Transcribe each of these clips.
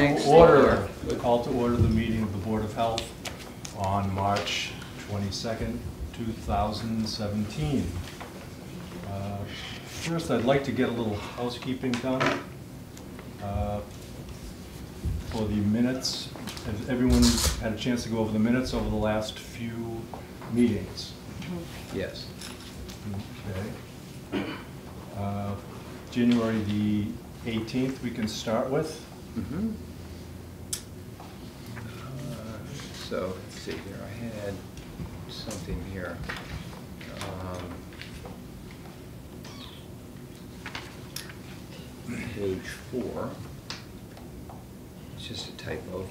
Thanks. order, call to order the meeting of the Board of Health on March 22nd, 2017. Uh, First, I'd like to get a little housekeeping done uh, for the minutes. Has everyone had a chance to go over the minutes over the last few meetings? Yes. Okay. Uh, January the 18th, we can start with. Mhm. Uh, So, let's see here, I had something here. Um, Page four. It's just a typo.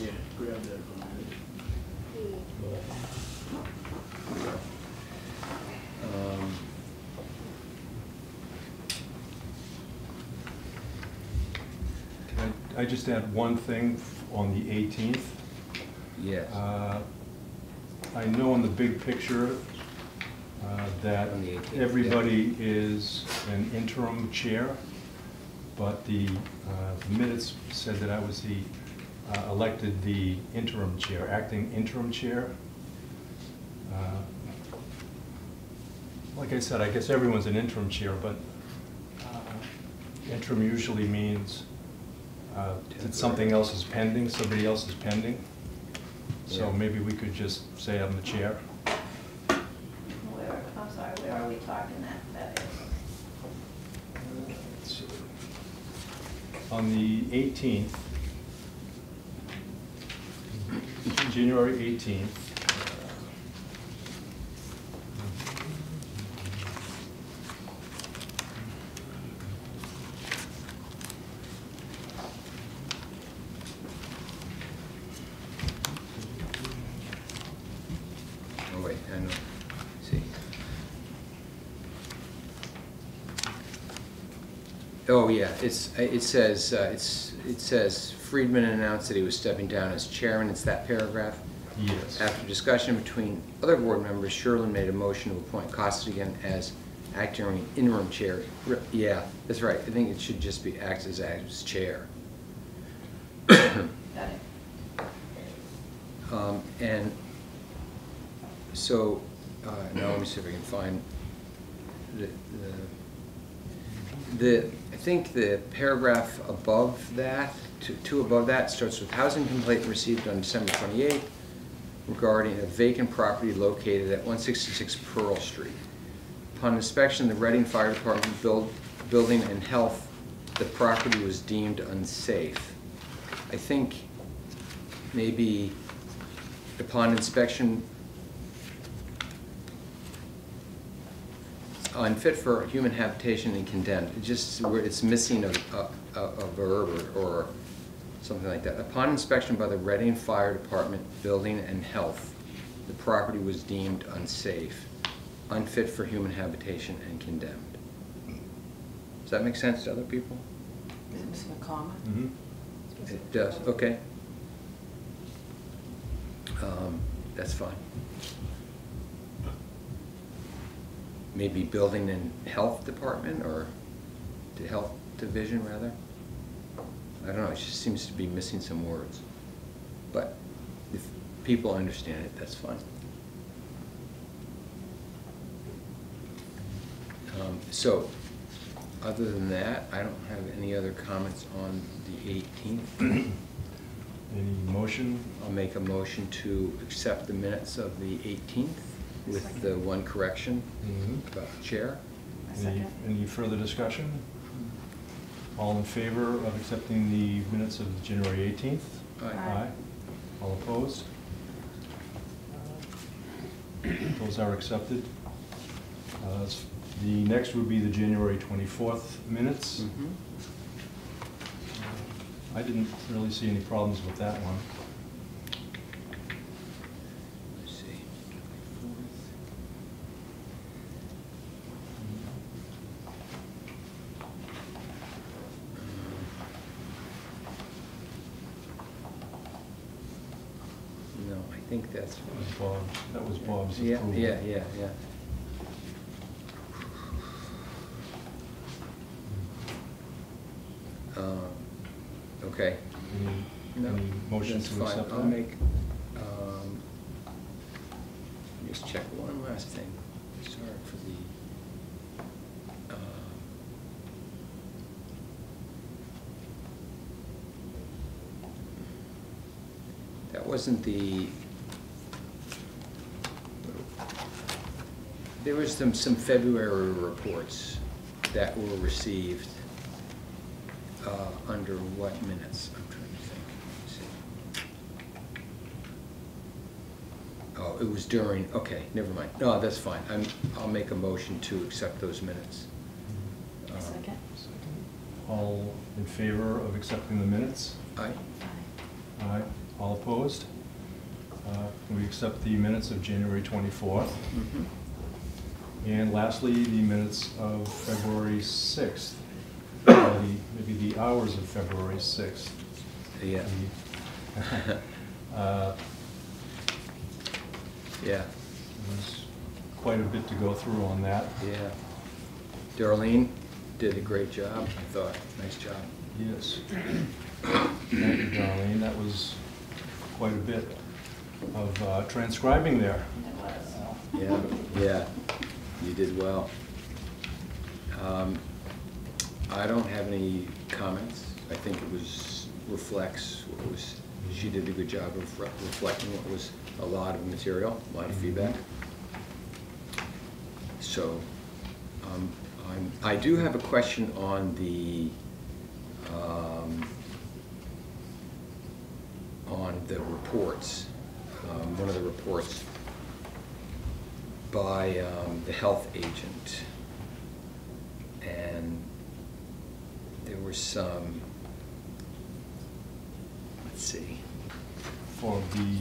Yeah, grab that from me. Um, Can I just add one thing on the 18th? Yes, Uh, I know in the big picture uh, that On the 18th, yeah. everybody is an interim chair, but the uh, minutes said that I was the, uh, elected the interim chair, acting interim chair. Uh, Like I said, I guess everyone's an interim chair, but uh, interim usually means uh, that something else is pending, somebody else is pending. So Yeah. maybe we could just say I'm the chair. Where, I'm sorry, where are we talking that, that is? On the 18th, January 18th. oh wait, I know, see. Oh, yeah, it's, it says, uh, it's, it says Friedman announced that he was stepping down as chairman, it's that paragraph. Yes. After discussion between other board members, Sherlin made a motion to appoint Costigan as acting interim chair. Yeah, that's right, I think it should just be acts as, as chair. Got it. Um, And so, uh, now let me see if I can find the, the, the, I think the paragraph above that, two- two above that, starts with housing complaint received on December 28th regarding a vacant property located at 166 Pearl Street. Upon inspection, the Reading Fire Department build, Building and Health, the property was deemed unsafe. I think maybe upon inspection, unfit for human habitation and condemned, it just, where it's missing a, a, a verb or, or something like that. Upon inspection by the Reading Fire Department Building and Health, the property was deemed unsafe, unfit for human habitation and condemned. Does that make sense to other people? Is it missing a comma? Mhm. It does, okay. Um, That's fine. Maybe Building and Health Department, or the Health Division, rather? I don't know, it just seems to be missing some words. But if people understand it, that's fine. Um, So, other than that, I don't have any other comments on the 18th. Any motion? I'll make a motion to accept the minutes of the 18th with the one correction Mhm. about the chair. Any, second. any further discussion? All in favor of accepting the minutes of January 18th? Aye. Aye. All opposed? Those are accepted. Uh, s- The next would be the January 24th minutes. Mhm. I didn't really see any problems with that one. That's, That was Bob, that was Bob's yeah, approval. yeah, yeah, yeah. Um, Okay. Any- No, Any motion to fine. accept? I'll make, um, just check one last thing. Sorry for the, um, that wasn't the there was some, some February reports that were received uh, under what minutes? I'm trying to think. Let's see. Oh, it was during, okay, never mind. No, that's fine. I'm, I'll make a motion to accept those minutes. Um, Second? Second. All in favor of accepting the minutes? Aye? Aye. Aye. All opposed? Uh, We accept the minutes of January 24th. Mhm. And lastly, the minutes of February 6th. or the- Maybe the hours of February 6th. Yeah. The- uh, Yeah, There's quite a bit to go through on that. yeah. Darlene did a great job, I thought. Nice job. Yes. Thank you, Darlene. That was quite a bit of uh, transcribing there. It was. Yeah, yeah, you did well. Um, I don't have any comments. I think it was, reflects what was, she did a good job of re- reflecting what was a lot of material, a lot of feedback. So, um, I'm, I do have a question on the, um, on the reports, um, one of the reports by um, the health agent. And there were some, let's see. For the,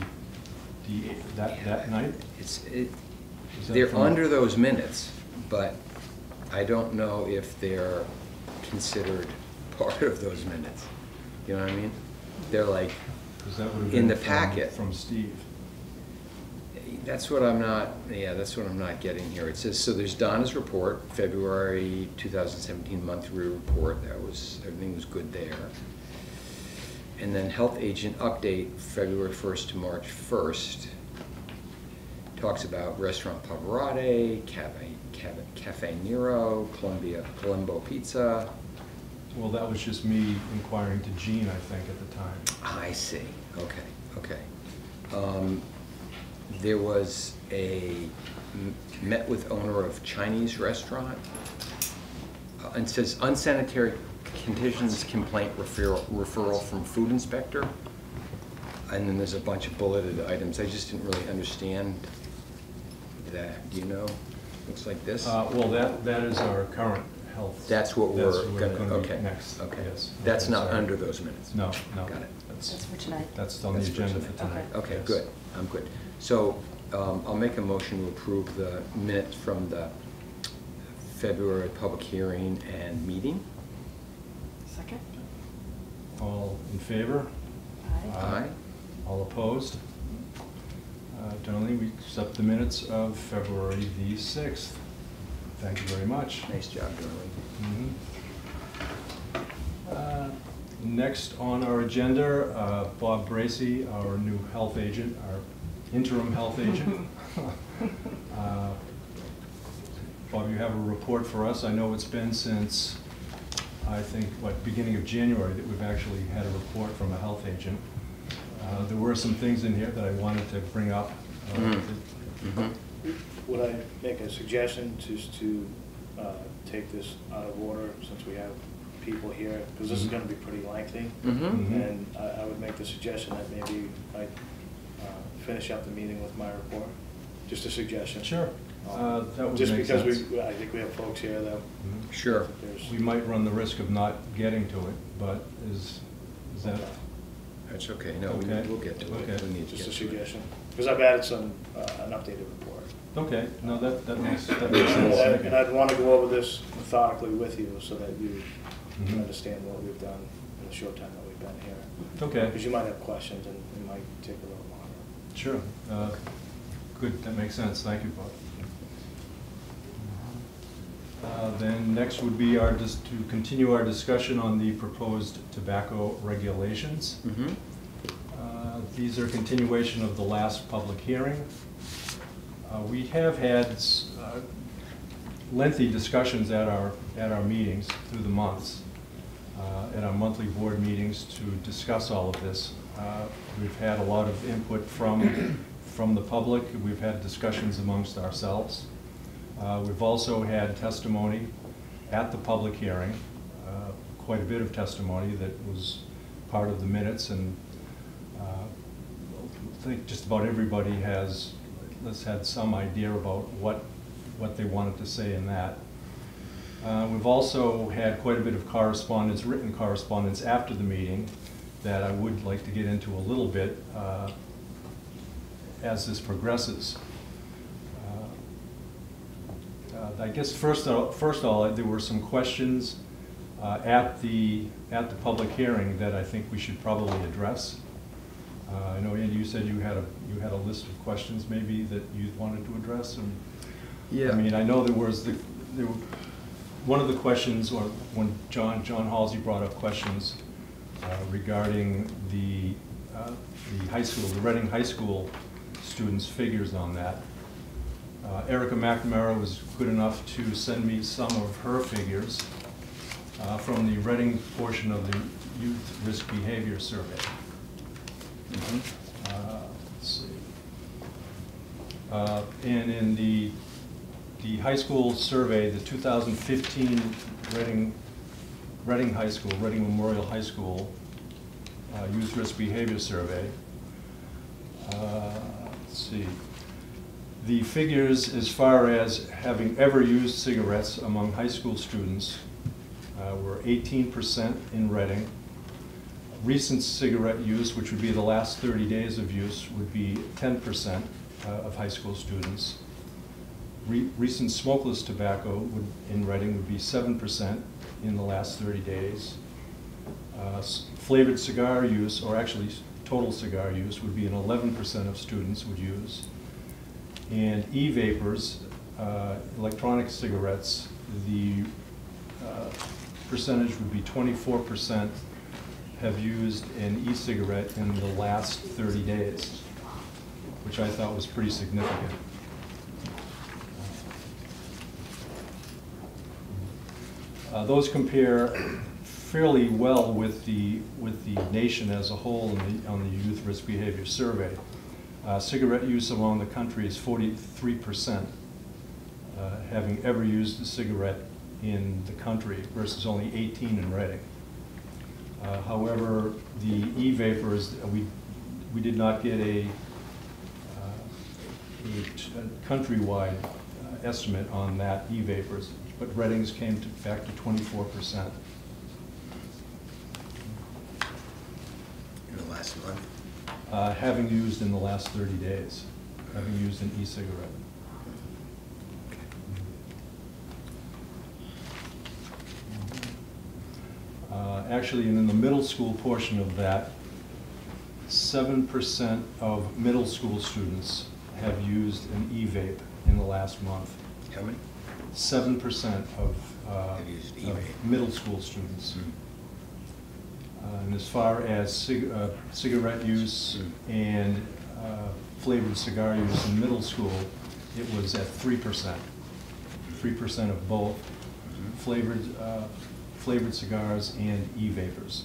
the, that, that night? It's, it, they're under those minutes, but I don't know if they're considered part of those minutes. You know what I mean? They're like In the from- packet. From Steve. That's what I'm not, yeah, that's what I'm not getting here. It says, so there's Donna's report, February 2017 monthly report, that was, everything was good there. And then health agent update, February 1st to March 1st. Talks about Restaurant Pavarotti, Cafe, Cafe- Cafe Nero, Columbia, Colombo Pizza. Well, that was just me inquiring to Gene, I think, at the time. I see, okay, okay. Um, There was a, m- met with owner of Chinese restaurant, uh, and says unsanitary conditions complaint referral, referral from food inspector. And then there's a bunch of bulleted items, I just didn't really understand that, do you know? Looks like this? Uh, Well, that, that is our current health. That's what we're that's gonna, be okay. Next, Okay, yes. that's Okay, not sorry. under those minutes? No, no. Got it. That's for tonight. That's on the That's for agenda tonight. for tonight. Okay, yes. good, I'm good. So um, I'll make a motion to approve the minutes from the February public hearing and meeting. Second? All in favor? Aye. Aye. All opposed? Uh, Darlene, we accept the minutes of February the 6th. Thank you very much. Nice job, Darlene. Mhm. Uh, Next on our agenda, uh, Bob Bracy, our new health agent, our interim health agent. Uh, Bob, you have a report for us. I know it's been since, I think, what, beginning of January that we've actually had a report from a health agent. Uh, There were some things in here that I wanted to bring up. uh, that- Mhm. Would I make a suggestion just to uh, take this out of order since we have people here? Because this is going to be pretty lengthy. Mhm. Mhm. And I I would make the suggestion that maybe I finish up the meeting with my report. Just a suggestion. Sure. Um, Uh, That would Just make because sense. we, I think we have folks here that. Mhm. Sure. there's- We might run the risk of not getting to it, but is, is that, That's okay, no, we- Okay. we'll get to it. Okay. We need to Just a get to it. suggestion. Because I've added some, uh, an updated report. okay, no, that, that makes, that makes sense. And Thank you. and I'd want to go over this methodically with you so that you can Mhm. understand what we've done in the short time that we've been here. Okay, Because you might have questions and it might take a little longer. Sure. Uh, Good, that makes sense. Thank you, Bob. Uh, Then next would be our, just to continue our discussion on the proposed tobacco regulations. Mm-hmm. Uh, These are continuation of the last public hearing. Uh, We have had uh, lengthy discussions at our, at our meetings through the months, uh, at our monthly board meetings to discuss all of this. Uh, We've had a lot of input from, from the public, we've had discussions amongst ourselves. Uh, We've also had testimony at the public hearing, uh, quite a bit of testimony that was part of the minutes, and uh, I think just about everybody has, has had some idea about what, what they wanted to say in that. Uh, We've also had quite a bit of correspondence, written correspondence after the meeting that I would like to get into a little bit uh, as this progresses. Uh, uh, I guess first, of- first of all, there were some questions uh, at the, at the public hearing that I think we should probably address. Uh, I know, Andy, you said you had a, you had a list of questions maybe that you wanted to address, and Yeah. I mean, I know there was the, there, were- one of the questions, or when John, John Halsey brought up questions regarding the, uh, the high school, the Reading High School students' figures on that. Uh, Erica McNamara was good enough to send me some of her figures uh, from the Reading portion of the Youth Risk Behavior Survey. Mhm. Uh, Let's see. Uh, And in the, the high school survey, the 2015 Reading, Reading High School, Reading Memorial High School uh, Youth Risk Behavior Survey, uh, let's see, the figures as far as having ever used cigarettes among high school students uh, were 18% in Reading, Recent cigarette use, which would be the last 30 days of use, would be 10% uh, of high school students. Re- Recent smokeless tobacco would, in Reading would be 7% in the last 30 days. Uh, Flavored cigar use, or actually total cigar use, would be an 11% of students would use. And e-vapors, uh, electronic cigarettes, the uh, percentage would be 24% have used an e-cigarette in the last 30 days, which I thought was pretty significant. Uh, Those compare fairly well with the, with the nation as a whole the, on the Youth Risk Behavior Survey. Uh, Cigarette use among the country is 43%, uh, having ever used a cigarette in the country versus only 18 in Reading. Uh, However, the e-vapors, uh, we, we did not get a, uh, a a countrywide uh, estimate on that e-vapors, but Reading's came to, back to twenty-four percent. In the last month. Uh, having used in the last thirty days, having used an e-cigarette. Uh, Actually, and in the middle school portion of that, seven percent of middle school students have used an e-vape in the last month. How many? Seven percent of, uh, of middle school students. Mm. Uh, And as far as cig- uh, cigarette use Mm. and uh, flavored cigar use in middle school, it was at three percent. Three percent of both Mhm. flavored, uh, flavored cigars and e-vapors,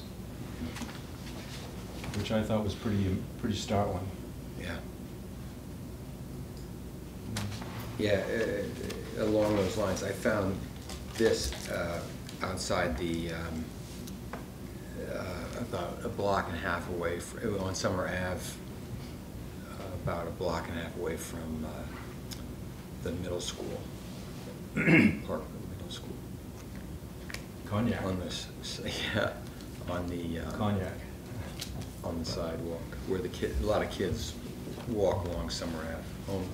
which I thought was pretty, pretty startling. Yeah. Yeah, uh, along those lines, I found this uh, outside the, um, uh, about a block and a half away, fr- on Summer Ave, uh, about a block and a half away from uh, the middle school, Parker Middle School. Cognac. On this, yeah, on the. uh, Cognac. on the sidewalk, where the kid, a lot of kids walk along Summer Ave, home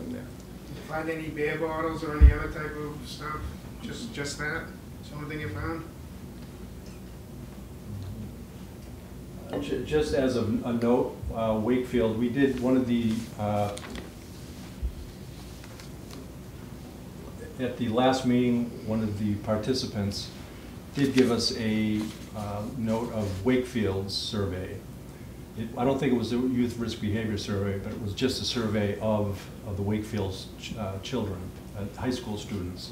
from there. Did you find any beer bottles or any other type of stuff? Just, just that? It's the only thing you found? Uh, Just as a a note, uh, Wakefield, we did one of the, uh, at the last meeting, one of the participants did give us a uh, note of Wakefield's survey. It- I don't think it was a youth risk behavior survey, but it was just a survey of, of the Wakefield's ch- uh, children, uh, high school students.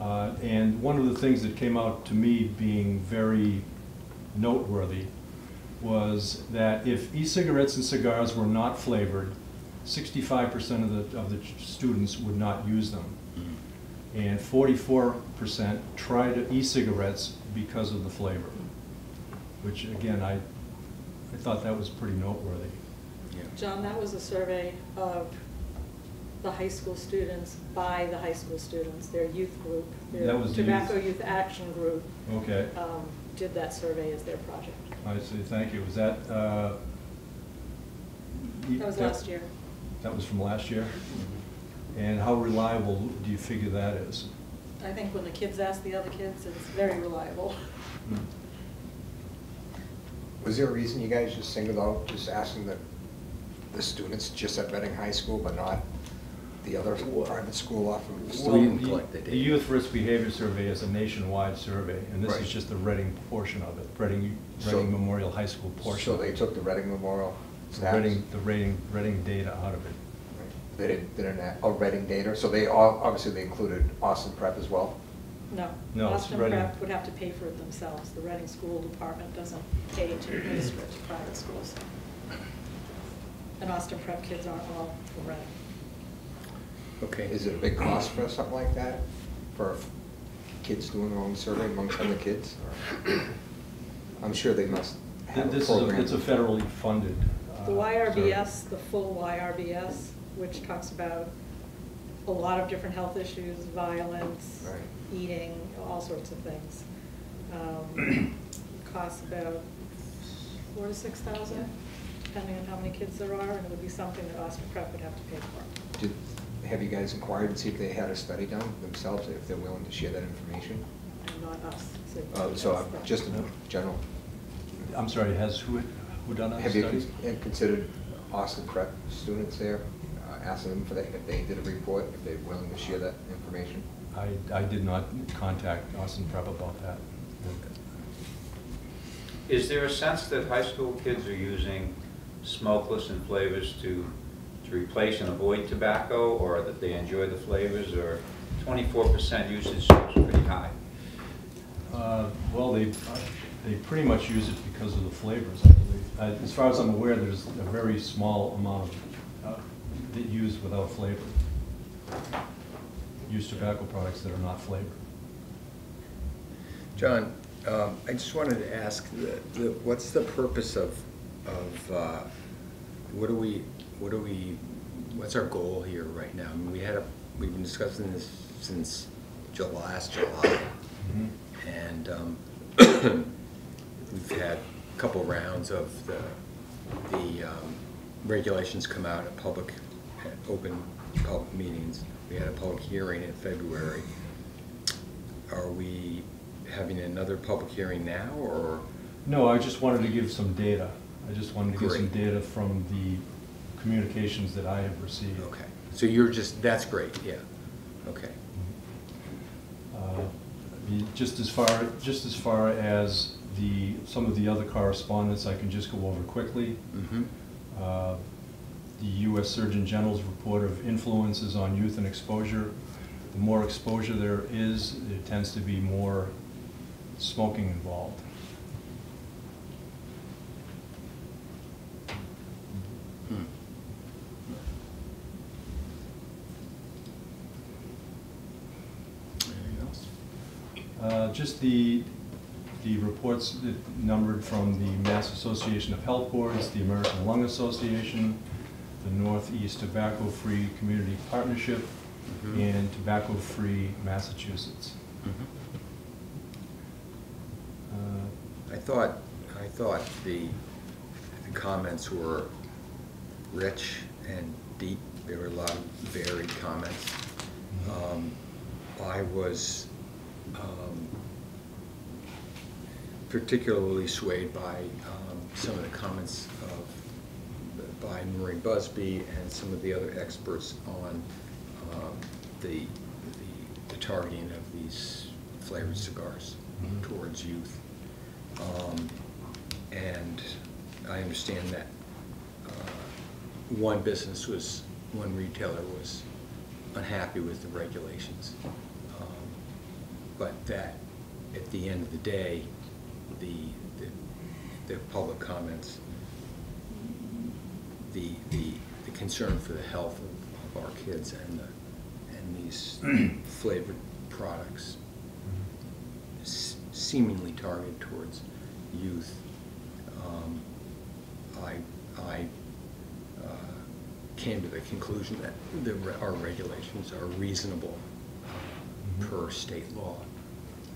Uh, And one of the things that came out to me being very noteworthy was that if e-cigarettes and cigars were not flavored, sixty-five percent of the, of the students would not use them. And forty-four percent tried e-cigarettes because of the flavor, which again, I, I thought that was pretty noteworthy. Yeah. John, that was a survey of the high school students by the high school students, their youth group. their That was the Tobacco youth- Youth Action Group Okay, um, did that survey as their project. I see, thank you. Was that, uh? That was last year. That was from last year? And how reliable do you figure that is? I think when the kids ask the other kids, it's very reliable. Was there a reason you guys just singled out, just asking the, the students just at Reading High School, but not the other private school off of the Well, we street? collect the The data. youth risk behavior survey is a nationwide survey, and this Right. is just the Reading portion of it, Reading, So- Reading Memorial High School portion. So they took the Reading Memorial The? Reading, the Reading, Reading data out of it. They didn't, they didn't, add- oh, Reading data, so they all, obviously they included Austin Prep as well? No. No, it's Austin Reading. Prep would have to pay for it themselves. The Reading School Department doesn't pay to administer it to private schools. And Austin Prep kids aren't all from Reading. Okay. Is it a big cost for something like that? For kids doing their own survey amongst other kids? or- I'm sure they must have a This is, a- program. it's a federally funded. uh, The survey. YRBS, the full YRBS, which talks about a lot of different health issues, violence, Right. eating, all sorts of things. um, Costs about four to six thousand, depending on how many kids there are, and it would be something that Austin Prep would have to pay for. Did, have you guys inquired and see if they had a study done themselves, if they're willing to share that information? And not us. Uh, So that's uh, just in general, I'm sorry, has who, who done that have you study? con- considered Austin Prep students there, asking them for that, if they did a report, if they're willing to share that information? I, I did not contact Austin Prep about that. Is there a sense that high school kids are using smokeless and flavors to, to replace and avoid tobacco, or that they enjoy the flavors, or twenty-four percent usage seems pretty high? Uh, Well, they, they pretty much use it because of the flavors, I believe. Uh, As far as I'm aware, there's a very small amount of, that use without flavor. Use tobacco products that are not flavored. John, um, I just wanted to ask, the- the- what's the purpose of, of, uh, what do we, what do we, what's our goal here right now? I mean, we had a, we've been discussing this since July, last July. And um, we've had a couple rounds of the, the um, regulations come out at public, open public meetings. We had a public hearing in February. Are we having another public hearing now, or? No, I just wanted to give some data. I just wanted to give some data from the communications that I have received. Okay, so you're just, that's great, yeah, okay. Uh, the- Just as far, just as far as the, some of the other correspondence, I can just go over quickly. Mhm. Uh, The U.S. Surgeon General's report of influences on youth and exposure. The more exposure there is, there tends to be more smoking involved. Hmm. Anything else? Uh, Just the, the reports numbered from the Mass Association of Health Boards, the American Lung Association, the Northeast Tobacco Free Community Partnership, Mhm. and Tobacco Free Massachusetts. Mhm. Uh, I thought, I thought the, the comments were rich and deep. There were a lot of varied comments. Um, I was um, particularly swayed by um, some of the comments by Maureen Busby and some of the other experts on um, the, the targeting of these flavored cigars Mhm. towards youth. Um, And I understand that uh, one business was, one retailer was unhappy with the regulations. Um, But that, at the end of the day, the, the, the public comments, the, the, the concern for the health of, of our kids and the, and these flavored products seemingly targeted towards youth, um, I, I uh, came to the conclusion that the, our regulations are reasonable uh, Mhm. per state law.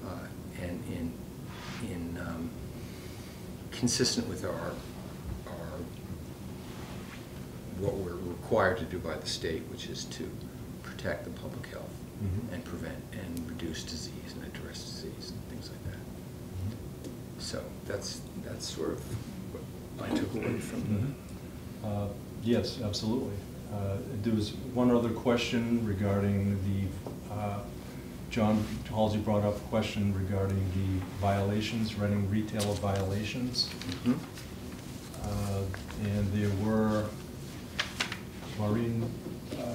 uh, And in, in, um, consistent with our, what we're required to do by the state, which is to protect the public health Mhm. and prevent and reduce disease and address disease and things like that. So that's, that's sort of what I took away from Mhm. Uh, Yes, absolutely. Uh, There was one other question regarding the, uh, John Halsey brought up a question regarding the violations, running retailer violations. Mhm. Uh, And there were, Maureen uh,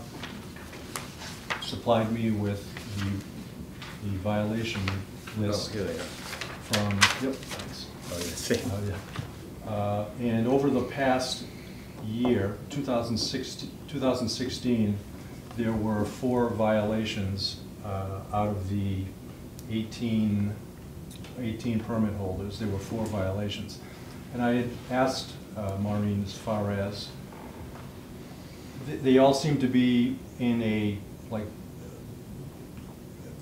supplied me with the, the violation Oh, list here they are. from, yep, thanks. Oh, yeah, same. Uh, yeah. Uh, And over the past year, 2016, 2016, there were four violations uh, out of the 18, 18 permit holders, there were four violations. And I had asked uh, Maureen as far as, they- all seem to be in a, like,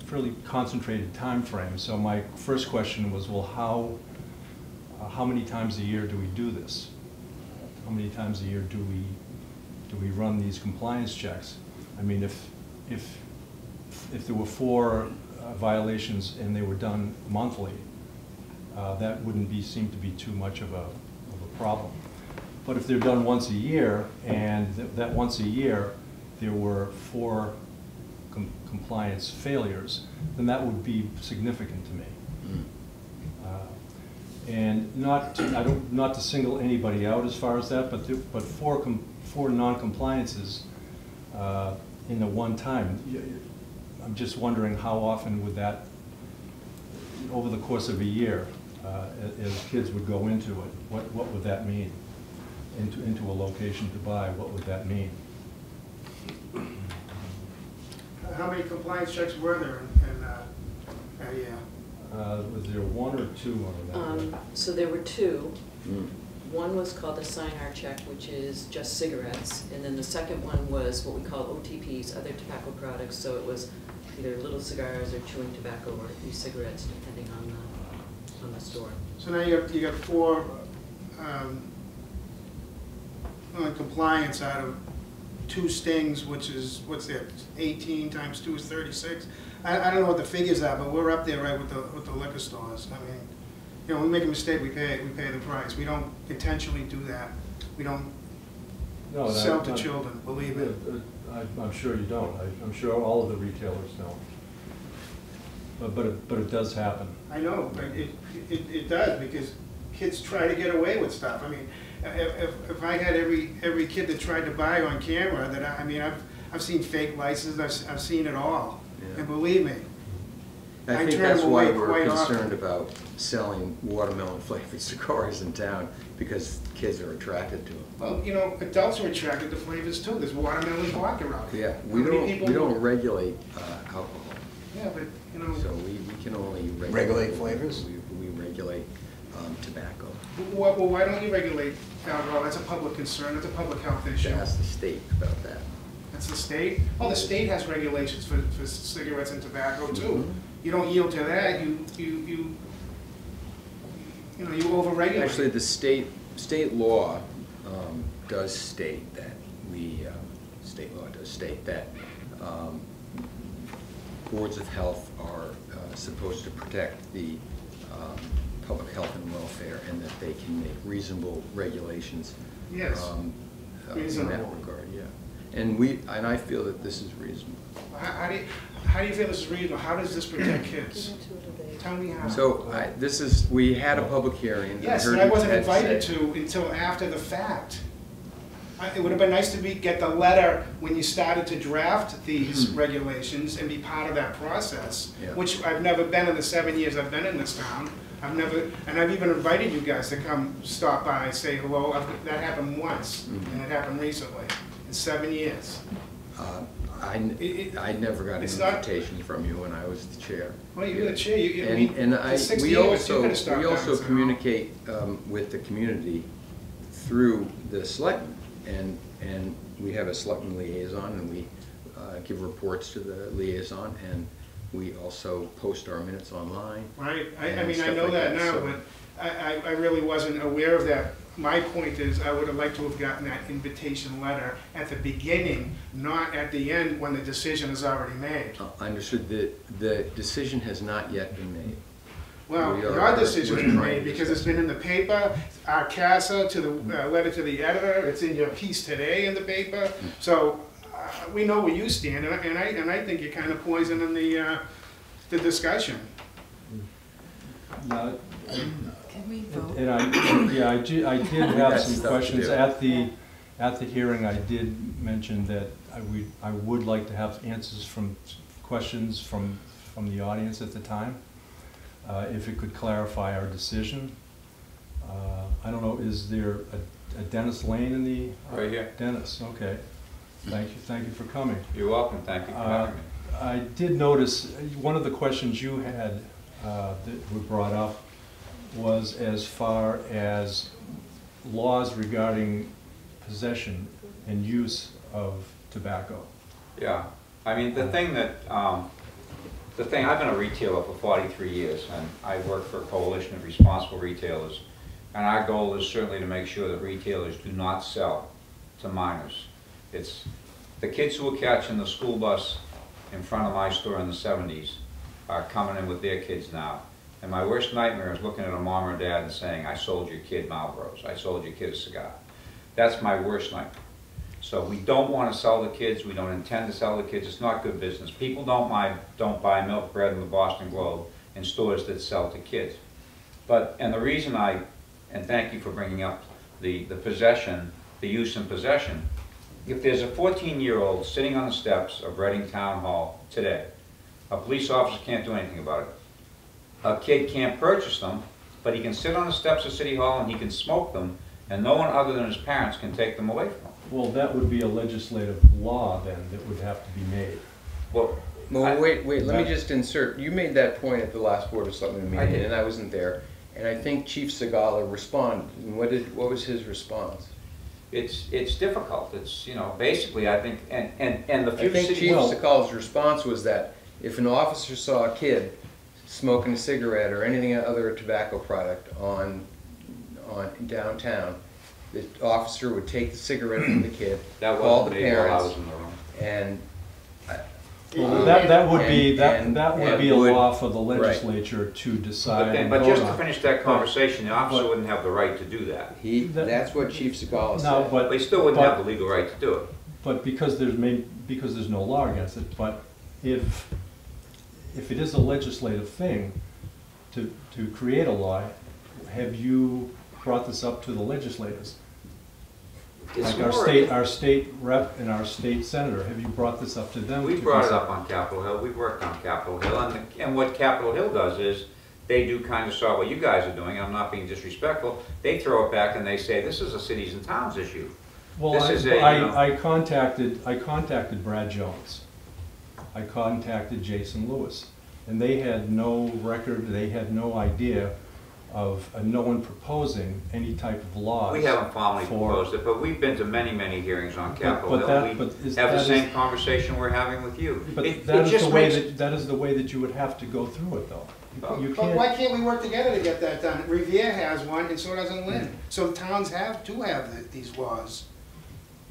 fairly concentrated time frame. So my first question was, well, how, uh, how many times a year do we do this? How many times a year do we, do we run these compliance checks? I mean, if, if, if there were four uh, violations and they were done monthly, uh, that wouldn't be, seem to be too much of a, of a problem. But if they're done once a year, and th- that once a year, there were four com- compliance failures, then that would be significant to me. Mm. Uh, And not, to- I don't, not to single anybody out as far as that, but, there- but four, com- four non-compliances uh, in the one time, I'm just wondering how often would that, over the course of a year, uh, as kids would go into it, what, what would that mean? Into, into a location to buy, what would that mean? How many compliance checks were there in, in, uh, a year? Uh, Was there one or two on that? Um, So there were two. Mm. One was called the sign art check, which is just cigarettes. And then the second one was what we call OTPs, other tobacco products. So it was either little cigars or chewing tobacco or e-cigarettes, depending on the, on the store. So now you got, you got four, um, uh, compliance out of two stings, which is, what's that, eighteen times two is thirty-six? I, I don't know what the figures are, but we're up there right with the, with the liquor stores. I mean, you know, we make a mistake, we pay, we pay the price. We don't intentionally do that. We don't No, sell to that- children, believe me. Uh, uh, I- I'm sure you don't. I- I'm sure all of the retailers don't. But, but it, but it does happen. I know, but it, it, it does, because kids try to get away with stuff. I mean, if, if, if I had every, every kid that tried to buy on camera, that, I, I mean, I've, I've seen fake licenses, I've, s- I've seen it all. Yeah. And believe me, I I think turn that's why we're quite often. concerned about selling watermelon flavored cigars in town, because kids are attracted to them. well, you know, adults are attracted to flavors too. There's watermelon vodka out there. Yeah, we How don't, we don't regulate uh, alcohol, Yeah, but, you know, so we, we can only regulate. Regulate flavors? We, we regulate um, tobacco. well, well, why don't you regulate alcohol? That's a public concern, that's a public health issue. Ask the state about that. That's the state? Oh, the state has regulations for, for cigarettes and tobacco too. Mhm. You don't yield to that, you, you, you, you know, you overregulate. Actually, the state, state law um, does state that we, um, state law does state that um, boards of health are uh, supposed to protect the um, public health and welfare, and that they can make reasonable regulations. Yes. um, uh, In that regard, yeah. And we, and I feel that this is reasonable. How, how do you, how how do you feel this is reasonable? How does this protect kids? it to a debate. Tell me how. So, I, this is, we had a public hearing. Yes, heard and I wasn't you invited say. to until after the fact. I- It would have been nice to be, get the letter when you started to draft these regulations and be part of that process, Hmm. Yeah. which I've never been in the seven years I've been in this town. I've never, and I've even invited you guys to come stop by, say hello. I've- That happened once, Mhm. and it happened recently, in seven years. Uh, I, It- it- I never got an it's not- invitation from you when I was the chair. Well, you're the chair, you, I And, and I, we years, you also, could have stopped we by and also said, communicate um, with the community through the selectmen. And, and we have a selectman liaison, and we uh, give reports to the liaison, and we also post our minutes online. Right, I, I mean, I know like that that, now, so- but I, I, I really wasn't aware of that. My point is, I would have liked to have gotten that invitation letter at the beginning, not at the end when the decision is already made. Uh, Understood, that the decision has not yet been made. Well, We are- your decision's we're been trying made because it's been in the paper, our CASA to the, uh, letter to the editor, it's in your piece today in the paper. So, uh, we know where you stand, and I, and I, and I think you're kind of poisoning the, uh, the discussion. Now, Can we vote? And I, yeah, I did, I did have That's some to questions. do. At the, at the hearing, I did mention that I would, I would like to have answers from, questions from, from the audience at the time. Uh, If it could clarify our decision. Uh, I don't know, is there a- a Dennis Lane in the? Right here. Dennis, okay. Thank you, thank you for coming. You're welcome, thank you for Uh, having me. I did notice, uh, one of the questions you had uh, that were brought up was as far as laws regarding possession and use of tobacco. Yeah, I mean, the thing that, um, the thing, I've been a retailer for forty-three years, and I work for a coalition of responsible retailers. And our goal is certainly to make sure that retailers do not sell to minors. It's, the kids who were catching the school bus in front of my store in the seventies are coming in with their kids now. And my worst nightmare is looking at a mom or dad and saying, I sold your kid Marlboros, I sold your kid a cigar. That's my worst nightmare. So we don't want to sell the kids, we don't intend to sell the kids, it's not good business. People don't buy, don't buy milk bread in the Boston Globe in stores that sell to kids. But, and the reason I, and thank you for bringing up the, the possession, the use and possession. If there's a fourteen-year-old sitting on the steps of Reading Town Hall today, a police officer can't do anything about it. A kid can't purchase them, but he can sit on the steps of City Hall and he can smoke them, and no one other than his parents can take them away from him. Well, that would be a legislative law then that would have to be made. Well, I- wait, wait, let me just insert, you made that point at the last Board of Selectmen I meeting, did. and I wasn't there. And I think Chief Segala responded, and what did, what was his response? It's, it's difficult, it's, you know, basically, I think, and, and, and the I few think cities. Chief Well- Segala's response was that if an officer saw a kid smoking a cigarette or anything other tobacco product on, on downtown, the officer would take the cigarette from the kid, That call the wasn't me while I was parents, the and That, that would be, that, and- that would and be a would- law for the right. legislature to But decide then, and but vote just to on. finish that conversation, the officer but- wouldn't have the right to do that. he, That- that's what Chief Segala No, said. but. They still wouldn't but- have the legal right to do it. But because there's may, because there's no law against it, but if, if it is a legislative thing to, to create a law, have you brought this up to the legislators? It's Like our state, our state rep and our state senator, have you brought this up to them? We to brought it consider? up on Capitol Hill, we've worked on Capitol Hill, and, the- and what Capitol Hill does is, they do kind of saw what you guys are doing, I'm not being disrespectful, they throw it back and they say, this is a cities and towns issue. Well, This I- is a, you know- I, I contacted, I contacted Brad Jones. I contacted Jason Lewis, and they had no record, they had no idea of, uh, no one proposing any type of law. We haven't formally for- proposed it, but we've been to many, many hearings on Capitol but that- Hill. but We is- have the that is- same conversation we're having with you. But It- that it is just the way makes- that, that is the way that you would have to go through it, though. You But why can't, can't we work together to get that done? Revere has one, and so doesn't Lynn. So towns have, do have the- these laws.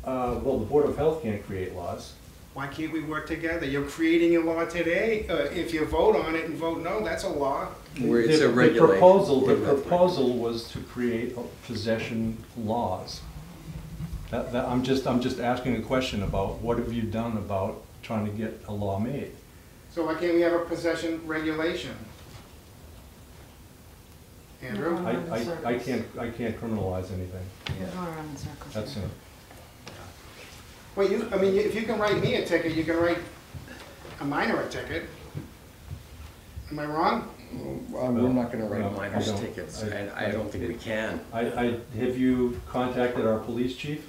uh, well, the Board of Health can't create laws. Why can't we work together? You're creating a law today. Uh, if you vote on it and vote no, that's a law. Where it's The- a the proposal, the Board of Health proposal was to create possession laws. That, that, I'm just, I'm just asking a question about what have you done about trying to get a law made? So why can't we have a possession regulation? Andrew? I, I, I can't, I can't criminalize anything. Yeah. Going around in circles. That's it. Well, you, I mean, if you can write me a ticket, you can write a minor a ticket. Am I wrong? Well, We're not gonna No, write I minors don't. tickets, I- and I don't think we can. I, I, have you contacted our police chief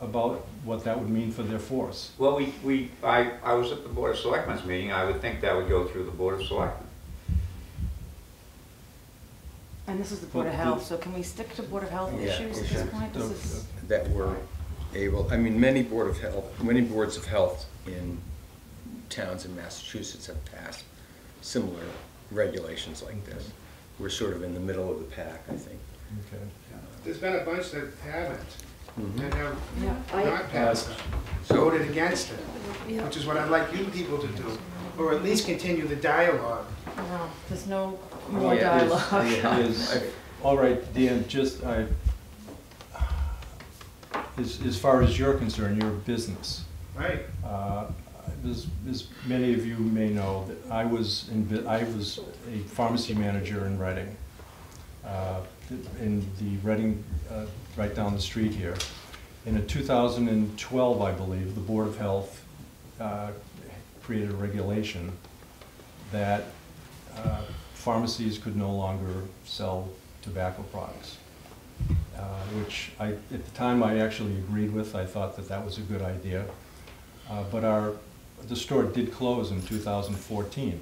about what that would mean for their force? Well, we, we, I, I was at the Board of Selectmen's meeting, I would think that would go through the Board of Selectmen. And this is the Board of But the- Health, so can we stick to Board of Health Yeah, issues we at this should. point? This is, That we're able, I mean, many Board of Health, many boards of health in towns in Massachusetts have passed similar regulations like this. We're sort of in the middle of the pack, I think. Okay. There's been a bunch that haven't, mm-hmm. that have yeah, not passed it, voted against it, which is what I'd like you people to do, or at least continue the dialogue. no, there's no more Yeah, dialogue. yeah, Is, all right, Dan, just, I, as, as far as you're concerned, your business, Right. uh, as, as many of you may know, that I was, in I was a pharmacy manager in Reading, uh, in the Reading, uh, right down the street here. And in 2012, I believe, the Board of Health uh, created a regulation that uh, pharmacies could no longer sell tobacco products, uh, which I, at the time, I actually agreed with. I thought that that was a good idea. Uh, But our, the store did close in 2014.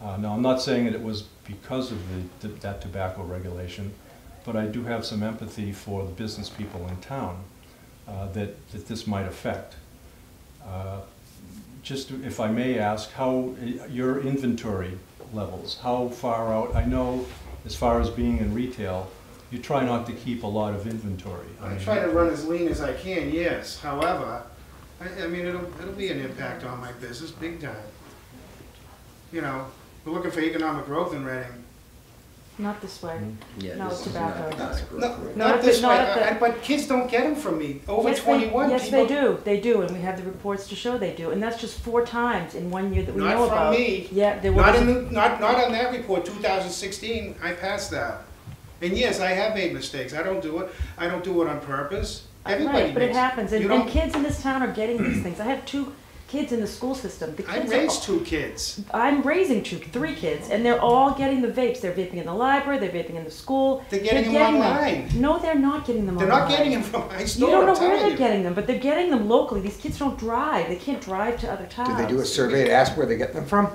Uh, Now, I'm not saying that it was because of the, that tobacco regulation, but I do have some empathy for the business people in town uh, that, that this might affect. Uh, Just if I may ask, how, your inventory levels, how far out, I know as far as being in retail, you try not to keep a lot of inventory. I mean, try to run as lean as I can, yes, however, I, I mean, it'll, it'll be an impact on my business, big time. You know, we're looking for economic growth in Reading. Not this way. Hmm? Yeah, No this is tobacco. not- not No, great. Not not if this way, not if the- I- but kids don't get them from me, over Yes, they- twenty-one people. Yes, they do, they do, and we have the reports to show they do, and that's just four times in one year that we Not know from about. me. Yeah, there Not in the, not, not on that report, two thousand sixteen, I passed that. And yes, I have made mistakes, I don't do it, I don't do it on purpose, everybody right, but it happens, and, and kids in this town are getting these things. I have two kids in the school system. The I kids are raised two kids. I'm raising two, three kids, and they're all getting the vapes. They're vaping in the library, they're vaping in the school. They're getting them online. No, they're not getting them They're online. not getting them from my store. You don't I'm know where they're you. getting them, but they're getting them locally. These kids don't drive. They can't drive to other towns. Do they do a survey to ask where they get them from?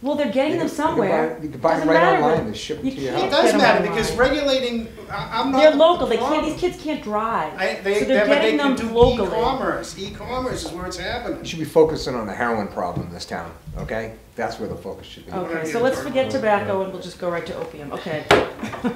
Well, they're getting You them can- you can buy- somewhere. you can buy 'em Doesn't right matter online, where- they ship 'em you to your can't It house. does get 'em matter, because regulating, I- I'm not. They're the local. They can't. problem. These kids can't drive. I, they, so they, they're but they getting can them do locally. e-commerce, e-commerce is where it's happening. You should be focusing on the heroin problem in this town, okay? That's where the focus should be. Okay, so let's forget tobacco and we'll just go right to opium. Okay.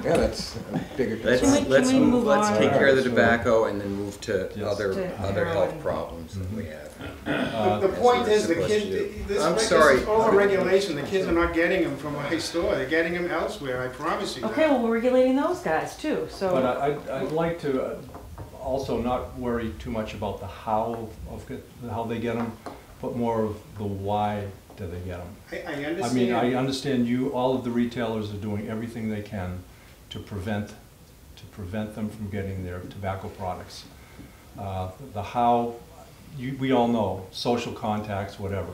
Yeah, that's a bigger Let's, Can we- can let's, we move- move let's on? take care of the tobacco and then move to Yes. other, To other heroin. health problems that we mm-hmm. have. Uh, The, the point what is, we're the supposed kid, this, I'm this sorry. is over-regulation, the kids are not getting them from my store, they're getting them elsewhere, I promise you Okay, that. well, we're regulating those guys too, But so. I- I'd, I'd like to uh, also not worry too much about the how of, get- how they get them, but more of the why do they get them. I, I I mean, I understand, understand you, all of the retailers are doing everything they can to prevent, to prevent them from getting their tobacco products. Uh, The how, you, we all know, social contacts, whatever.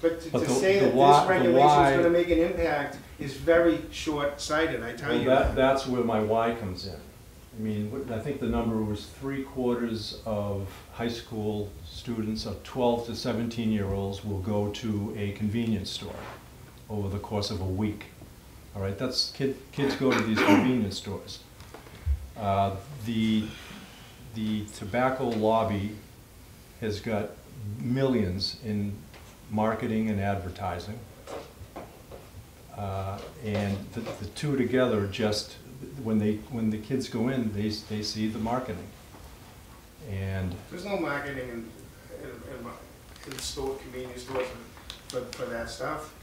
but to, but to the- say the that why- this the regulation why- is gonna make an impact is very short-sighted, I tell Well, you that, that. that's where my why comes in. I mean, what- I think the number was three quarters of high school students of twelve to seventeen-year-olds will go to a convenience store over the course of a week. All right, that's, kid, kids go to these convenience stores. Uh, The, the tobacco lobby has got millions in marketing and advertising. Uh, And the, the two together just, when they, when the kids go in, they, they see the marketing. And, There's no marketing in, in, in, in store, convenience stores for, for that stuff.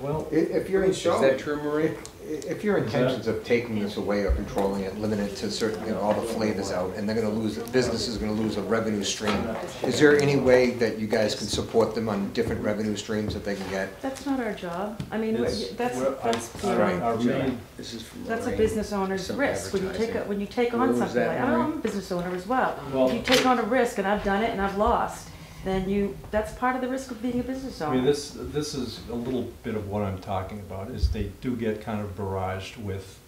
Well, If you're in, Is that true, Marie? If your intentions of taking this away or controlling it, limiting it to certain, you know, all the flavors out, and they're gonna lose, business is gonna lose a revenue stream, is there any way that you guys can support them on different revenue streams that they can get? That's not our job. I mean, It's- that's, we're- that's I- beyond. Our main, This is from That's a Lorraine. business owner's Some risk, when you take, a- advertising. when you take on was something that, like, I don't know, Lorraine? I'm a business owner as well. Well- If you take on a risk, and I've done it and I've lost, then you, that's part of the risk of being a business owner. I mean, this, this is a little bit of what I'm talking about, is they do get kind of barraged with,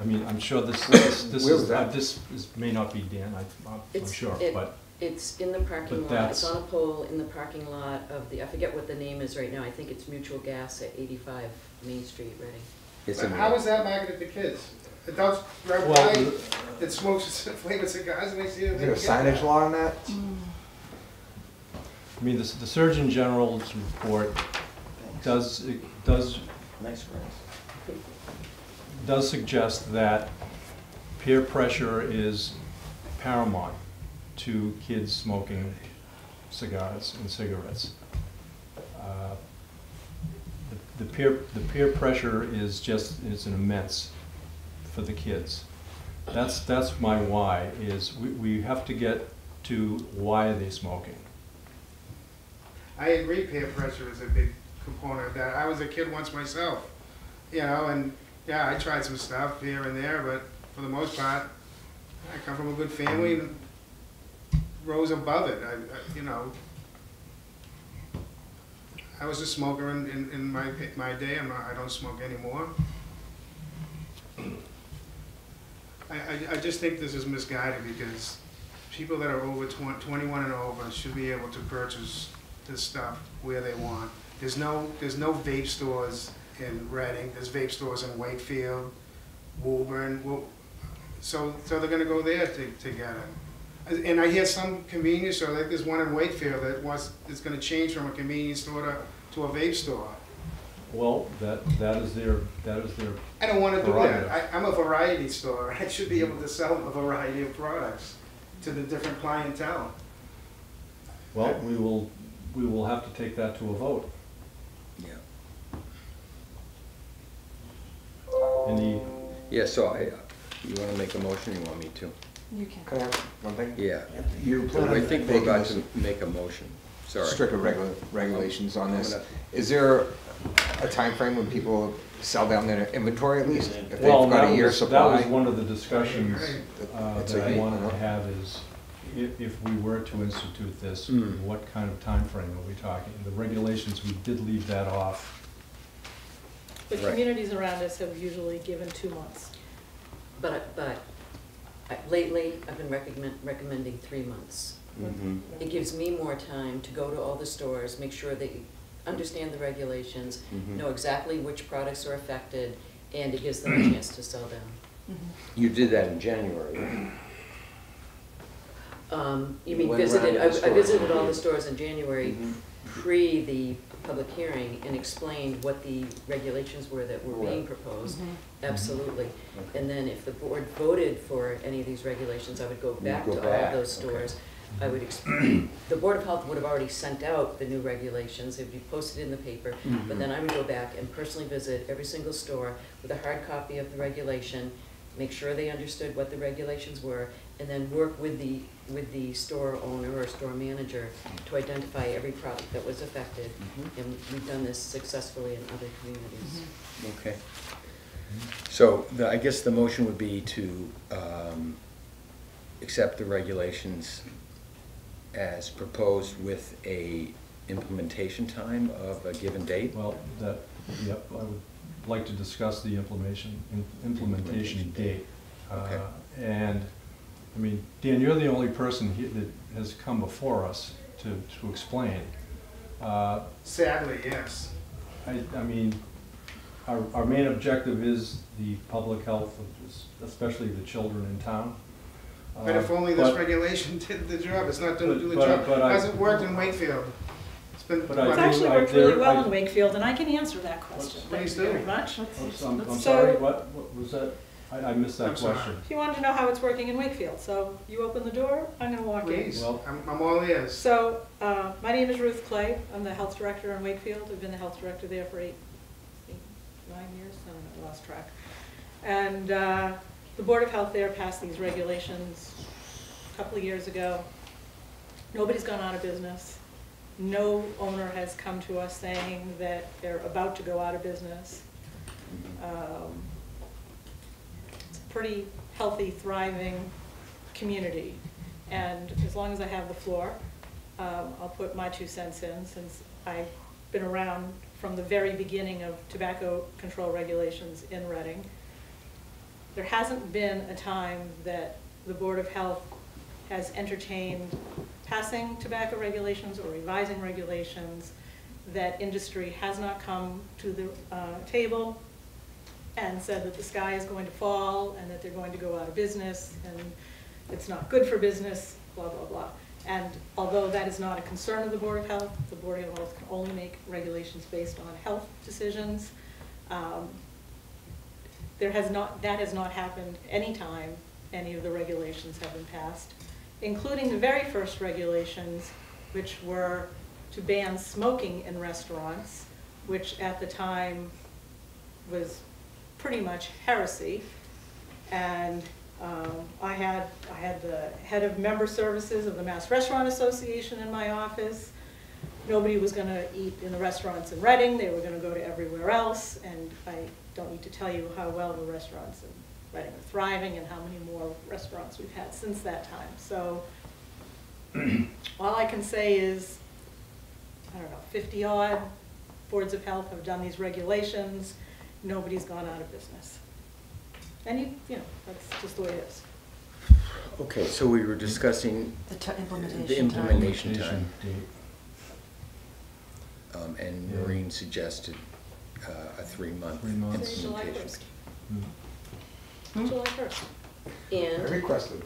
I mean, I'm sure this, this this Where is, was uh, that? this is, may not be Dan, I- I'm, I'm It's- sure, it- but, It's in the parking But lot, it's that's- on a pole in the parking lot of the, I forget what the name is right now, I think it's Mutual Gas at eighty-five Main Street, Reading. It's in How is that marketed to kids? Adults drive Well, by that smokes flavored cigars and they see it. Is they there a signage law on that? I mean, the the Surgeon General's report does, does Nice does suggest that peer pressure is paramount to kids smoking cigars and cigarettes. Uh, The the peer, the peer pressure is just, is an immense for the kids. That's, that's my why, is we, we have to get to why are they smoking? I agree peer pressure is a big component of that. I was a kid once myself, you know, and yeah, I tried some stuff here and there, but for the most part, I come from a good family and rose above it, I, I, you know. I was a smoker in, in, in my, my day, I'm not, I don't smoke anymore. I, I, I just think this is misguided because people that are over twen- twenty-one and over should be able to purchase this stuff where they want. There's no, there's no vape stores in Reading, there's vape stores in Wakefield, Woburn, Wo- so, so they're gonna go there to, to get it. And I hear some convenience store, like there's one in Wakefield that wants, it's gonna change from a convenience store to, to a vape store. Well, that, that is their, that is their, I don't wanna do Prerogative. that. I, I'm a variety store, I should be able to sell a variety of products to the different clientele. well, we will, we will have to take that to a vote. Yeah. Any, Yeah, so I, you wanna make a motion, you want me to? You can. Can I have one thing? Yeah. You plan I on think we're making about this to make a motion, sorry. stricter regula- regulations on this. Is there a time frame when people sell down their inventory at least? If they've well, got that a year's was, that was supply? one of the discussions uh, It's that I a- wanted to have is, if, if we were to institute this, Mm. what kind of time frame are we talking? The regulations, we did leave that off. The Right. communities around us have usually given two months. But, but I- lately, I've been recommend, recommending three months. Mhm. It gives me more time to go to all the stores, make sure they understand the regulations, Mhm. know exactly which products are affected, and it gives them a chance to sell down. You did that in January, right? Um, you You mean went around visited, to I the I stores, visited all the stores in January Mhm. pre the public hearing and explained what the regulations were that were being Right. proposed. Mhm. Absolutely. Okay. And then if the board voted for any of these regulations, I would go You'd back go to all back, of those okay. stores. I would, exp- the Board of Health would have already sent out the new regulations, they'd be posted in the paper. But then I would go back and personally visit every single store with a hard copy of the regulation, make sure they understood what the regulations were, and then work with the, with the store owner or store manager to identify every product that was affected. Mhm. And we've done this successfully in other communities. Okay. So the, I guess the motion would be to um, accept the regulations as proposed with a implementation time of a given date? Well, that, yep, I would like to discuss the implementation, im- implementation date. Uh, Okay. And, I mean, Dan, you're the only person he- that has come before us to, to explain. Uh, Sadly, yes. I, I mean, our, our main objective is the public health, of this- especially the children in town. But if Uh, only this but- regulation did the job, it's not doing, But- do the but- job. but I- How's it worked in Wakefield? It's been, But I It's do- actually I- worked really there- well I- in Wakefield, and I can answer that question. Thank Please you very do. much. Oops, I'm, I'm So- sorry, what, what was that? I, I missed that I'm sorry. question. If you wanted to know how it's working in Wakefield, so you open the door, I'm gonna walk in. please, Well- I'm, I'm all ears. So, uh, my name is Ruth Clay, I'm the health director in Wakefield, I've been the health director there for eight, eight, nine years, I don't know, I lost track. And uh, the Board of Health there passed these regulations a couple of years ago. Nobody's gone out of business. No owner has come to us saying that they're about to go out of business. Um, It's a pretty healthy, thriving community. And as long as I have the floor, um, I'll put my two cents in, since I've been around from the very beginning of tobacco control regulations in Reading. There hasn't been a time that the Board of Health has entertained passing tobacco regulations or revising regulations that industry has not come to the uh, table and said that the sky is going to fall and that they're going to go out of business and it's not good for business, blah, blah, blah. And although that is not a concern of the Board of Health, the Board of Health can only make regulations based on health decisions. Um, There has not, that has not happened any time any of the regulations have been passed, including the very first regulations, which were to ban smoking in restaurants, which at the time was pretty much heresy. And um, I had, I had the head of member services of the Mass Restaurant Association in my office. Nobody was gonna eat in the restaurants in Reading, they were gonna go to everywhere else, and I don't need to tell you how well the restaurants in Reading are thriving and how many more restaurants we've had since that time. So all I can say is, I don't know, fifty odd boards of health have done these regulations, nobody's gone out of business. And you, you know, that's just the way it is. Okay, so we were discussing The t- implementation the time. implementation time. date. Um, and Yeah. Maureen suggested uh, a three-month Three months. Say July implementation. first, Hmm. July first. I And requested,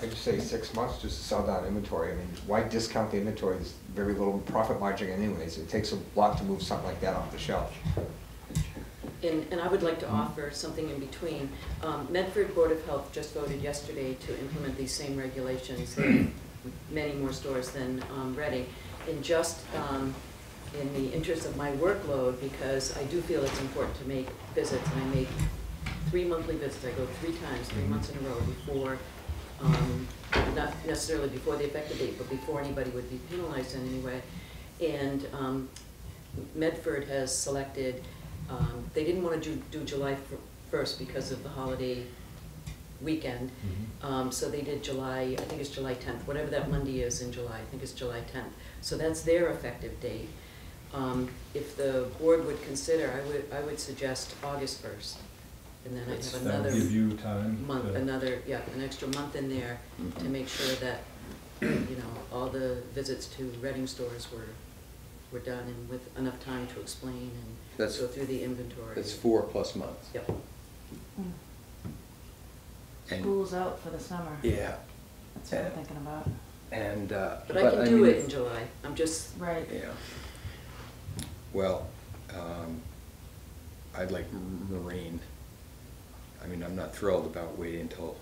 I just say six months just to sell down inventory. I mean, why discount the inventory? There's very little profit margin anyways. It takes a lot to move something like that off the shelf. And, and I would like to offer something in between. Um, Medford Board of Health just voted yesterday to implement these same regulations, in many more stores than um, Reading. And just um, in the interest of my workload, because I do feel it's important to make visits, and I make three monthly visits, I go three times, three months in a row before, um, not necessarily before the effective date, but before anybody would be penalized in any way. And um, Medford has selected, um, they didn't want to do, do July fir- first because of the holiday weekend. Mhm. Um, so they did July, I think it's July tenth, whatever that Monday is in July, I think it's July tenth. So that's their effective date. Um, if the board would consider, I would, I would suggest August first. And then I'd have another give you time. month, another, yeah, an extra month in there to Mhm. make sure that, you know, all the visits to Reading stores were, were done and with enough time to explain and That's- go through the inventory. That's four plus months. Yep. Mm. And- School's out for the summer. Yeah, That's what I'm thinking about. and, uh. But I can do mean, it in July. I'm just, Right. Yeah. Well, um, I'd like Maureen. I mean, I'm not thrilled about waiting until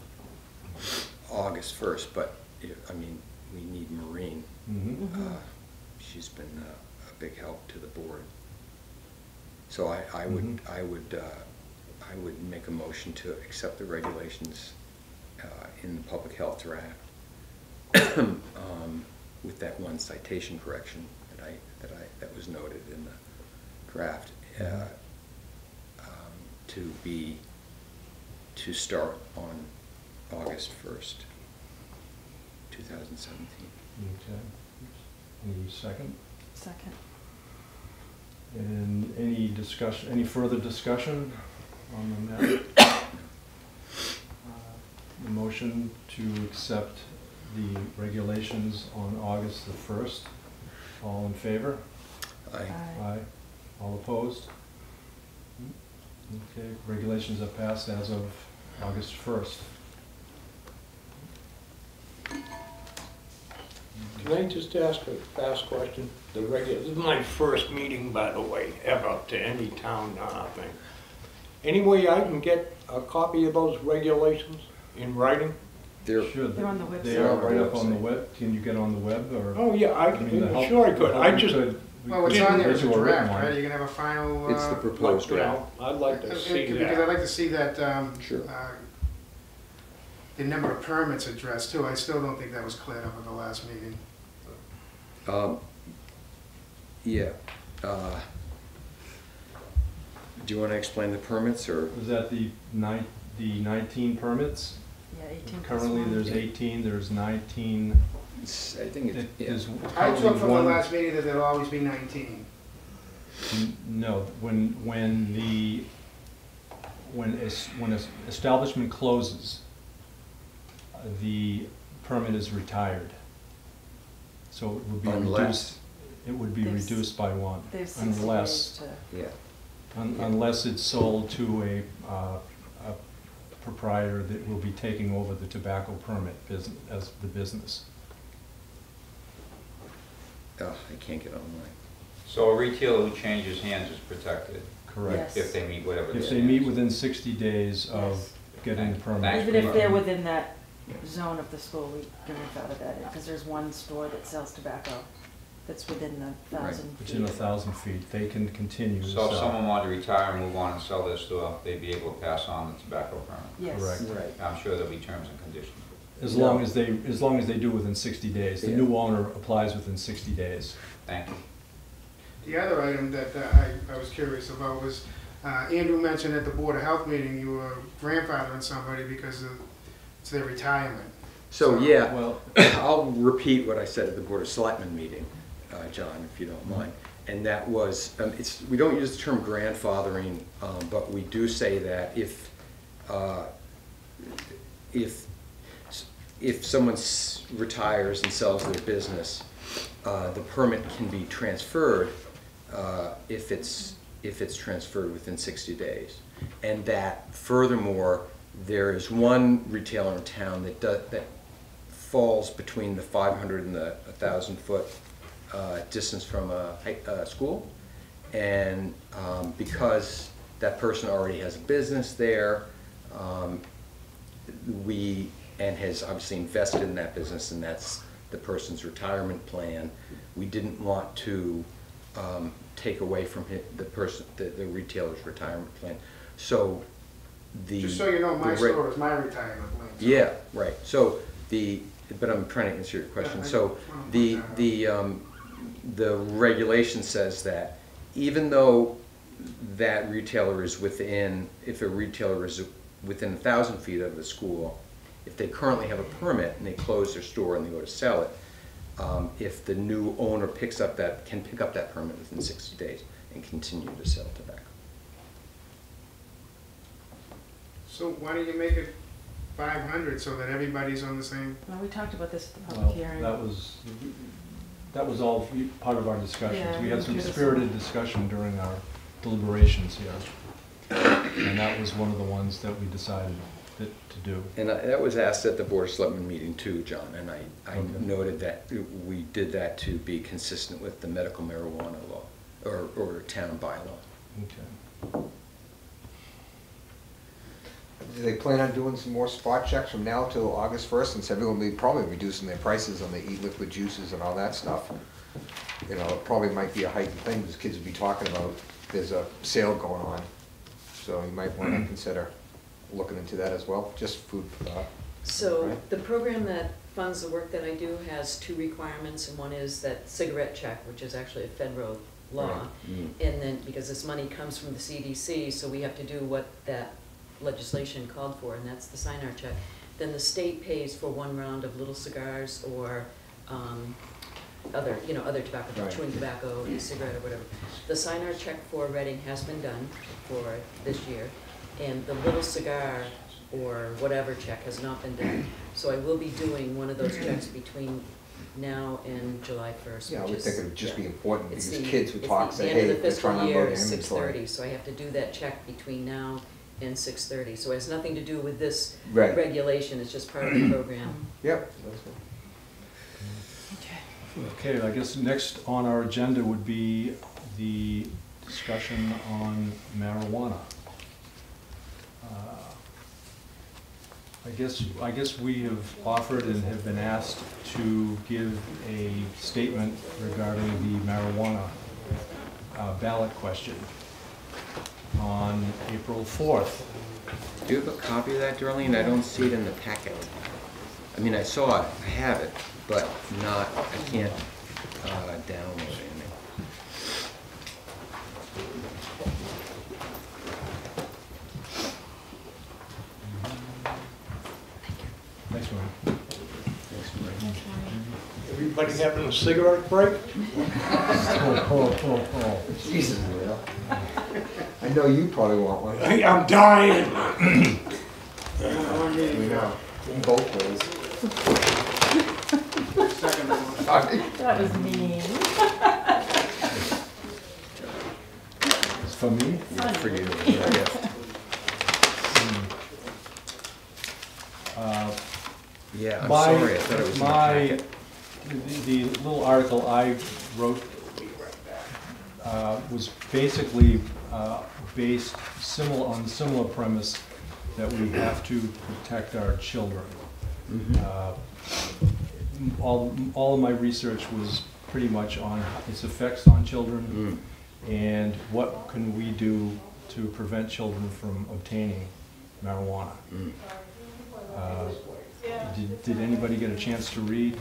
August first, but, yeah, I mean, we need Maureen. Mhm. Mhm. Uh, She's been uh, a big help to the board. So I, I would, Mhm. I would, uh, I would make a motion to accept the regulations uh, in the public health draft um, with that one citation correction that I, that I, that was noted in the draft, uh, Mhm. um, to be, to start on August first, two thousand seventeen. Okay. Any second? Second. And any discussion, any further discussion on the matter? Uh, The motion to accept the regulations on August the first. All in favor? Aye. Aye. Aye. All opposed? Okay, regulations are passed as of August first. Can I just ask a fast question? The regular, this is my first meeting, by the way, ever to any town uh, thing. Any way I can get a copy of those regulations in writing? There, Sure, They're on the website. They are right up on the web. Can you get on the web or? Oh, yeah, I I mean, the can, help- sure I could. I just, could- we Well, what's could on there is a issue written draft, one. right? You're gonna have a final, uh... It's the proposed You draft. know, I'd like to see that. Because I'd that. like to see that, um... Sure. uh, The number of permits addressed too. I still don't think that was cleared up at the last meeting. Um, Yeah. uh, Do you want to explain the permits, or? Was that the nine, the nineteen permits? Yeah, eighteen plus Currently, one. there's eighteen, there's nineteen. It's- I think it's, yeah. There's I took from the one- last meeting that there'll always be nineteen. N- No, when, when the, when, es- when an establishment closes, uh, the permit is retired. So it would be reduced, Unless, it would be There's- reduced by one. There's sixty days Unless, to, yeah. un- unless it's sold to a, uh, a proprietor that will be taking over the tobacco permit business, as the business. Oh, I can't get online. So a retailer who changes hands is protected Correct. Yes. if they meet whatever. If they meet hands. within sixty days of Yes. getting the permit. even if they're within that zone of the school, we grandfather that in, because there's one store that sells tobacco that's within the Right. thousand feet. Within a thousand feet, they can continue to So if sell. someone wanted to retire and move on and sell their store, they'd be able to pass on the tobacco permit. Yes. Correct. Right. I'm sure there'll be terms and conditions. As long as they, as long as they do within sixty days. The Yeah. new owner applies within sixty days. Thank you. The other item that uh, I, I was curious about was, uh, Andrew mentioned at the Board of Health meeting, you were grandfathering somebody because of, it's their retirement. So, yeah, Well, I'll repeat what I said at the Board of Selectmen meeting, uh, John, if you don't mind. And that was, um, it's, we don't use the term grandfathering, um, but we do say that if, uh, if, if someone retires and sells their business, uh, the permit can be transferred uh, if it's, if it's transferred within 60 days. And that furthermore, there is one retailer in town that that falls between the 500 and the 1,000 foot uh, distance from a high- uh, school. And um, because that person already has a business there, um, we, and has obviously invested in that business, and that's the person's retirement plan, we didn't want to um, take away from the person, the the retailer's retirement plan. So the. Just so you know, my store is my retirement plan. so- yeah, right, so the, but I'm trying to answer your question. So the, the, um, the regulation says that even though that retailer is within, if a retailer is within a thousand feet of the school, if they currently have a permit and they close their store and they go to sell it, um, if the new owner picks up that, can pick up that permit within sixty days and continue to sell tobacco. So why don't you make it five hundred so that everybody's on the same? Well, we talked about this at the well, public hearing. that was, that was all part of our discussions. Yeah, We had some we did this spirited discussion during our deliberations here. And that was one of the ones that we decided that- to do. And I- that was asked at the Board of Selectmen meeting too, John, and I, I Okay. noted that we did that to be consistent with the medical marijuana law, or, or town bylaw. Okay. Do they plan on doing some more spot checks from now till August first, since everyone will be probably reducing their prices on the e-liquid juices and all that stuff? You know, it probably might be a heightened thing, because kids will be talking about, there's a sale going on. So you might wanna consider looking into that as well, just food for thought. So Right. the program that funds the work that I do has two requirements, and one is that cigarette check, which is actually a federal law. Mm. And then, because this money comes from the CDC, so we have to do what that legislation called for, and that's the Synar check. Then the state pays for one round of little cigars or, um, other, you know, other tobacco, Right. chewing tobacco, e-cigarette or whatever. The Synar check for Reading has been done for this year, and the little cigar or whatever check has not been done. So I will be doing one of those checks between now and July first, Yeah, I would is. think it would just be important, It's because the- kids it's talk the say, end of hey, the fiscal year is six inventory. thirty, so I have to do that check between now and six thirty. So it has nothing to do with this Right. regulation, it's just part of the program. Yep. that's it. Okay. Okay, I guess next on our agenda would be the discussion on marijuana. Uh, I guess, I guess we have offered and have been asked to give a statement regarding the marijuana uh, ballot question on April 4th. Do you have a copy of that, Darlene? I don't see it in the packet. I mean, I saw it, I have it, but not, I can't uh, download anything. Thanks, Maureen. Thanks, Marie. Everybody having a cigarette break? Oh, oh, oh, oh. Jesus, Will. I know you probably want one. Hey, I'm dying. We know, in both ways. Second one. Sorry. That was mean. It's for me? Yeah, For you, yeah, gift. Uh, Yeah, I'm My- sorry, I thought it was in the my- packet. The the little article I wrote uh, was basically uh, based similar, on the similar premise that we have to protect our children. Uh, All, all of my research was pretty much on its effects on children Mm. and what can we do to prevent children from obtaining marijuana. Mm. Uh, Did, did anybody get a chance to read?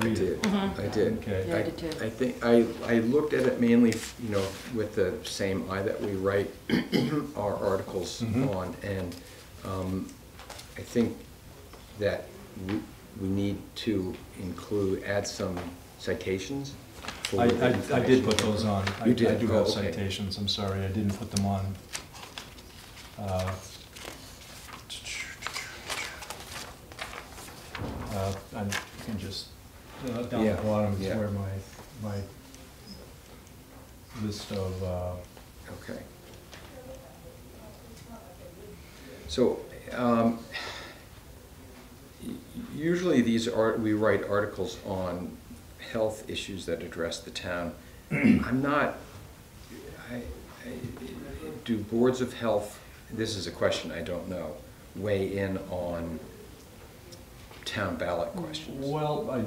I Read it? did, I did. Okay. Yeah, I did too. I think, I, I looked at it mainly, you know, with the same eye that we write our articles Mhm. on, and um, I think that we, we need to include, add some citations. for I, I, I did put those on. I- You did? I do Oh, have okay. citations, I'm sorry, I didn't put them on. Uh, uh, I can just, uh, down the bottom is yeah. where my, my list of, uh, Okay. So, um, usually these are, we write articles on health issues that address the town. I'm not, I, I- do boards of health, this is a question I don't know, weigh in on town ballot questions? well, I,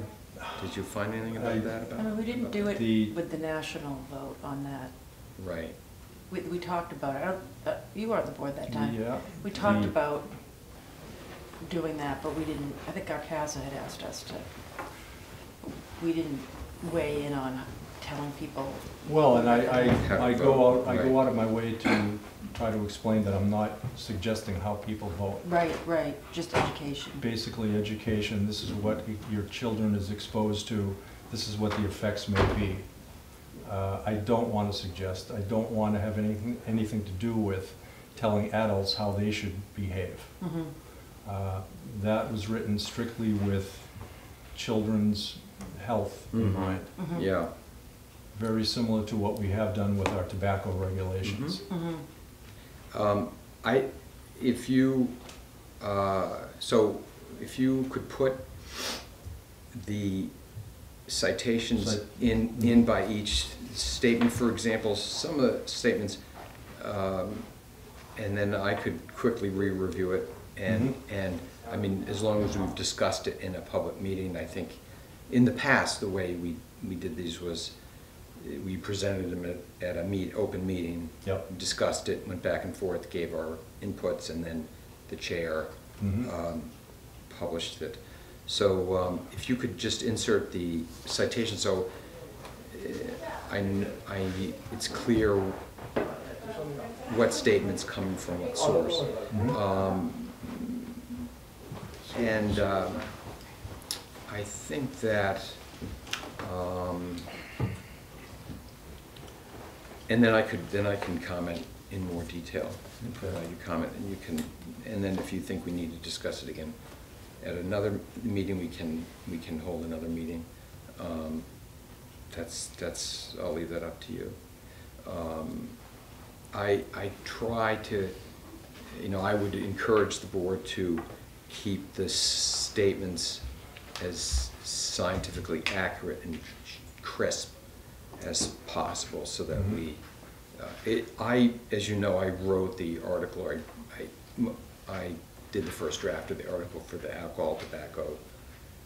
Did you find anything I- about that I about? mean, we didn't do The- it with the national vote on that. Right. We, we talked about it. I don't, uh, you were on the board that time. yeah. We talked the- about doing that, but we didn't, I think RCASA had asked us to, we didn't weigh in on telling people. Well, and I, I, I go out, I go out of my way to try to explain that I'm not suggesting how people vote. Right, right, just education. Basically, education, this is what your children is exposed to, this is what the effects may be. Uh, I don't want to suggest, I don't want to have anything, anything to do with telling adults how they should behave. Mhm. Uh, That was written strictly with children's health in Mhm. mind, Mhm. Yeah. very similar to what we have done with our tobacco regulations. Um, I, if you, uh, so if you could put the citations in, in by each statement, for example, some of the statements, um, and then I could quickly re-review it, and, Mhm. and, I mean, as long as we've discussed it in a public meeting, I think, in the past, the way we, we did these was, we presented them at, at a meet, open meeting, Yep. discussed it, went back and forth, gave our inputs, and then the chair Mhm. um, published it. So um, if you could just insert the citation, so uh, I, kn- I, it's clear what statements come from what source. Mhm. Um, And um, I think that, um, and then I could, then I can comment in more detail, and provide you comment, and you can, and then if you think we need to discuss it again at another meeting, we can, we can hold another meeting. Um, That's, that's, I'll leave that up to you. Um, I, I try to, you know, I would encourage the board to keep the statements as scientifically accurate and crisp as possible, so that Mhm. we, uh, it, I, as you know, I wrote the article, I, I, I did the first draft of the article for the alcohol, tobacco,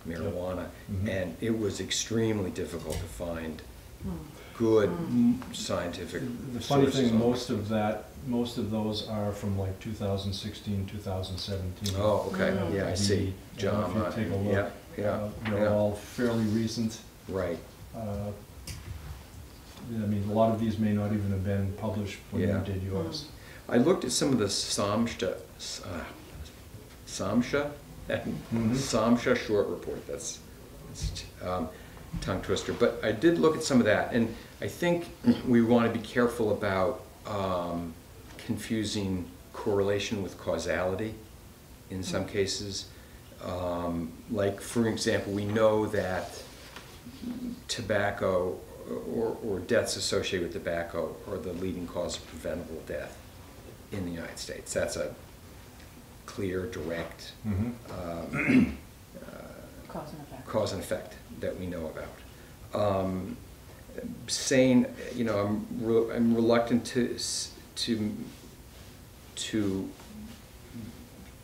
marijuana, Mhm. and it was extremely difficult to find Hmm. good Mm. scientific The funny thing, most of that, most of those are from like 2016, 2017. Oh, okay, Mm. yeah, I see. John, If you uh, take a yeah, look, yeah, uh, they're yeah. all fairly recent. Right, Uh, I mean, a lot of these may not even have been published when you did yours. I looked at some of the SAMHSA, uh, SAMHSA, Mhm. SAMHSA short report, that's, that's, um, tongue twister, but I did look at some of that, and I think we want to be careful about, um, confusing correlation with causality in some cases. Um, like, for example, we know that tobacco or, or deaths associated with tobacco are the leading cause of preventable death in the United States. That's a clear, direct um, Cause and effect. cause and effect that we know about. Um, saying, you know, I'm, re- I'm reluctant to, to, to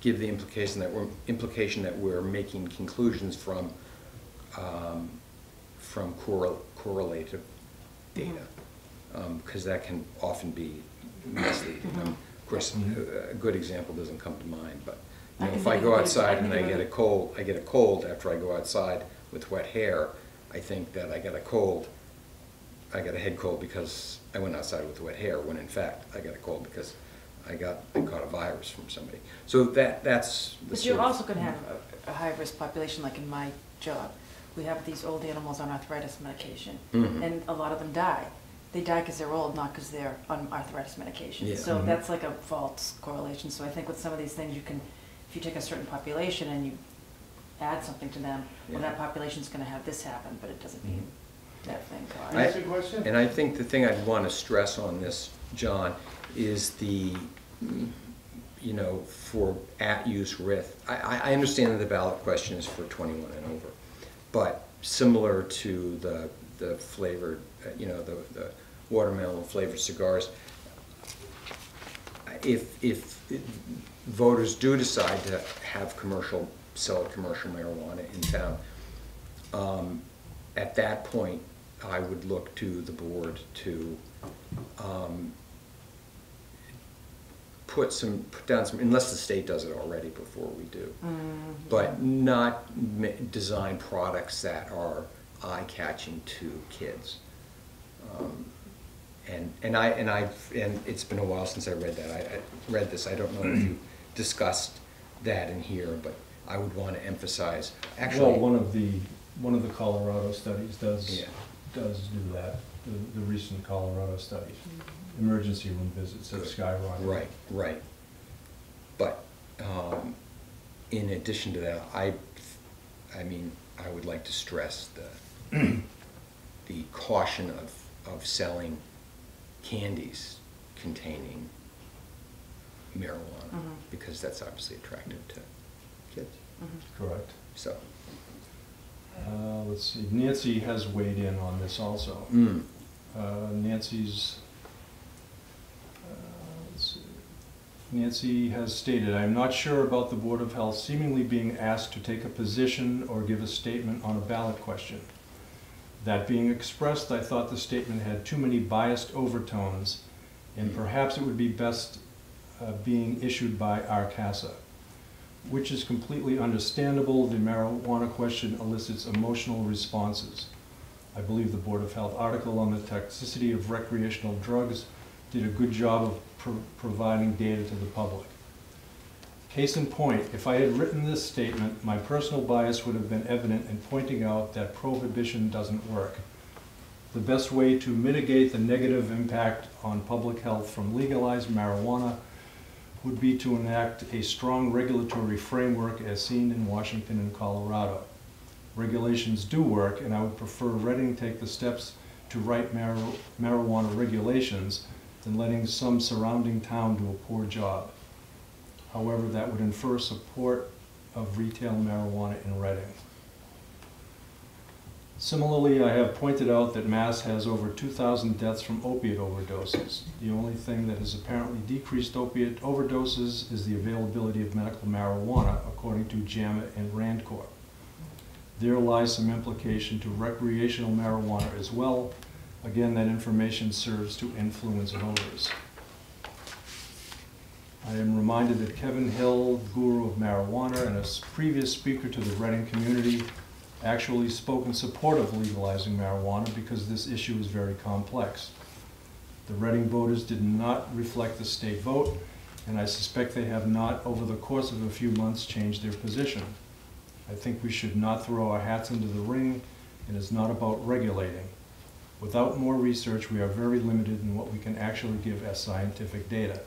give the implication that we're, implication that we're making conclusions from, um, from correl, correlative data. Mm-hmm. Um, because that can often be misleading. Mm-hmm. Um, Of course, a a good example doesn't come to mind, but, you know, can if I go of a good ex- I outside and I get a- cold, I get a cold after I go outside with wet hair, I think that I got a cold, I got a head cold because I went outside with wet hair, when in fact, I got a cold because I got, I caught a virus from somebody. So that, that's the But you're also gonna have a, a high-risk population, like in my job. We have these old animals on arthritis medication, Mhm. and a lot of them die. They die because they're old, not because they're on arthritis medication. Yeah. So Mhm. that's like a false correlation. So I think with some of these things, you can, if you take a certain population and you add something to them, well, Yeah. that population's gonna have this happen, but it doesn't mean that thing. I- Can I ask a question? And I think the thing I'd want to stress on this, John, is the, you know, for at-use risk. I, I, I understand that the ballot question is for twenty-one and over, but similar to the, the flavored, uh, you know, the, the watermelon flavored cigars, if, if voters do decide to have commercial, sell commercial marijuana in town, um, at that point, I would look to the board to um, put some, put down some, unless the state does it already before we do, Mm, but not ma- design products that are eye-catching to kids. Um, And, and I, and I, and it's been a while since I read that. I, I read this, I don't know if you discussed that in here, but I would want to emphasize, actually. Well, one of the, one of the Colorado studies does, Yeah. does do that, the, the recent Colorado studies. Emergency room visits have Good. skyrocketed. Right, right. But, um, in addition to that, I, I mean, I would like to stress the, the caution of, of selling candies containing marijuana, Mhm. because that's obviously attractive to kids, mhm. Correct. so. Uh, let's see, Nancy has weighed in on this also. Mm, Uh, Nancy's, uh, let's see. Nancy has stated, "I am not sure about the Board of Health seemingly being asked to take a position or give a statement on a ballot question. That being expressed, I thought the statement had too many biased overtones, and perhaps it would be best uh, being issued by RCASA, which is completely understandable. The marijuana question elicits emotional responses. I believe the Board of Health article on the toxicity of recreational drugs did a good job of pro- providing data to the public. Case in point, if I had written this statement, my personal bias would have been evident in pointing out that prohibition doesn't work. The best way to mitigate the negative impact on public health from legalized marijuana would be to enact a strong regulatory framework as seen in Washington and Colorado. Regulations do work, and I would prefer Reading take the steps to write mar- marijuana regulations than letting some surrounding town do a poor job. However, that would infer support of retail marijuana in Reading. Similarly, I have pointed out that Mass has over 2,000 deaths from opiate overdoses. The only thing that has apparently decreased opiate overdoses is the availability of medical marijuana, according to JAMA and Rand Corp. There lies some implication to recreational marijuana as well, Again, that information serves to influence voters. I am reminded that Kevin Hill, guru of marijuana, and a previous speaker to the Reading community, actually spoke in support of legalizing marijuana because this issue is very complex. The Reading voters did not reflect the state vote, and I suspect they have not, over the course of a few months, changed their position. I think we should not throw our hats into the ring, and it's not about regulating. Without more research, we are very limited in what we can actually give as scientific data.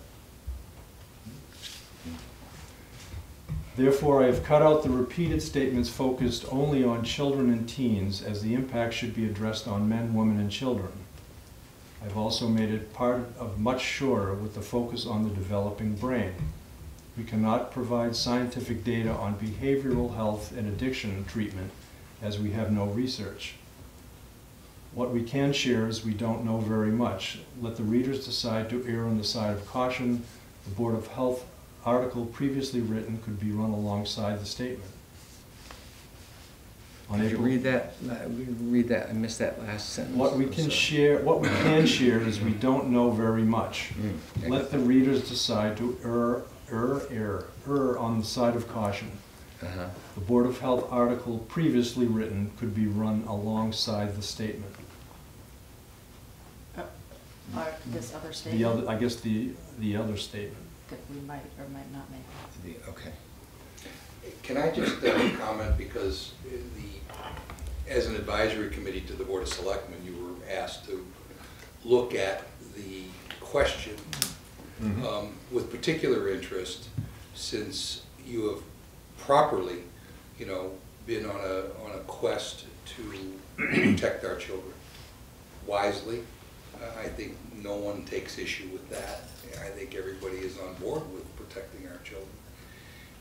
Therefore, I have cut out the repeated statements focused only on children and teens, as the impact should be addressed on men, women, and children. I've also made it part of much shorter with the focus on the developing brain. We cannot provide scientific data on behavioral health and addiction treatment, as we have no research. What we can share is we don't know very much. Let the readers decide to err on the side of caution. The Board of Health article previously written could be run alongside the statement. On Could you read that, uh, read that, I missed that last sentence. What we can share, what we can share is we don't know very much. Mm, Let the readers decide to err, err, err, err on the side of caution. Uh-huh. The Board of Health article previously written could be run alongside the statement. Uh, This other The statement other, I guess the, the other statement. that we might or might not make. The- Okay. Can I just uh, comment, because the, as an advisory committee to the Board of Selectmen, you were asked to look at the question um, with particular interest, since you have properly, you know, been on a, on a quest to protect our children wisely. Uh, I think no one takes issue with that. I think everybody is on board with protecting our children.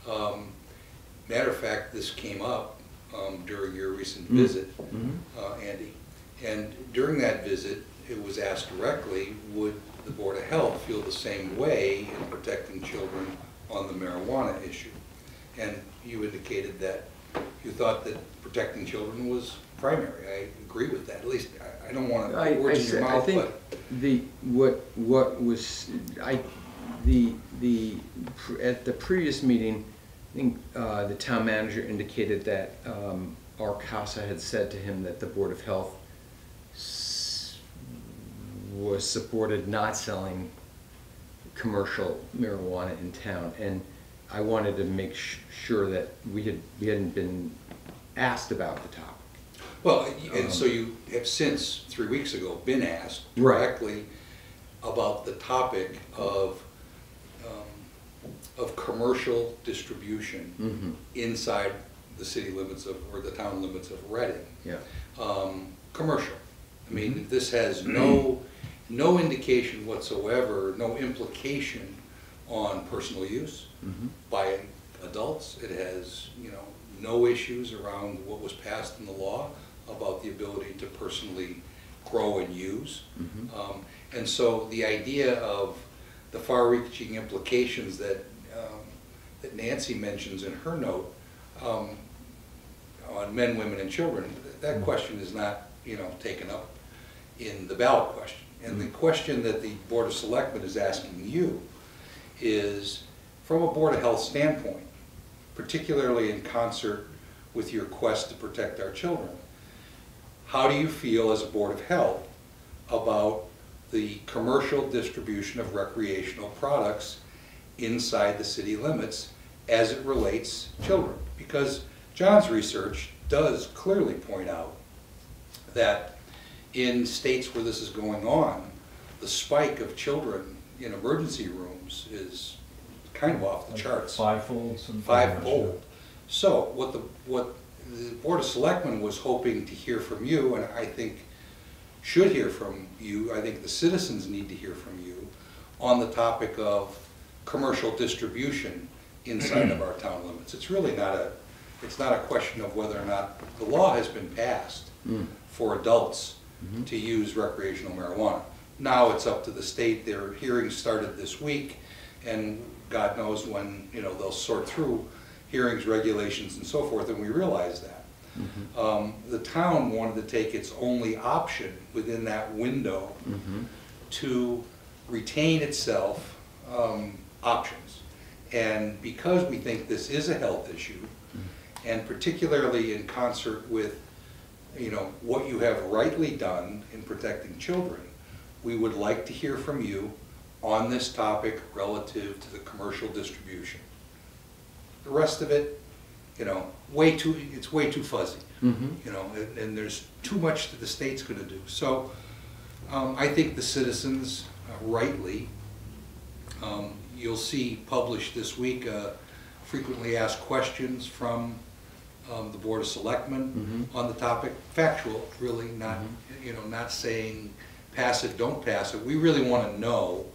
Um, Matter of fact, this came up um, during your recent Mm. visit, Mhm. uh, Andy. And during that visit, it was asked directly, would the Board of Health feel the same way in protecting children on the marijuana issue? And you indicated that you thought that protecting children was primary. I agree with that, at least, I- I don't want to I, put I words in your said- I think but the, what, what was, I, the, the, at the previous meeting, I think, uh, the town manager indicated that, um, RCASA had said to him that the Board of Health was supported not selling commercial marijuana in town, and I wanted to make sh- sure that we had, we hadn't been asked about the topic. Well, and so Um, you have since, three weeks ago, been asked Right. directly about the topic of, um, of commercial distribution Mhm. inside the city limits of, or the town limits of Reading. Yeah. Um, Commercial. I mean, Mhm. this has no, no indication whatsoever, no implication on personal use Mhm. by adults. It has, you know, no issues around what was passed in the law about the ability to personally grow and use. Mhm. Um, And so the idea of the far-reaching implications that, um, that Nancy mentions in her note um, on men, women, and children, that question is not, you know, taken up in the ballot question. And the question that the Board of Selectmen is asking you is, from a Board of Health standpoint, particularly in concert with your quest to protect our children, how do you feel as a Board of Health about the commercial distribution of recreational products inside the city limits as it relates children? Because John's research does clearly point out that in states where this is going on, the spike of children in emergency rooms is kind of off the charts. Fivefold. some- Fivefold. So what the, what the Board of Selectmen was hoping to hear from you, and I think should hear from you, I think the citizens need to hear from you, on the topic of commercial distribution inside of our town limits. It's really not a, it's not a question of whether or not, the law has been passed Mm. for adults Mhm. to use recreational marijuana. Now it's up to the state, their hearings started this week, and God knows when, you know, they'll sort through hearings, regulations, and so forth, and we realize that. Um, The town wanted to take its only option within that window Mhm. to retain itself um, options. And because we think this is a health issue, and particularly in concert with, you know, what you have rightly done in protecting children, we would like to hear from you on this topic relative to the commercial distribution. The rest of it, you know, way too, it's way too fuzzy Mhm. you know, and, and there's too much that the state's gonna do. So, um, I think the citizens uh, rightly, um, you'll see published this week, uh, frequently asked questions from, um, the Board of Selectmen Mhm. on the topic, factual, really, not, you know, not saying pass it, don't pass it. We really wanna know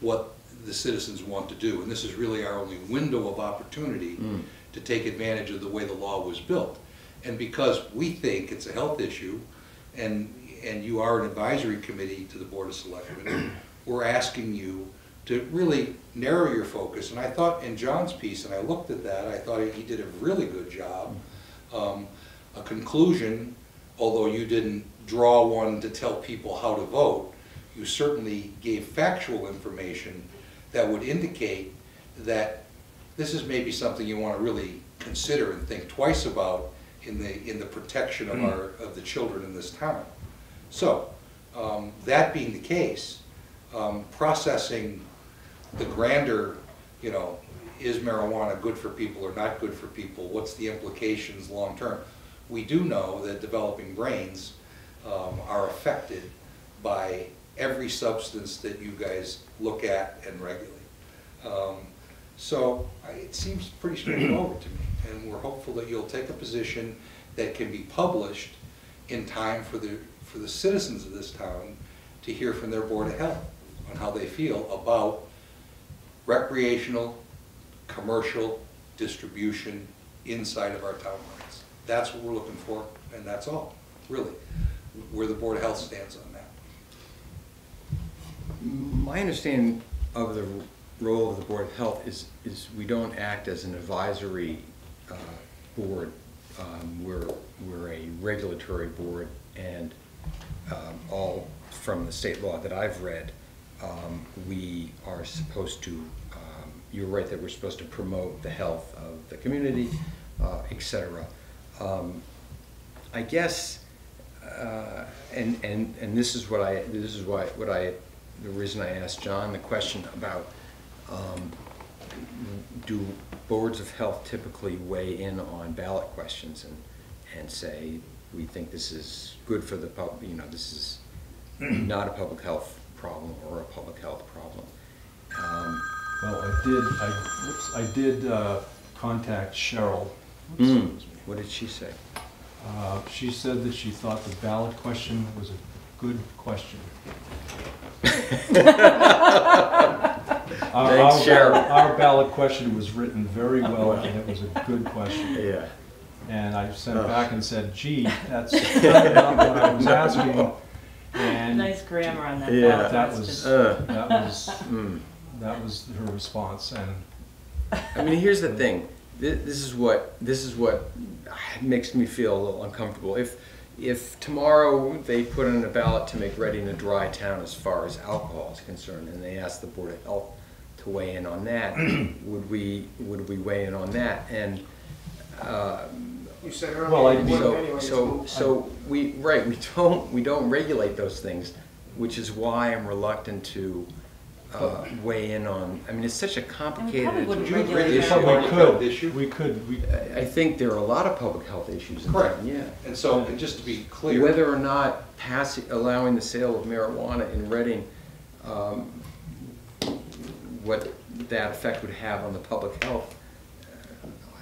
what the citizens want to do, and this is really our only window of opportunity Mm. to take advantage of the way the law was built. And because we think it's a health issue, and, and you are an advisory committee to the Board of Selectmen, we're asking you to really narrow your focus. And I thought in John's piece, and I looked at that, I thought he did a really good job. Um, A conclusion, although you didn't draw one to tell people how to vote, you certainly gave factual information that would indicate that this is maybe something you want to really consider and think twice about in the, in the protection of our, of the children in this town. So, um, that being the case, um, processing the grander, you know, is marijuana good for people or not good for people? What's the implications long-term? We do know that developing brains um, are affected by every substance that you guys look at and regulate. Um, So I- it seems pretty straightforward to me, and we're hopeful that you'll take a position that can be published in time for the, for the citizens of this town to hear from their Board of Health on how they feel about recreational, commercial distribution inside of our town limits. That's what we're looking for, and that's all, really, where the Board of Health stands on. My understanding of the role of the Board of Health is, is we don't act as an advisory uh, board. Um, We're, we're a regulatory board, and um, all from the state law that I've read, um, we are supposed to, um, you're right that we're supposed to promote the health of the community, uh, et cetera. Um, I guess, uh, and, and, and this is what I, this is why, what I, the reason I asked John the question about, um, do boards of health typically weigh in on ballot questions and, and say, we think this is good for the pub, you know, this is not a public health problem or a public health problem? Um, Well, I did, I, whoops, I did uh, contact Cheryl. Mm. What did she say? Uh, She said that she thought the ballot question was a good question. Our- Thanks, our- Cheryl. Our ballot question was written very well, and it was a good question. Yeah. And I sent Ugh. back and said, gee, that's not what I was asking. And Nice grammar on that. Yeah. ballot that question. was, Uh. that was, Mm. that was her response, and I mean, here's the thing. Thi- This is what this is what makes me feel a little uncomfortable. If if tomorrow they put in a ballot to make Reading a dry town as far as alcohol is concerned, and they ask the board of health to weigh in on that, would we would we weigh in on that? And uh, You said Well, I- earlier, you so wouldn't anyway, so it's so we right we don't we don't regulate those things, which is why I'm reluctant to. Uh, weigh in on, I mean, it's such a complicated. wouldn't Would you agree regulate this that. is a we public health could, issue? we could, we, I I think there are a lot of public health issues in Correct. town, yeah. And so, and just to be clear. Whether or not passing, allowing the sale of marijuana in Reading, um, what that effect would have on the public health.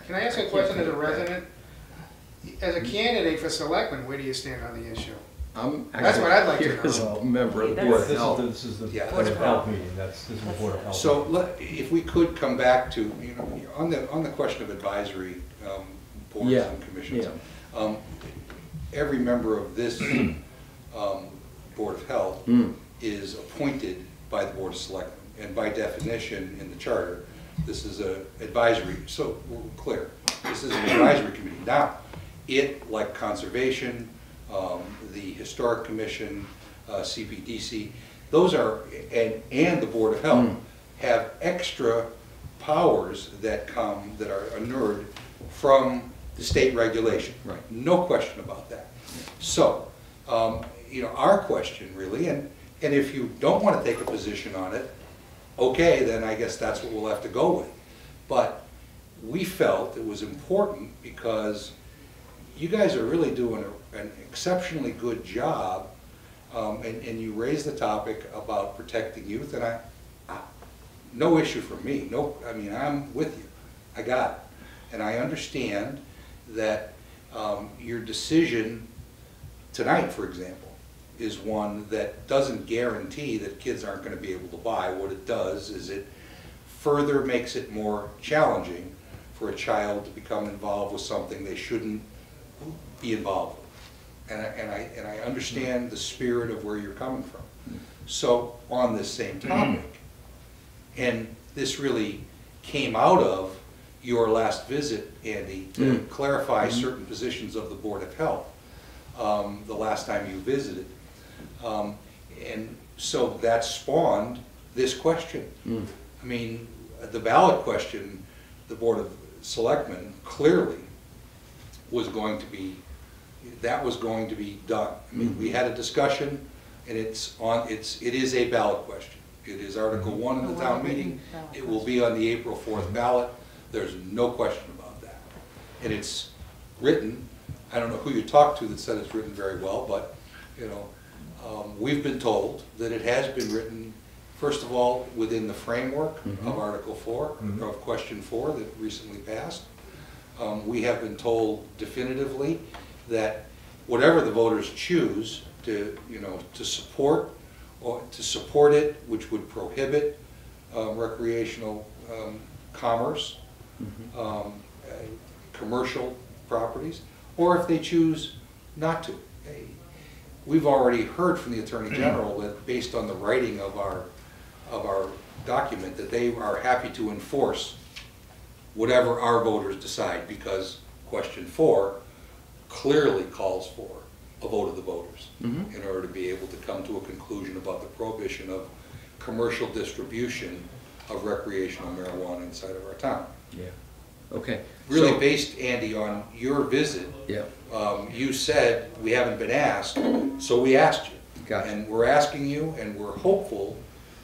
Can I ask a question as a think. resident? As a candidate for selectman, where do you stand on the issue? I'm That's what I'd like to here as know. a member of the That's- Board this of is, Health. the- this is the Yeah, Board of Health meeting, that's, this is the Board of Health. So, let- if we could come back to, you know, on the, on the question of advisory um, boards Yeah, and commissions. yeah. um, Every member of this um, Board of Health Mm. is appointed by the Board of Selectmen. And by definition, in the charter, this is a advisory, so we're clear, this is an advisory committee. Now, it, like Conservation, um, the Historic Commission, uh, CPDC, those are, and, and the Board of Health, Mm. have extra powers that come, that are inured from the state regulation. Right. No question about that. So, um, you know, our question really, and, and if you don't want to take a position on it, okay, then I guess that's what we'll have to go with. But we felt it was important because you guys are really doing a- an exceptionally good job, um, and, and you raised the topic about protecting youth, and I, I- no issue for me, no, I mean, I'm with you, I got it. And I understand that um, your decision tonight, for example, is one that doesn't guarantee that kids aren't gonna be able to buy. What it does is it further makes it more challenging for a child to become involved with something they shouldn't be involved with. And I, and I, and I understand the spirit of where you're coming from. So, on this same topic, and this really came out of your last visit, Andy, to Mm. clarify certain positions of the Board of Health, um, the last time you visited. Um, And so that spawned this question. Mm. I mean, the ballot question, the Board of Selectmen clearly was going to be, that was going to be done. I mean, we had a discussion, and it's on, it's, it is a ballot question. It is Article One in the town meeting. It will be on the April fourth ballot. There's no question about that. And it's written, I don't know who you talked to that said it's written very well, but, you know, um, we've been told that it has been written, first of all, within the framework of Article Four, Mhm. of Question Four that recently passed. Um, We have been told definitively that whatever the voters choose to, you know, to support, or to support it, which would prohibit um, recreational um, commerce, um, uh, commercial properties, or if they choose not to. We've already heard from the Attorney General that based on the writing of our, of our document, that they are happy to enforce whatever our voters decide, because question four clearly calls for a vote of the voters Mhm. in order to be able to come to a conclusion about the prohibition of commercial distribution of recreational marijuana inside of our town. Yeah, okay. Really So- based, Andy, on your visit, Yeah, um, you said, we haven't been asked, so we asked you. Gotcha. And we're asking you, and we're hopeful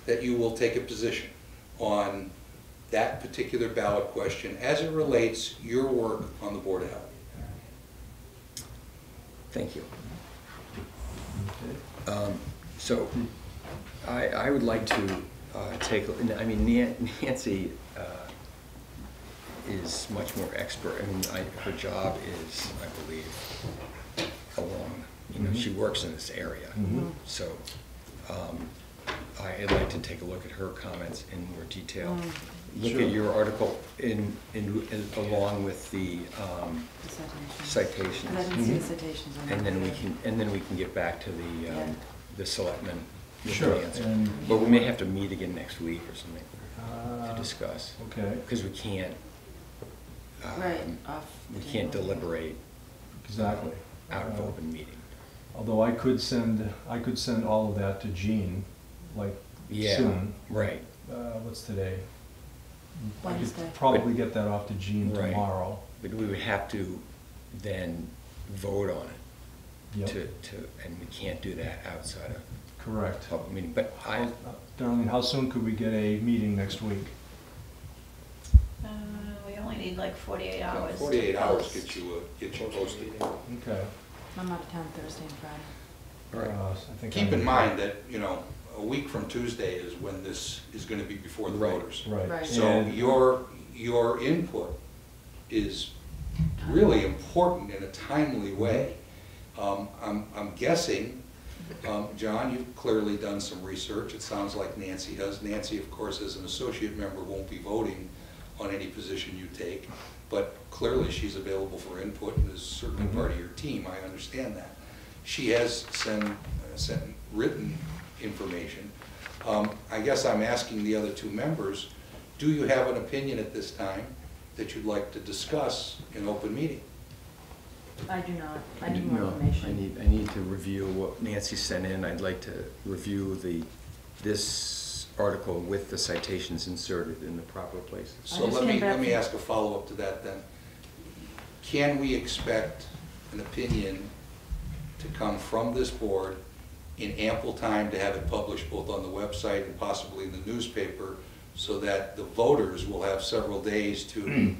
that you will take a position on that particular ballot question as it relates your work on the Board of Health. Thank you. Um, So, I, I would like to uh, take, I mean, Nancy uh, is much more expert, I mean, I- her job is, I believe, along, you know, she works in this area. Mhm. So, um, I'd like to take a look at her comments in more detail. Look Sure. at your article in, in, in- along with the um, The citations. citations. Because I didn't see the citations on And then we can, and then we can get back to the, Yeah. um, the selectmen with Sure, the answer. and- But we may have to meet again next week or something Uh, to discuss, Okay, because we can't, um, Right, off. we the can't table. deliberate exactly. out of Uh, open meeting. Although I could send, I could send all of that to Jean, like, Yeah, soon. right. Uh, what's today? I Wednesday. could probably get that off to Jean Right. tomorrow. But we would have to then vote on it Yep. to, to, and we can't do that outside of Correct. public meeting. But I, Darlene, how soon could we get a meeting next week? Uh, we only need like forty-eight hours. to Forty-eight hours post. get you, uh, get you posted. Okay. I'm out of town Thursday and Friday. all right. Uh, I think Keep I'm- in mind that, you know, a week from Tuesday is when this is gonna be before the Right. voters. Right. Right. So And- your, your input is really important in a timely way. Um, I'm, I'm guessing, um, John, you've clearly done some research, it sounds like Nancy has. Nancy, of course, as an associate member, won't be voting on any position you take, but clearly she's available for input and is certainly Mhm. part of your team, I understand that. She has sent, uh, sent written information. Um, I guess I'm asking the other two members, do you have an opinion at this time that you'd like to discuss in open meeting? I do not, I need more No, information. I need, I need to review what Nancy sent in. I'd like to review the, this article with the citations inserted in the proper places. So just let me, back let me from- ask a follow-up to that then. Can we expect an opinion to come from this board in ample time to have it published both on the website and possibly in the newspaper so that the voters will have several days to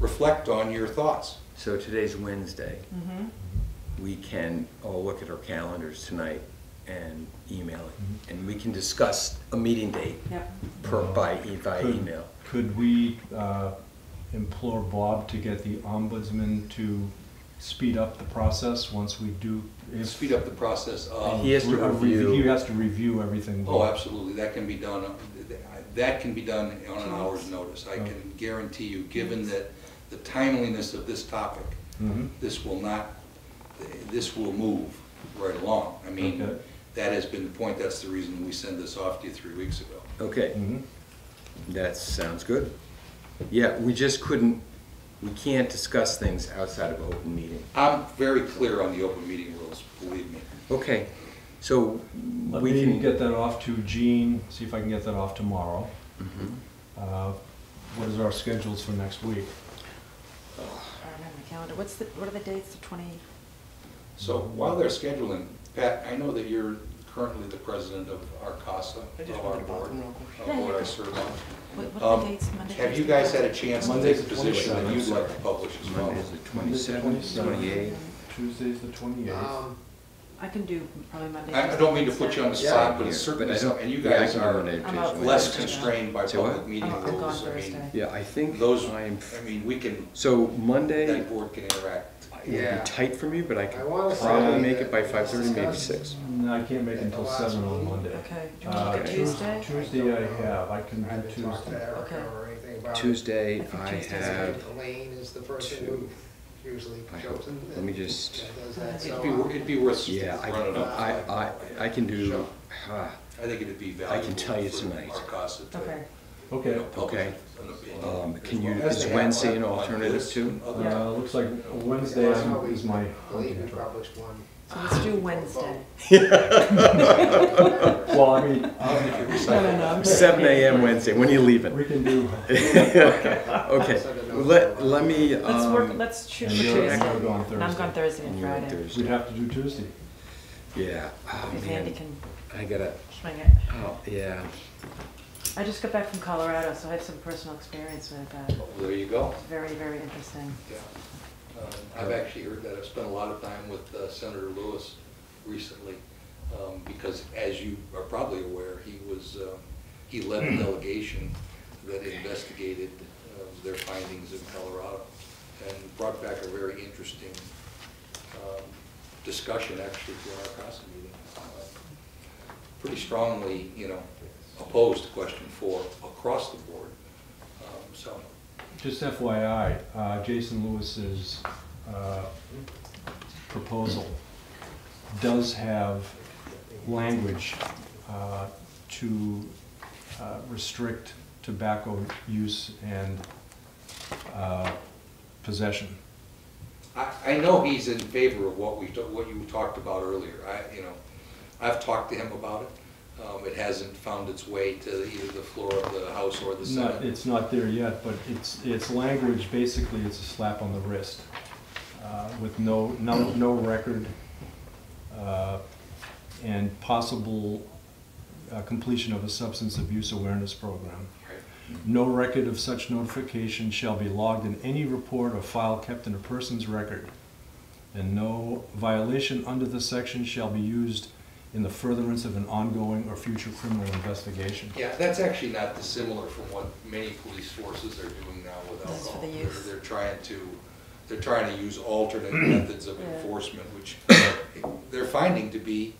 reflect on your thoughts? So today's Wednesday. Mhm. We can all look at our calendars tonight and email it. And we can discuss a meeting date Yep, per, by, e- by Could- email. Could we uh, implore Bob to get the ombudsman to speed up the process once we do? If- Speed up the process of. He has to a review- He has to review everything. Oh, absolutely, that can be done, that can be done on an hour's notice. I can guarantee you, given that the timeliness of this topic, Mhm. this will not, this will move right along. I mean, Okay. that has been the point, that's the reason we sent this off to you three weeks ago. Okay, Mhm. that sounds good. Yeah, we just couldn't, we can't discuss things outside of open meeting. I'm very clear on the open meeting rules, believe me. Okay, so Let we me can. get that off to Jean, see if I can get that off tomorrow. Mhm. Uh, What is our schedules for next week? I don't have my calendar. What's the, what are the dates, the twenty? So while they're scheduling, Pat, I know that you're currently the president of our CASA, I just of wanted our to board, bottom real quick. of Yeah, board yeah. I serve on. What what are the Um, dates, Monday? Have you Tuesday, guys had a Wednesday? chance to Monday's take a the position that 27th, you'd like to publish as well? Monday's the twenty-seventh, 27th. twenty-eighth. Tuesday's the 28th. Um, I can do probably Monday. I I don't mean to put you on the Yeah. spot, but Here, it's but certainly I don't- and you yeah, I guys can do are it I'm occasionally. out less Wednesday. constrained by Say what? public meeting I'm- I'm gone rules. I mean, Thursday. Yeah, I think those, I'm, I mean, we can, so Monday, that board can interact. it would be Yeah. tight for me, but I I could wanna say probably make it by it's five thirty, maybe discussed. six. No, I can't make it until At the last 7 on. Monday. Okay, do you Uh, to look at Tuesday? Tuesday I have, I can I do didn't talk to Tuesday. Erica Okay. or anything about it. Tuesday, I think I Tuesday's have, Elaine is the person two. who usually I hope- chosen. let me just- that does that, It'd so, be, wor- it'd be worth just yeah, I, running up. I, I, I can do, ah, I think it'd be I valuable can tell you for tonight. RCASA to, Okay, you Okay. know, publish Okay. an opinion. um, can you, well as is they have Wednesday an on- on alternative this too? and other- Uh, Looks like Wednesday is my I believe hunting we trip. published one. so let's do Wednesday. Well, I mean, If you recycle No, no, no, Seven AM Wednesday, when are you leaving? we can do, Okay, let, let me, Let's work, um, let's shoot and for you're Tuesday. you're gone And I'm gone Thursday. Thursday and and you're on Friday. We'd Thursday. have to do Tuesday. Yeah, oh If Andy man, can I gotta, swing it. oh, yeah. I just got back from Colorado, so I have some personal experience with that. Well, There you go. It's very, very interesting. Yeah. Um, I've actually heard that. I've spent a lot of time with uh, Senator Lewis recently, um, because as you are probably aware, he was, um, he led a delegation that investigated uh, their findings in Colorado and brought back a very interesting um, discussion actually to RCASA meeting. Uh, Pretty strongly, you know, opposed to question four across the board. Um, So, Just FYI, uh, Jason Lewis's uh, proposal does have language uh, to uh, restrict tobacco use and uh, possession. I, I know he's in favor of what we, what you talked about earlier. I, you know, I've talked to him about it. Um, it hasn't found its way to either the floor of the House or the It's not, Senate. it's not there yet, but it's, it's language, basically, it's a slap on the wrist, uh, with no, no, no record, uh, and possible uh, completion of a substance abuse awareness program. Right. No record of such notification shall be logged in any report or file kept in a person's record, and no violation under the section shall be used in the furtherance of an ongoing or future criminal investigation. Yeah, that's actually not dissimilar from what many police forces are doing now with This is for alcohol. the They're- youth. They're trying to, they're trying to use alternate methods of Yeah. enforcement, which they're finding to be,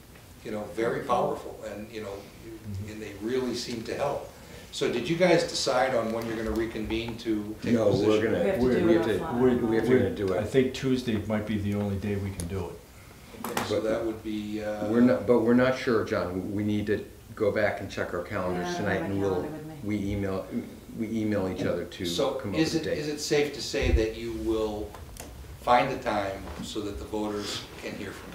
you know, very powerful and, you know, mm-hmm. and they really seem to help. So did you guys decide on when you're gonna reconvene to take a No, position? we're gonna, We have to We're- do we it have to, offline. we we have to do I it. think Tuesday might be the only day we can do it. Okay, So that would be, uh. We're not, but we're not sure, John. We need to go back and check our Yeah, I calendars don't tonight my and we'll, calendar with me. we email, we email each other to So come up is with a it, is date. it safe to say that you will find a time so that the voters can hear from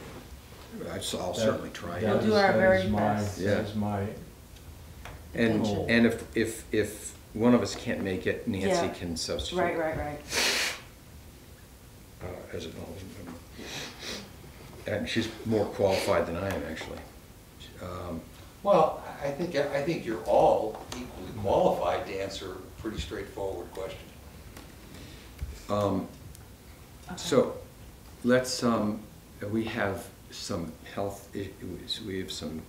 you. I'll certainly try. that We'll do our that very is my- best. Yeah. That is my, And, Cool. and if, if, if one of us can't make it, Nancy Yeah. can substitute. Right, right, right. uh, as an alternate member. And she's more qualified than I am, actually. Um, Well, I think, I think you're all equally qualified to answer a pretty straightforward question. um, So, let's, um, we have some health issues, we have some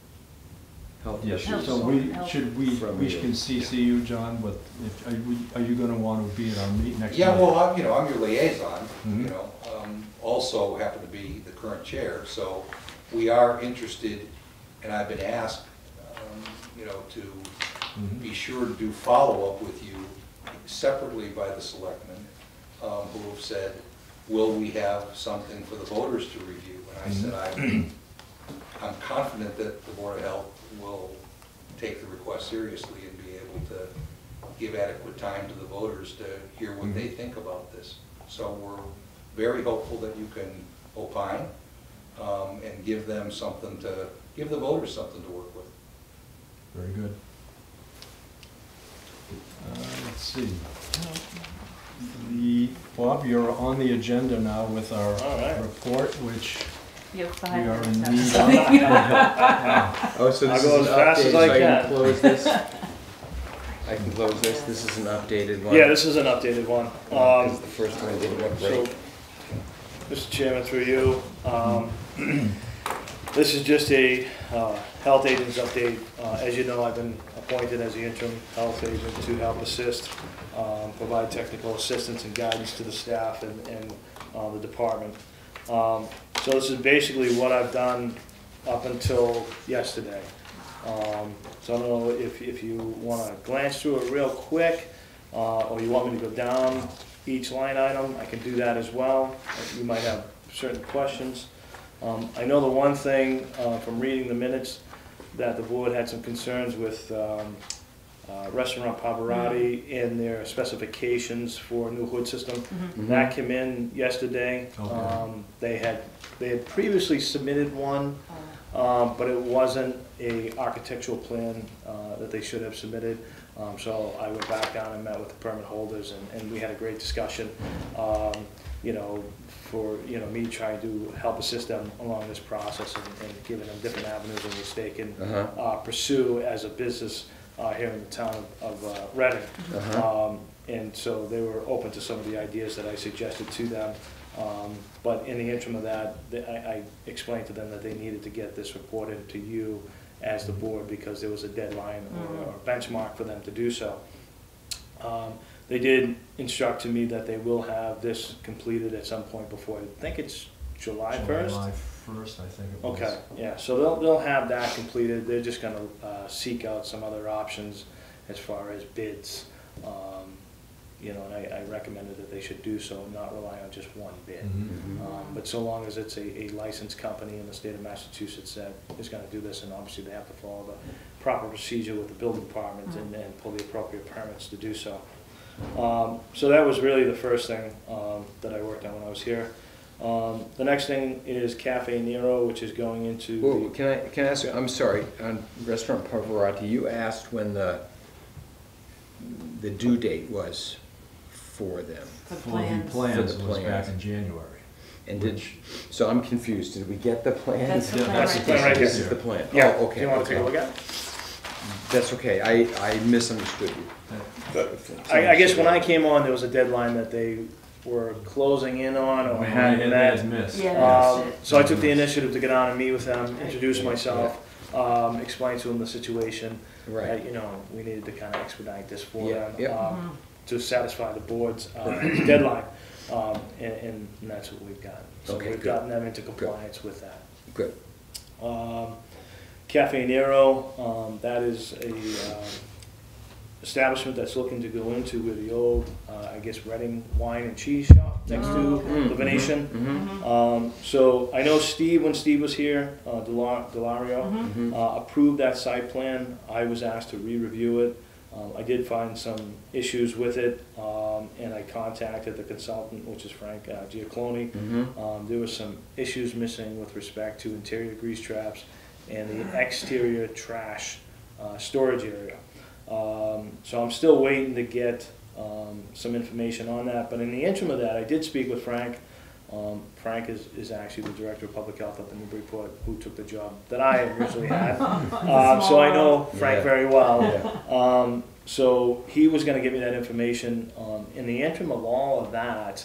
health yes, issues. so we, should we, From we you. can CC you, John, with, if, are you, are you gonna wanna be at our meet next? Yeah, month? well, I'm, you know, I'm your liaison, you Mhm. know, um, also happen to be the current chair, so we are interested, and I've been asked, um, you know, to Mhm. be sure to do follow-up with you separately by the selectmen, um, who have said, will we have something for the voters to review? And I said, I, I'm confident that the Board of Health will take the request seriously and be able to give adequate time to the voters to hear what they think about this. So we're very hopeful that you can opine um, and give them something to, give the voters something to work with. Very good. Uh, let's see. The, Bob, you're on the agenda now with our All right. report, which You have we are in need of. Oh, so I'll this go is an as fast update, as so I I can can. close this? I can close this, this is an updated one. Yeah, this is an updated one. Because Um, the first one I didn't look So, great. Mr. Chairman, through you, um, this is just a uh, health agent's update. Uh, As you know, I've been appointed as the interim health agent to help assist, um, provide technical assistance and guidance to the staff and and uh, the department. Um, So this is basically what I've done up until yesterday. Um, So I don't know if, if you want to glance through it real quick, uh, or you want me to go down each line item, I can do that as well. You might have certain questions. Um, I know the one thing uh, from reading the minutes, that the board had some concerns with um, uh, Restaurant Pavarotti in their specifications for a new hood system. Mhm. That came in yesterday. Okay. Um, They had, they had previously submitted one, um, but it wasn't a architectural plan uh, that they should have submitted. Um, So I went back down and met with the permit holders, and, and we had a great discussion, um, you know, for, you know, me trying to help assist them along this process and, and giving them different avenues in which they can Uh-huh. uh, pursue as a business uh, here in the town of of uh, Reading. Uh-huh. Um, And so they were open to some of the ideas that I suggested to them. Um, But in the interim of that, they- I I explained to them that they needed to get this reported to you as the board because there was a deadline or- or benchmark for them to do so. Um, They did instruct to me that they will have this completed at some point before, I think it's July first? July first, I think it was. Okay, yeah, so they'll, they'll have that completed, they're just gonna, uh, seek out some other options as far as bids. Um, You know, and I, I recommended that they should do so, not rely on just one bid. Mhm. Um, But so long as it's a, a licensed company in the state of Massachusetts that is gonna do this, and obviously they have to follow the proper procedure with the building department and, and pull the appropriate permits to do so. Um, So that was really the first thing um, that I worked on when I was here. Um, The next thing is Cafe Nero, which is going into Well, the can I, can I ask I'm sorry, on Restaurant Pavarotti, you asked when the, the due date was for them. For For the plans. plans For the was back in January. And did, so I'm confused, did we get the plans? That's the plan that's right the plan there. right This here. is the plan? Yeah, Oh, do okay. you want to take a okay. look at it? That's okay, I, I misunderstood you. I, I guess when I came on, there was a deadline that they were closing in on or had had- they met. missed. Yeah, Um, that's it. So I took the initiative to get on and meet with them, introduce myself, um, explain to them the situation. Right. that, You know, we needed to kind of expedite this for Yeah, them. yeah. um, To satisfy the board's uh, deadline, um, and, and that's what we've got. So Okay, we've good. gotten them into compliance with that. Good. Um, Cafe Nero, um, that is a um, establishment that's looking to go into where the old, uh, I guess, Reading Wine and Cheese Shop next Oh, to okay. the Venetian. Mhm. Um, So I know Steve, when Steve was here, uh, Delar- Delario, uh, approved that site plan. I was asked to re-review it Um, I did find some issues with it, um, and I contacted the consultant, which is Frank uh, Giacalone. Um, there was some issues missing with respect to interior grease traps and the exterior trash, uh, storage area. Um, so I'm still waiting to get, um, some information on that, but in the interim of that, I did speak with Frank. Um, Frank is, is actually the Director of Public Health up in Newburyport, who took the job that I originally had. Um, so I know Frank Yeah. very well. Yeah. Um, so he was gonna give me that information. Um, in the interim of all of that,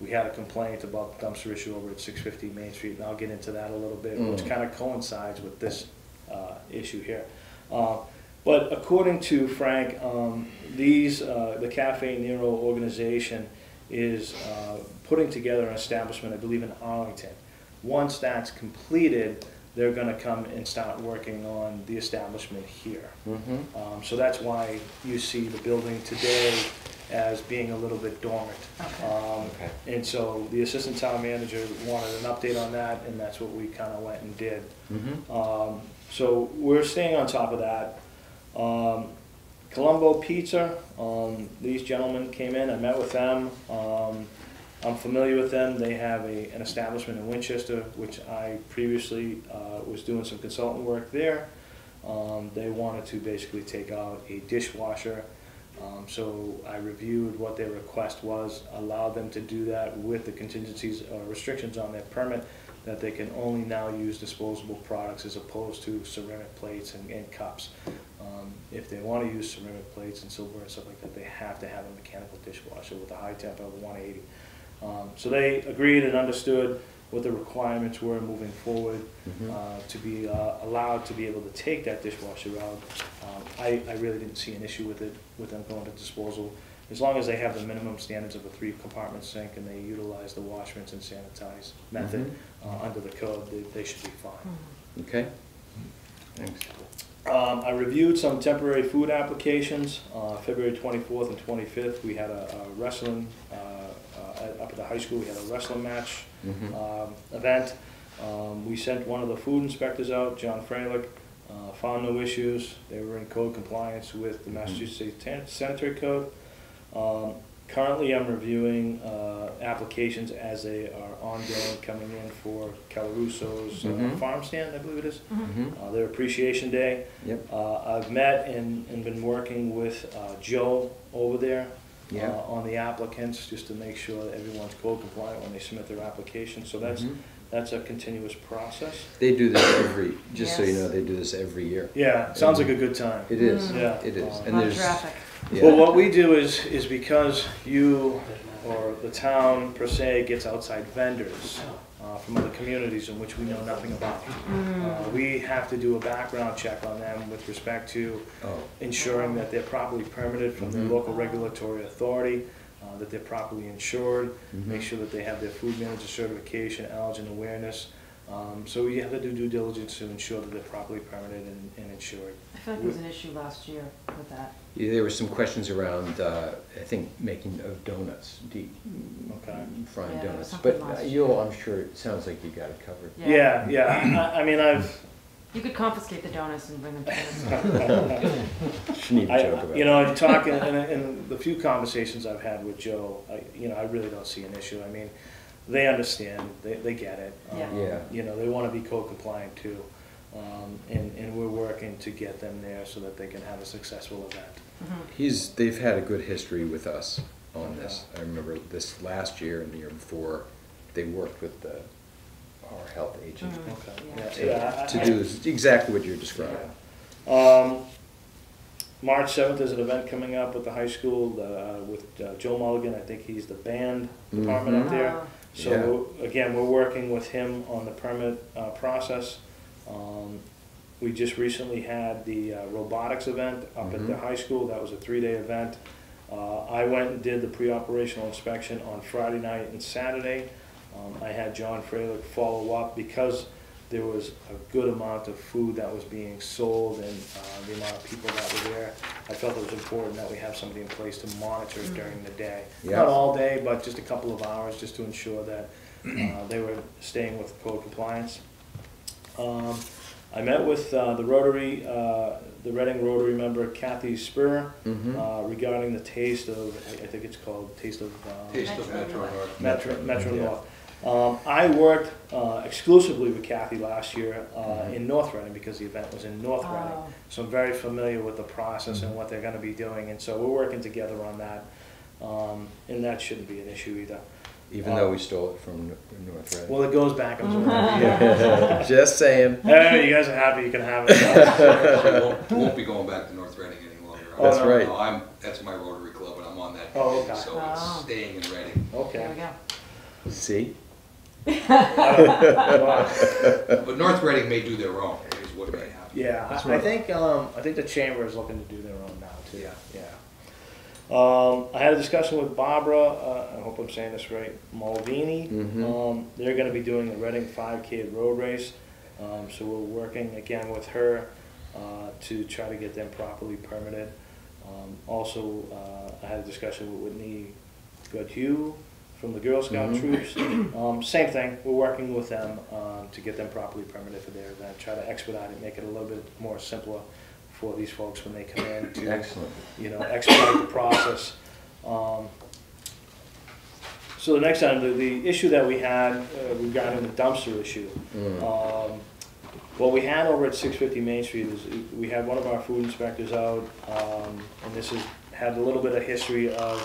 we had a complaint about the dumpster issue over at six fifty Main Street, and I'll get into that a little bit, which Mm. kinda coincides with this, uh, issue here. Uh, but according to Frank, um, these, uh, the Cafe Nero organization is, uh, putting together an establishment, I believe in Arlington. Once that's completed, they're gonna come and start working on the establishment here. Mhm. Um, so that's why you see the building today as being a little bit dormant. Okay. Um, Okay. and so the assistant town manager wanted an update on that, and that's what we kinda went and did. Mhm. Um, so we're staying on top of that. Um, Colombo Pizza, um, these gentlemen came in, I met with them. Um, I'm familiar with them. They have a, an establishment in Winchester, which I previously, uh, was doing some consultant work there. Um, they wanted to basically take out a dishwasher. Um, so I reviewed what their request was, allowed them to do that with the contingencies, or restrictions on their permit, that they can only now use disposable products as opposed to ceramic plates and, and cups. Um, if they wanna use ceramic plates and silver and stuff like that, they have to have a mechanical dishwasher with a high temp of one eighty. Um, so they agreed and understood what the requirements were moving forward, Mhm. uh, to be, uh, allowed to be able to take that dishwasher out. Um, I, I really didn't see an issue with it, with them going to disposal. As long as they have the minimum standards of a three compartment sink and they utilize the wash, rinse and sanitize method, uh, under the code, they, they should be fine. Okay. Thanks. Um, I reviewed some temporary food applications, uh, February twenty-fourth and twenty-fifth, we had a a wrestling, uh, uh, at- up at the high school, we had a wrestling match, Mhm. um, event. Um, we sent one of the food inspectors out, John Freilich, uh, found no issues, they were in code compliance with the Massachusetts San- Sanitary Code. Currently, I'm reviewing, uh, applications as they are ongoing, coming in for Calarusso's, uh, Mhm. farm stand, I believe it is Mhm. uh, their appreciation day. Yep. Uh, I've met and, and been working with uh, Joe over there uh, Yeah. on the applicants, just to make sure that everyone's code compliant when they submit their application. So that's, Mhm. that's a continuous process. They do this every, just so you Yes. know, they do this every year. Yeah, sounds like a good time. It is, Mm. Yeah. it is. Uh, And Lot of there's, traffic. Well, what we do is, is because you, or the town per se, gets outside vendors uh, from other communities in which we know nothing about. Uh, We have to do a background check on them with respect to oh, ensuring that they're properly permitted from their Mhm. local regulatory authority, uh, that they're properly insured, Mhm. make sure that they have their food manager certification, allergen awareness. Um, So we have to do due diligence to ensure that they're properly permitted and and insured. I feel like there was an issue last year with that. Yeah, there were some questions around, uh, I think, making of donuts, deep Okay. frying Yeah, there was donuts. something But last uh, you'll, I'm sure, it sounds like you got it covered. Yeah, yeah, I I mean, I've, You could confiscate the donuts and bring them to us. Shouldn't even I, joke about it. you know, I'm talking, in, in the few conversations I've had with Joe, I, you know, I really don't see an issue. I mean, they understand, they, they get it. Yeah. Um, Yeah. You know, they wanna be code compliant too. Um, and, and we're working to get them there so that they can have a successful event. Mhm. He's, they've had a good history with us on this. I remember this last year and the year before, they worked with the, our health agent Mm. Okay. Yeah. Yeah, yeah, I- to I- do exactly what you're describing. Um, March seventh is an event coming up with the high school, uh, with uh, Joe Mulligan, I think he's the band department up there. So, again, we're working with him on the permit, uh, process. Um, we just recently had the uh, robotics event up at the Mhm. high school, that was a three-day event. Uh, I went and did the pre-operational inspection on Friday night and Saturday. Um, I had John Freilich follow up because there was a good amount of food that was being sold and, uh, the amount of people that were there. I felt it was important that we have somebody in place to monitor Mm. during the day. Yeah. Not all day, but just a couple of hours, just to ensure that, uh, they were staying with code compliance. Um, I met with uh, the Rotary, uh, the Reading Rotary member Kathy Spur Mhm. uh, regarding the taste of, I I think it's called Taste of. uh, Taste of Metro North. Metro, Metro Yeah. North. Um, I worked uh, exclusively with Kathy last year uh, Mhm. in North Reading because the event was in North Oh. Reading. So I'm very familiar with the process and what they're gonna be doing, and so we're working together on that. Um, And that shouldn't be an issue either. Even though we stole it from North Reading. Well, it goes back and forth. Just saying. Hey, you guys are happy, you can have it. Actually, won't- Won't be going back to North Reading any longer. Oh, That's no. right. No, I'm, that's my Rotary Club, and I'm on that Oh, committee, okay. so Oh. it's staying in Reading. Okay. There we Okay. go. See? But North Reading may do their own, is what may happen. Yeah, I, I think, um, I think the chamber is looking to do their own now too. Yeah. Um, I had a discussion with Barbara, uh, I hope I'm saying this right, Mulvini. Mhm. Um, they're gonna be doing the Reading five K road race. Um, so we're working again with her, uh, to try to get them properly permitted. Um, also, uh, I had a discussion with Whitney Goodhue from the Girl Scout Mhm. troops. Um, same thing, we're working with them, um, to get them properly permitted for their event, try to expedite it, make it a little bit more simpler for these folks when they come in to Excellent. you know, expedite the process. Um, So the next item, the, the issue that we had uh, regarding the dumpster issue. Mm. Um, What we had over at six fifty Main Street is, we had one of our food inspectors out, um, and this has had a little bit of history of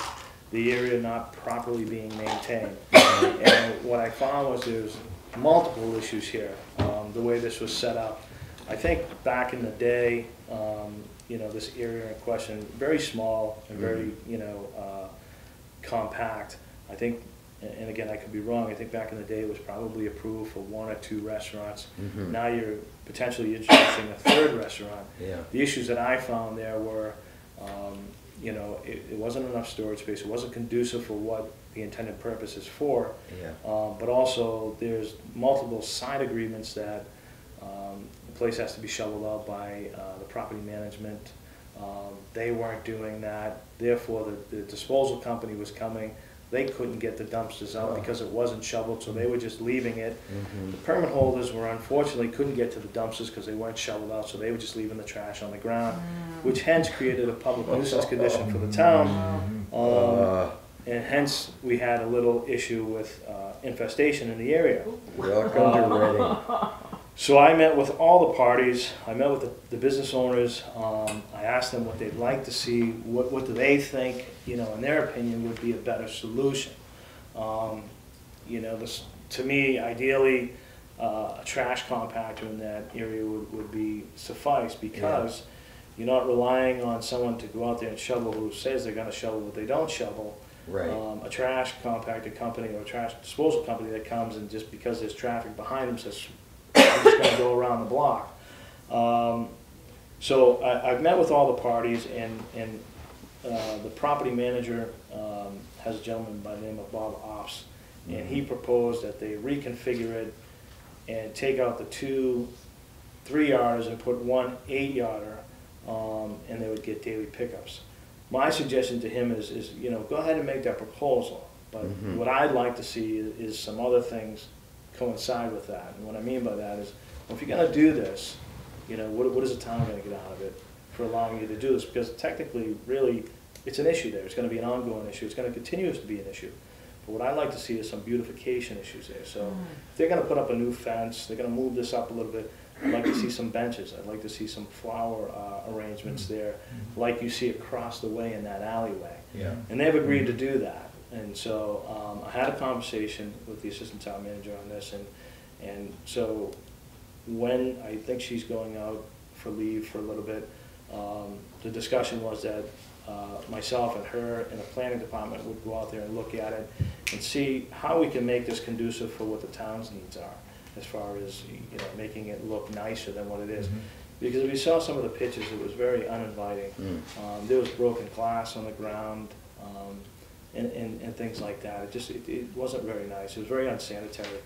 the area not properly being maintained. And what I found was there's multiple issues here, um, the way this was set up. I think back in the day, um, you know, this area in question, very small and very, you know, uh, compact. I think, and again, I could be wrong, I think back in the day it was probably approved for one or two restaurants. Mhm. Now you're potentially introducing a third restaurant. Yeah. The issues that I found there were, um, you know, it, it wasn't enough storage space, it wasn't conducive for what the intended purpose is for. Yeah. Um, but also, there's multiple side agreements that, place has to be shoveled out by, uh, the property management. Um, they weren't doing that, therefore, the, the disposal company was coming, they couldn't get the dumpsters out because it wasn't shoveled, so they were just leaving it. Mhm. The permit holders were unfortunately couldn't get to the dumpsters because they weren't shoveled out, so they were just leaving the trash on the ground, which hence created a public nuisance condition for the town. Um, Uh, and hence, we had a little issue with uh, infestation in the area. Welcome to Reading. So I met with all the parties, I met with the, the business owners, um, I asked them what they'd like to see, what, what do they think, you know, in their opinion, would be a better solution. Um, you know, this, to me, ideally, uh, a trash compactor in that area would, would be suffice, because you're not relying on someone to go out there and shovel who says they're gonna shovel, but they don't shovel. Right. Um, a trash compactor company or a trash disposal company that comes and just because there's traffic behind them says, I'm just gonna go around the block. Um, so I, I've met with all the parties and, and, uh, the property manager, um, has a gentleman by the name of Bob Ops. And he proposed that they reconfigure it and take out the two three yarders and put one eight yarder, um, and they would get daily pickups. My suggestion to him is, is, you know, go ahead and make that proposal, but Mhm. what I'd like to see is, is some other things coincide with that. And what I mean by that is, well, if you're gonna do this, you know, what, what is the town gonna get out of it for allowing you to do this? Because technically, really, it's an issue there, it's gonna be an ongoing issue, it's gonna continue to be an issue. But what I'd like to see is some beautification issues there, so if they're gonna put up a new fence, they're gonna move this up a little bit, I'd like to see some benches, I'd like to see some flower, uh, arrangements there, like you see across the way in that alleyway. Yeah. And they've agreed to do that. And so um, I had a conversation with the assistant town manager on this, and, and so when I think she's going out for leave for a little bit, um, the discussion was that uh, myself and her and the planning department would go out there and look at it and see how we can make this conducive for what the town's needs are, as far as, you know, making it look nicer than what it is. Because if you saw some of the pictures, it was very uninviting. Mm. Um, there was broken glass on the ground, um, and, and, and things like that. It just, it, it wasn't very nice. It was very unsanitary.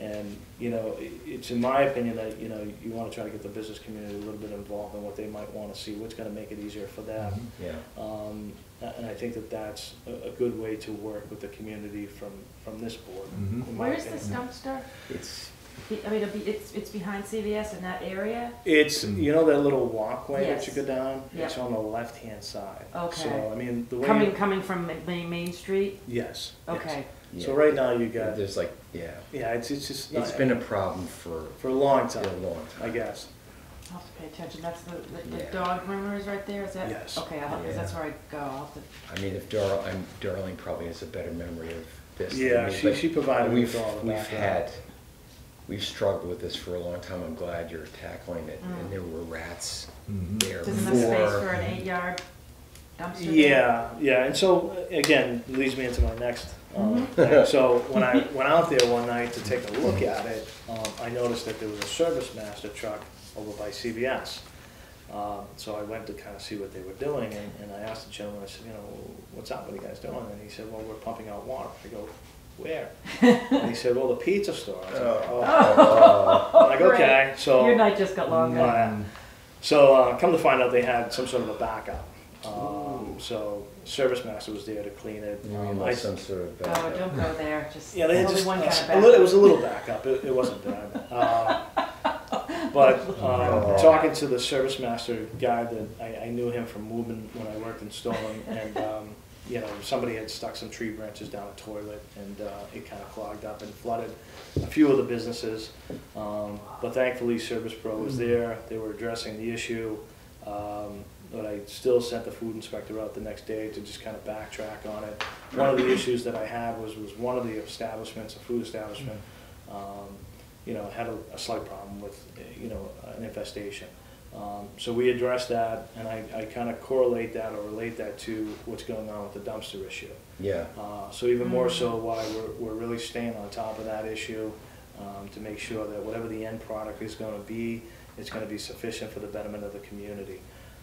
And, you know, i- it's in my opinion that, you know, you wanna try to get the business community a little bit involved in what they might wanna see, what's gonna make it easier for them. Yeah. Um, and I think that that's a, a good way to work with the community from, from this board. Mhm. in my Where's this opinion. dumpster? It's Be- I mean, it'll be, it's, it's behind CVS in that area? It's, you know that little walkway that you Yes. go down? It's Yeah. on the left-hand side. Okay. So, I mean, the way. Coming, you- coming from Ma- Main, Main Street? Yes. yes. Okay. So Yeah. right now you got, There's like, yeah, yeah, it's, it's just. it's not- been a problem for, For a long for time, a long I time. guess. I'll have to pay attention, that's the, the- the Yeah. dog groomer is right there, is that? Yes. Okay, I'll, because Yeah. that's where I go, I'll have to, I mean, if Darl, I'm, Darlene probably has a better memory of this than Yeah, me, she, but she provided me We've, with all the we've background. had, we've struggled with this for a long time, I'm glad you're tackling it, Mm. and there were rats Mhm. there there's enough space for an eight-yard dumpster there? Yeah, yeah, and so, again, leads me into my next, um, Mhm. thing. so when I went out there one night to take a look at it, um, I noticed that there was a Service Master truck over by CVS. Um, so I went to kind of see what they were doing, and, and I asked the gentleman, I said, you know, what's up, what are you guys doing? And he said, well, we're pumping out water. I go, where? And he said, well, the pizza store. I was like, oh. I'm like, Great. okay, so. Your night just got longer. Uh, So, uh, come to find out, they had some sort of a backup. Um, so, Service Master was there to clean it. You mean Um, I- some sort of Oh, backup? don't go there, just, Yeah, they had only just, one kind of a little, it was a little backup, it, it wasn't bad. Uh, But, um, talking to the Service Master guy that, I, I knew him from moving when I worked in Stone, and, um, you know, somebody had stuck some tree branches down a toilet, and, uh, it kinda clogged up and flooded a few of the businesses. Um, but thankfully, Service Pro was there, they were addressing the issue. Um, but I still sent the food inspector out the next day to just kind of backtrack on it. One of the issues that I had was, was one of the establishments, a food establishment, um, you know, had a, a slight problem with, you know, an infestation. Um, so we address that, and I, I kind of correlate that or relate that to what's going on with the dumpster issue. Yeah, Uh, So even more so why we're, we're really staying on top of that issue, um, to make sure that whatever the end product is gonna be, it's gonna be sufficient for the betterment of the community.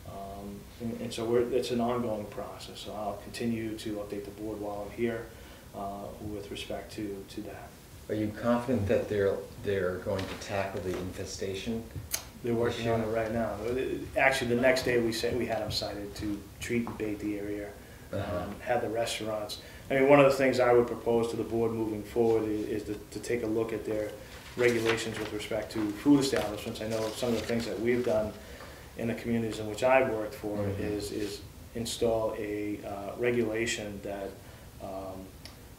Um, And and so we're, it's an ongoing process, so I'll continue to update the board while I'm here uh, with respect to, to that. are you confident that they're, they're going to tackle the infestation? They're working on it right now. Actually, the next day, we said, we had them cited to treat and bait the area, Uh-huh. um, had the restaurants. I mean, one of the things I would propose to the board moving forward i- is to, to take a look at their regulations with respect to food establishments. I know some of the things that we've done in the communities in which I've worked for Mhm. is, is install a, uh, regulation that, um,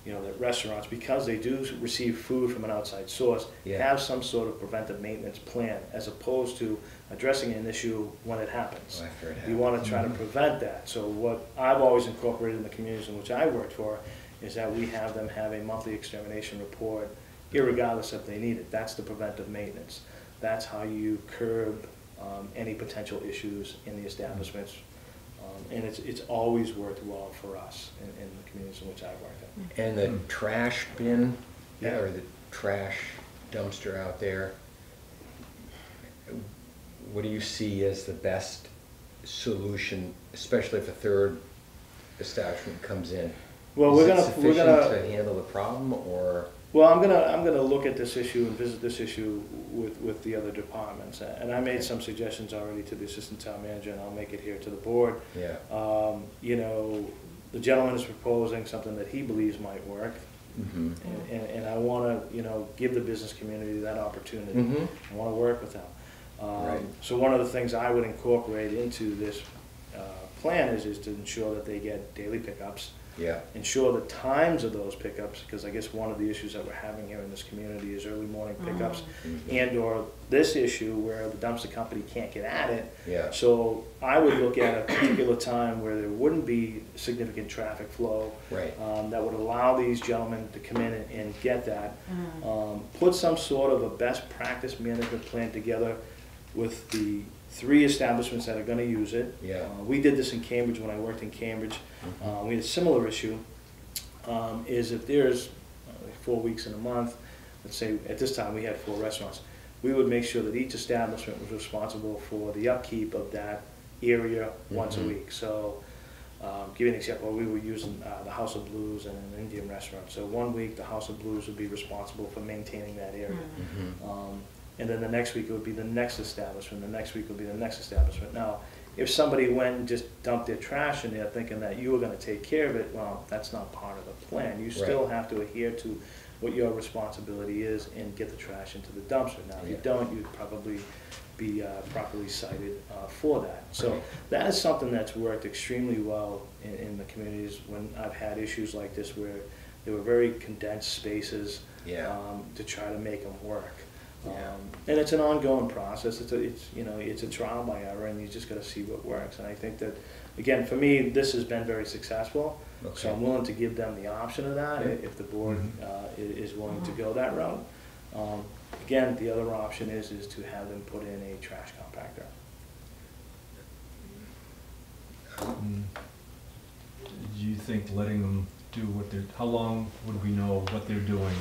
you know, that restaurants, because they do receive food from an outside source, Yeah. have some sort of preventive maintenance plan, as opposed to addressing an issue when it happens. Oh, it You happens. wanna try to prevent that, so what I've always incorporated in the communities in which I worked for is that we have them have a monthly extermination report, irregardless if they need it, that's the preventive maintenance. That's how you curb, um, any potential issues in the establishments. And it's, it's always worthwhile for us in, in the communities in which I've worked in. And the Hmm. trash bin, Yeah. or the trash dumpster out there, what do you see as the best solution, especially if a third establishment comes in? Well, we're Is it gonna, we're gonna. to handle the problem, or? Well, I'm gonna, I'm gonna look at this issue and visit this issue with, with the other departments. And I made some suggestions already to the assistant town manager, and I'll make it here to the board. Yeah. Um, you know, the gentleman is proposing something that he believes might work. Mhm. And, and- and I wanna, you know, give the business community that opportunity. Mhm. I wanna work with them. Um, Right. So one of the things I would incorporate into this, uh, plan is, is to ensure that they get daily pickups Yeah, ensure the times of those pickups, because I guess one of the issues that we're having here in this community is early morning pickups, Mhm. and/or this issue where the dumpster company can't get at it. yeah. So I would look at a particular time where there wouldn't be significant traffic flow, Right. um, that would allow these gentlemen to come in and, and get that. Mm. Um, put some sort of a best practice management plan together with the three establishments that are gonna use it. Yeah. Uh, We did this in Cambridge when I worked in Cambridge. Uh, we had a similar issue, um, is if there's uh, four weeks in a month, let's say, at this time, we had four restaurants, we would make sure that each establishment was responsible for the upkeep of that area once a Mhm. week. So, um, give you an example, we were using, uh, the House of Blues and an Indian restaurant. So one week, the House of Blues would be responsible for maintaining that area. Mhm. Um, And then the next week, it would be the next establishment, the next week would be the next establishment. Now, if somebody went and just dumped their trash in there thinking that you were gonna take care of it, well, that's not part of the plan. You still have to adhere to what your responsibility is and get the trash into the dumpster. Now, if you Yeah. don't, you'd probably be uh, properly cited uh, for that. So Right. that is something that's worked extremely well in, in the communities when I've had issues like this where there were very condensed spaces Yeah. um, to try to make them work. Yeah. Um, And it's an ongoing process, it's a, it's, you know, it's a trial by error, and you just gotta see what works. And I think that, again, for me, this has been very successful, so I'm willing to give them the option of that, Yeah. if the board Mhm. uh, is willing to go that route. Um, Again, the other option is, is to have them put in a trash compactor. Mm. Do you think letting them do what they're, how long would we know what they're doing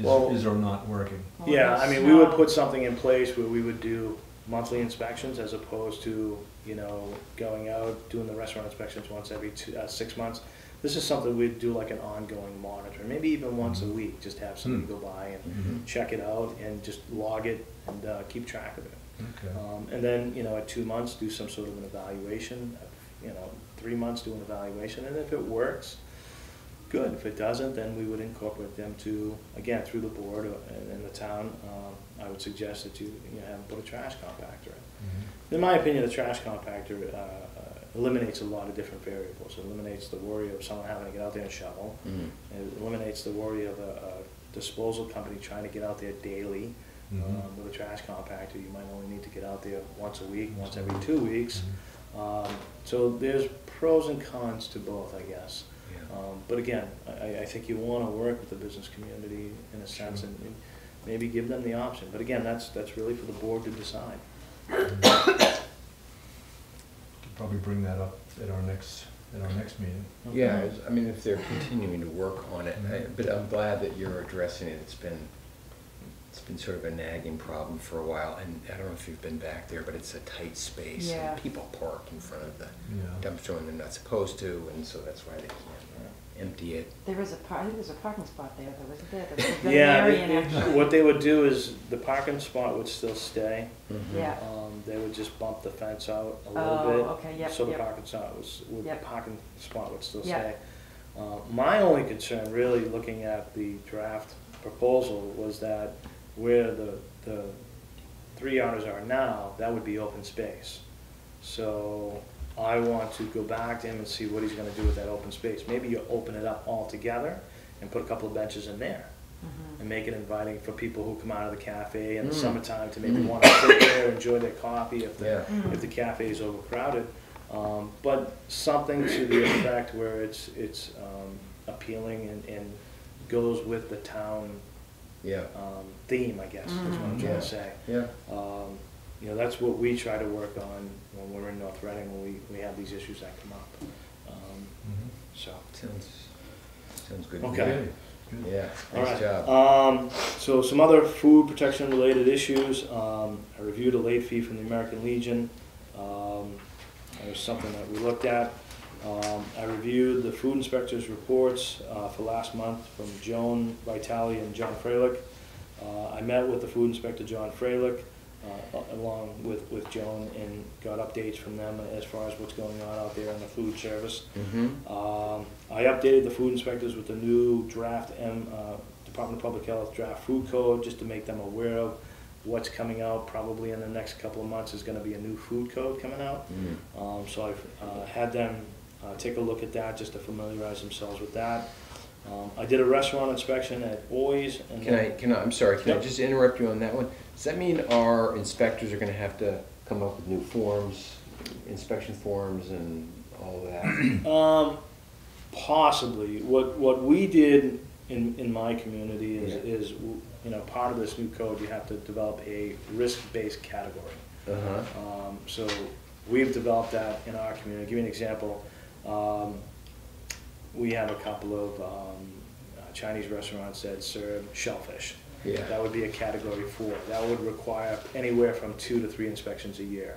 Well- is, is or not working? Well, Yeah, I there's mean, we would put something in place where we would do monthly inspections as opposed to, you know, going out, doing the restaurant inspections once every two, uh, six months. This is something we'd do like an ongoing monitor, maybe even once a week, just have somebody Hmm. go by and Mhm. check it out and just log it and, uh, keep track of it. Okay. Um, and then, you know, at two months, do some sort of an evaluation, you know, three months, do an evaluation, and if it works, good. If it doesn't, then we would incorporate them to, again, through the board or, and, and the town, um, I would suggest that you, you know, have them put a trash compactor in. Mhm. In my opinion, the trash compactor, uh, uh, eliminates a lot of different variables. It eliminates the worry of someone having to get out there and shovel. Mhm. It eliminates the worry of a, a disposal company trying to get out there daily. Mhm. Um, with a trash compactor, you might only need to get out there once a week, once every two weeks. Um, so there's pros and cons to both, I guess. Yeah. Um, but again, I, I think you wanna work with the business community in a sense Sure. and and maybe give them the option. But again, that's, that's really for the board to decide. Could Probably bring that up at our next, at our next meeting. Yeah, it's- I mean, if they're continuing to work on it, I- but I'm glad that you're addressing it. It's been, it's been sort of a nagging problem for a while, and I don't know if you've been back there, but it's a tight space. and Yeah. People park in front of the Yeah. dumpster when they're not supposed to, and so that's why they can't empty it. There was a, par- I think there's a parking spot there, though, isn't there? The- the Yeah, Marion they- actually- what they would do is, the parking spot would still stay. Mhm. Yeah. Um, they would just bump the fence out a Oh, little bit. okay, yep, So the yep. parking spot was, would- Yep. parking spot would still Yep. stay. Uh, my only concern, really, looking at the draft proposal, was that where the, the three yarders are now, that would be open space. So I want to go back to him and see what he's gonna do with that open space. Maybe you open it up altogether and put a couple of benches in there Mhm. and make it inviting for people who come out of the cafe in the Mm. summertime to maybe Mm. want to sit there, enjoy their coffee if the, Yeah. Mm. if the cafe is overcrowded. Um, but something to the effect where it's, it's, um, appealing and, and goes with the town, Yeah, um, theme, I guess, is what I'm Yeah. trying to say. yeah. Um, you know, that's what we try to work on when we're in North Reading, when we, we have these issues that come up. Um, Mhm. so. Sounds, sounds good. to me. Okay. Good. Yeah, All nice right. job. Um, so some other food protection related issues. Um, I reviewed a late fee from the American Legion. Um, it was something that we looked at. Um, I reviewed the food inspector's reports, uh, for last month from Joan Vitale and John Freilich. Uh, I met with the food inspector, John Freilich, uh, along with, with Joan and got updates from them as far as what's going on out there in the food service. Mm-hmm. Um, I updated the food inspectors with the new draft M, uh, Department of Public Health draft food code, just to make them aware of what's coming out. Probably in the next couple of months is gonna be a new food code coming out. Mm. Um, so I've, uh, had them, uh, take a look at that, just to familiarize themselves with that. Um, I did a restaurant inspection at Boys and. Can I, can I, I'm sorry, can I just interrupt you on that one? Does that mean our inspectors are gonna have to come up with new forms, inspection forms and all of that? Um, possibly. What, what we did in, in my community is, Yeah. is, you know, part of this new code, you have to develop a risk-based category. Uh-huh, Um, so we've developed that in our community. I'll give you an example. Um, we have a couple of, um, uh, Chinese restaurants that serve shellfish. Yeah, That would be a category four. That would require anywhere from two to three inspections a year.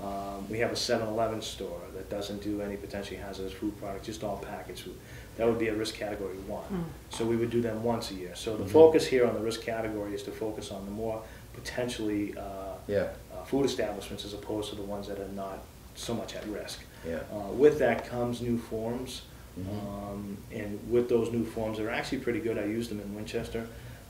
Um, we have a 7-Eleven store that doesn't do any potentially hazardous food products, just all packaged food. That would be a risk category one. Mm. So we would do them once a year. So the Mhm. focus here on the risk category is to focus on the more potentially, uh, yeah, uh, food establishments as opposed to the ones that are not so much at risk. Yeah. Uh, With that comes new forms, Mhm. um, and with those new forms, they're actually pretty good. I used them in Winchester.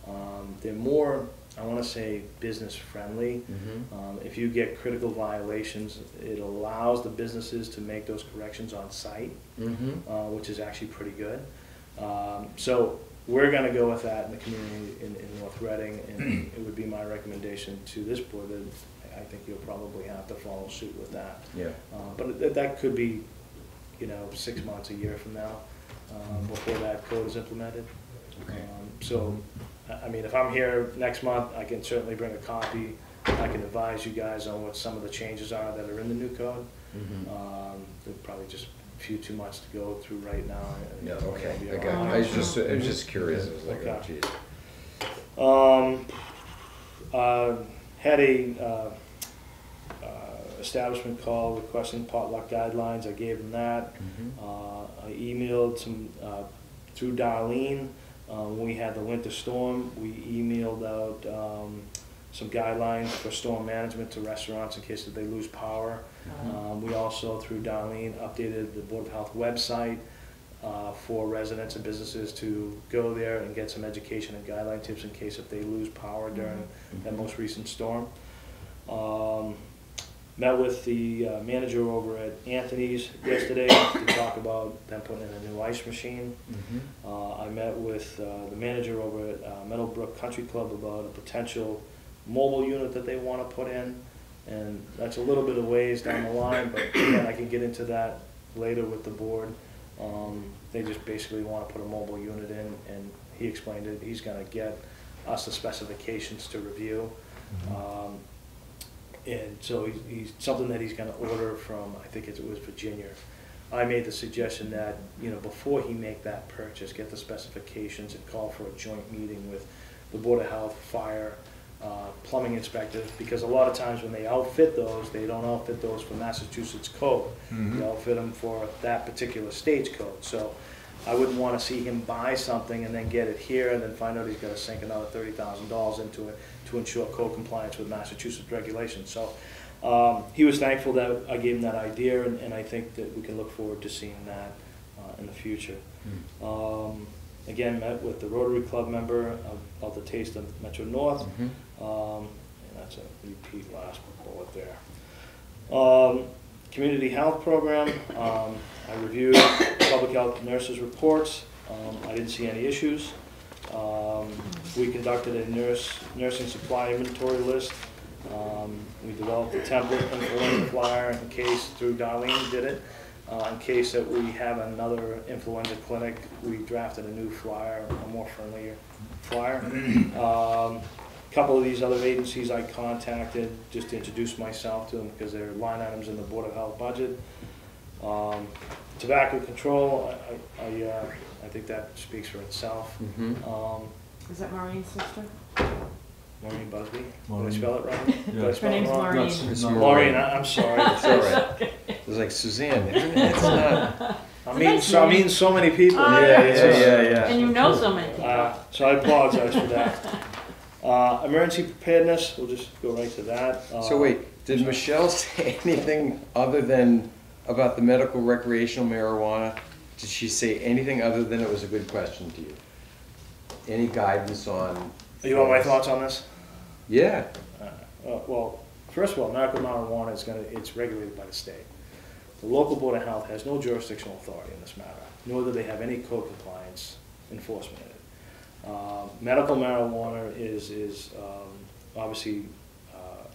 Um, They're more, I want to say, business-friendly. Mhm. Um, If you get critical violations, it allows the businesses to make those corrections on site, Mhm. uh, which is actually pretty good. Um, So we're gonna go with that in the community in, in North Reading, and it would be my recommendation to this board that I think you'll probably have to follow suit with that. Yeah. Uh, But that, that could be, you know, six months, a year from now, um, before that code is implemented. Okay. Um, So, I, I mean, if I'm here next month, I can certainly bring a copy. I can advise you guys on what some of the changes are that are in the new code. Mhm. Um, There's probably just a few too much to go through right now. Yeah, okay, I got. I was just, I was just curious, I was like, oh Okay. geez. Um, uh, had a, uh, uh, establishment call requesting potluck guidelines, I gave them that. Mhm. Uh, I emailed some, uh, through Darlene, when we had the winter storm, we emailed out, um, some guidelines for storm management to restaurants in case that they lose power. Um, we also, through Darlene, updated the Board of Health website, uh, for residents and businesses to go there and get some education and guideline tips in case if they lose power during that most recent storm. Um, met with the uh, manager over at Anthony's yesterday to talk about them putting in a new ice machine. Mhm. Uh, I met with uh, the manager over at uh, Meadowbrook Country Club about a potential mobile unit that they want to put in. And that's a little bit of ways down the line, but again, I can get into that later with the board. Um, They just basically want to put a mobile unit in, and he explained it, he's gonna get us the specifications to review. Um, And so he's, he's, something that he's gonna order from, I think it was Virginia. I made the suggestion that, you know, before he make that purchase, get the specifications and call for a joint meeting with the Board of Health, Fire, uh, plumbing inspectors, because a lot of times when they outfit those, they don't outfit those for Massachusetts code. Mhm. They outfit them for that particular state's code. So I wouldn't wanna see him buy something and then get it here and then find out he's gotta sink another thirty thousand dollars into it to ensure code compliance with Massachusetts regulations. So, um, he was thankful that I gave him that idea, and, and I think that we can look forward to seeing that, uh, in the future. Um, again, met with the Rotary Club member of, of the Taste of Metro North. Mhm. Um, and that's a repeat last bullet there. Um, community health program, um, I reviewed public health nurses' reports. Um, I didn't see any issues. Um, we conducted a nurse, nursing supply inventory list. Um, we developed a template influenza flyer in case, through Darlene did it. Uh, in case that we have another influenza clinic, we drafted a new flyer, a more friendlier flyer. Um, Couple of these other agencies I contacted just to introduce myself to them because they're line items in the Board of Health budget. Um, Tobacco control, I, I, I, uh, I think that speaks for itself. Mhm. Um, Is that Maureen's sister? Maureen Busby, did I Maureen. spell it right? Did I Yeah. spell Her it name's wrong? Maureen. Not- It's not- Maureen, I- I'm sorry. It's all right. It was like Suzanne, it's not. I mean, so, I mean so many people. Oh, Yeah, It's yeah, just- yeah, yeah. And you know so many people. Uh, So I apologize for that. Uh, emergency preparedness, we'll just go right to that. Uh, So wait, did Michelle say anything other than about the medical recreational marijuana? Did she say anything other than it was a good question to you? Any guidance on? You want my thoughts on this? Yeah, Uh, Well, first of all, medical marijuana is gonna, it's regulated by the state. The local board of health has no jurisdictional authority in this matter, nor do they have any code compliance enforcement in it. Uh, Medical marijuana is, is um, obviously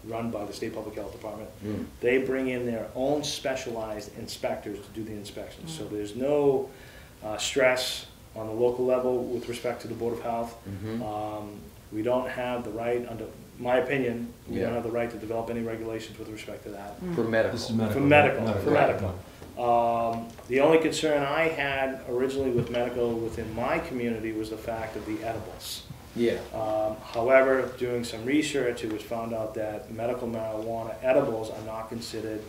run by the state public health department. Mm. They bring in their own specialized inspectors to do the inspections. So there's no uh, stress on the local level with respect to the board of health. Mhm. Um, We don't have the right, under my opinion, we don't have the right to develop any regulations with respect to that. for medical. This is medical. For medical, Medical. for medical. Um, The only concern I had originally with medical within my community was the fact of the edibles. Yeah, Um, However, doing some research, it was found out that medical marijuana edibles are not considered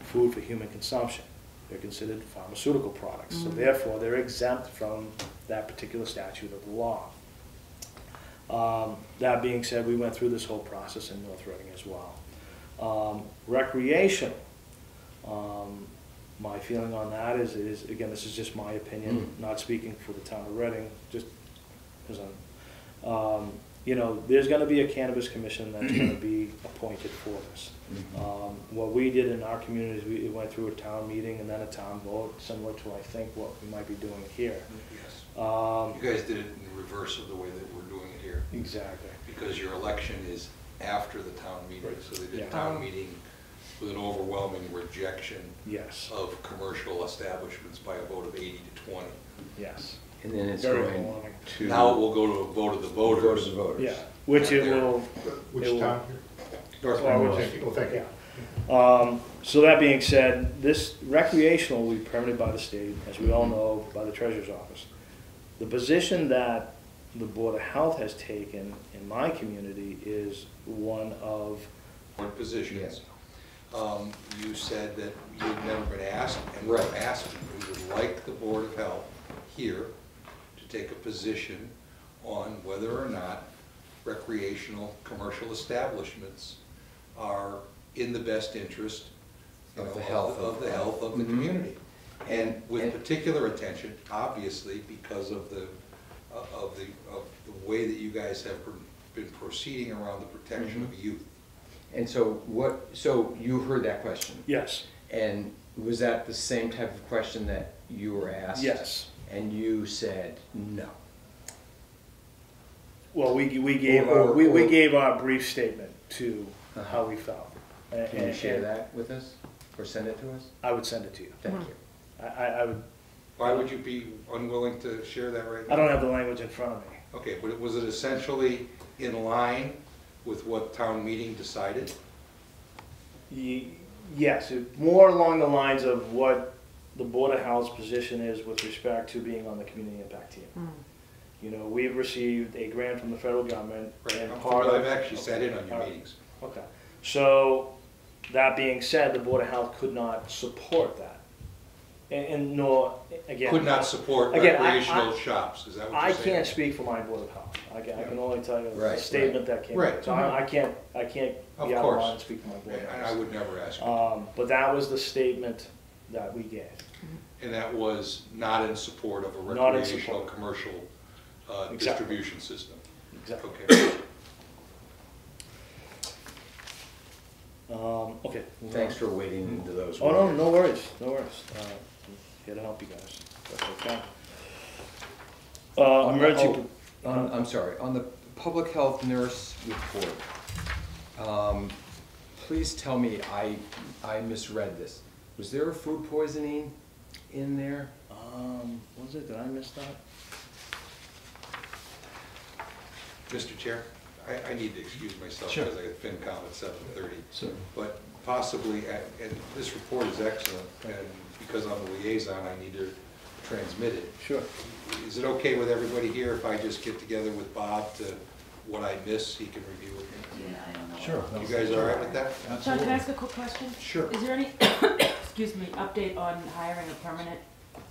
food for human consumption. They're considered pharmaceutical products, so therefore they're exempt from that particular statute of the law. Um, That being said, we went through this whole process in North Reading as well. Um, Recreational, Um, My feeling on that is, is, again, this is just my opinion, not speaking for the town of Reading, just because I'm, um, you know, there's gonna be a cannabis commission that's gonna be appointed for this. Um, What we did in our community is we went through a town meeting and then a town vote, similar to, I think, what we might be doing here. Yes. Um, You guys did it in reverse of the way that we're doing it here, Exactly. because your election is after the town meeting, so they did Yeah. town meeting with an overwhelming rejection Yes, of commercial establishments by a vote of eighty to twenty. yes. And then it's Very going overwhelming. to. Now it will go to a vote of the voters. Vote of the voters. Yeah, which it will. Which it will- town? Well, I would Thank think- you. Well, thank you. Yeah. Um, so that being said, this recreational will be permitted by the state, as we all know, by the treasurer's office. The position that the Board of Health has taken in my community is one of, Board positions. Yes. Um, you said that you'd never been asked, and we're asked, we would like the Board of Health here to take a position on whether or not recreational, commercial establishments are in the best interest you Of know, the health Of of- the health of the Mhm. community. And with And- particular attention, obviously, because of the, of the, of the way that you guys have been proceeding around the protection of youth. And so what, so you heard that question? yes, And was that the same type of question that you were asked? yes. And you said no? Well, we, we gave, Or- our or- we, we gave our brief statement to Uh-huh. how we felt. And- Can you and- share and that with us, or send it to us? I would send it to you. Thank you. I, I, I would, Why would you be unwilling to share that right now? I don't have the language in front of me. Okay, but was it essentially in line with what town meeting decided? Ye- Yes, it- more along the lines of what the Board of Health's position is with respect to being on the community impact team. Mm. You know, we've received a grant from the federal government Right, and I'm- part of. I've actually sat in on your Alright. meetings. Okay, so, that being said, the Board of Health could not support that. And, and nor, again. Could not support Again, recreational I- shops, is that what I you're saying? can't speak for my Board of Health. I can, I can only tell you the Right, statement that came Right. out. So I, I can't, I can't Of be out of course. line and speak for my Board of And I Health. would never ask you. Um, but that was the statement that we gave. And that was not in support of a Not in recreational, support. commercial uh, Exactly. distribution system. Exactly. Okay. Um, okay. Thanks for wading into those. Oh, no, waters. no worries, no worries. Uh, I'm Here to help you guys, that's okay. Uh, On the- emergency, oh, on- I'm sorry, on the public health nurse report, um, please tell me, I, I misread this. Was there a food poisoning in there? um, was it, did I miss that? Mr. Chair, I, I need to excuse myself Sure. because I had FinCom at seven thirty. So, But possibly, and and this report is excellent, and because I'm the liaison, I need to transmit it. Sure. Is it okay with everybody here if I just get together with Bob to, what I miss, he can review it? Yeah, I don't know. sure. You guys all right with that? John, can I ask a quick question? Sure. Is there any, excuse me, update on hiring a permanent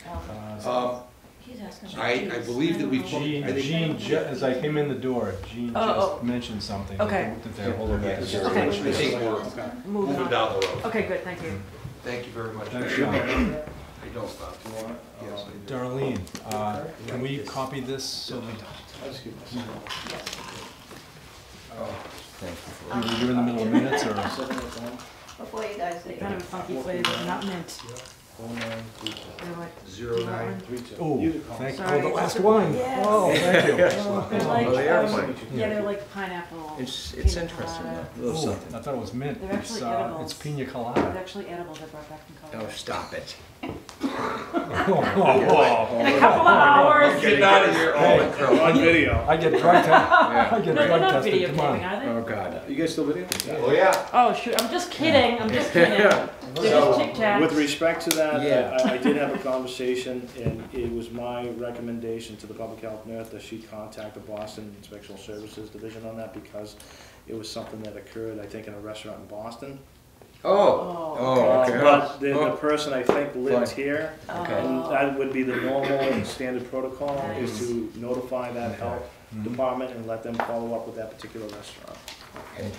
health? Uh, Um, He's asking. I, I Jeez, believe that we, don't know. Jean, I think- Jean, ju- as I came in the door, Jean Oh, just oh. mentioned something. Okay. That they're holding Yeah, back. sure. Okay. I think we're Moving moving on. down the road. Okay, good, thank you. Thank you very much. Thanks, John. I don't stop. Yes, I do. Darlene, uh, can we copy this so we, I'll just give myself. Thank you for. we were in the middle of minutes or? Before you guys say. Kind of a funky flavor, not mint. Four nine three two. They're like- Zero nine. Three two. Oh, You can thank, me. oh, the last one. Yes. Oh, thank you. They're like, Oh, they are um, funny. yeah, they're like pineapple. It's, it's pina interesting, colada. though. A little Oh, something. I thought it was mint. They're It's, actually uh, edibles. It's pina They're colada. actually edibles I brought back from Oh, college. stop it. In a couple of hours. Get out of here, Hey. Alden Crow. On video. I get drug tested, I get No, drug they're not tested videotaping, tomorrow. are they? Oh, God. You guys still video? Oh, yeah. Oh, shoot, I'm just kidding, I'm just kidding. They're just chit chats. With respect to that, Yeah. I, I did have a conversation, and it was my recommendation to the public health nurse that she contact the Boston Inspectional Services Division on that, because it was something that occurred, I think, in a restaurant in Boston. Oh, oh, Uh, okay. But the, the Oh. person, I think, lives Fine. here, Okay. and Oh. that would be the normal and standard protocol, is to notify that health Mhm. department and let them follow up with that particular restaurant. And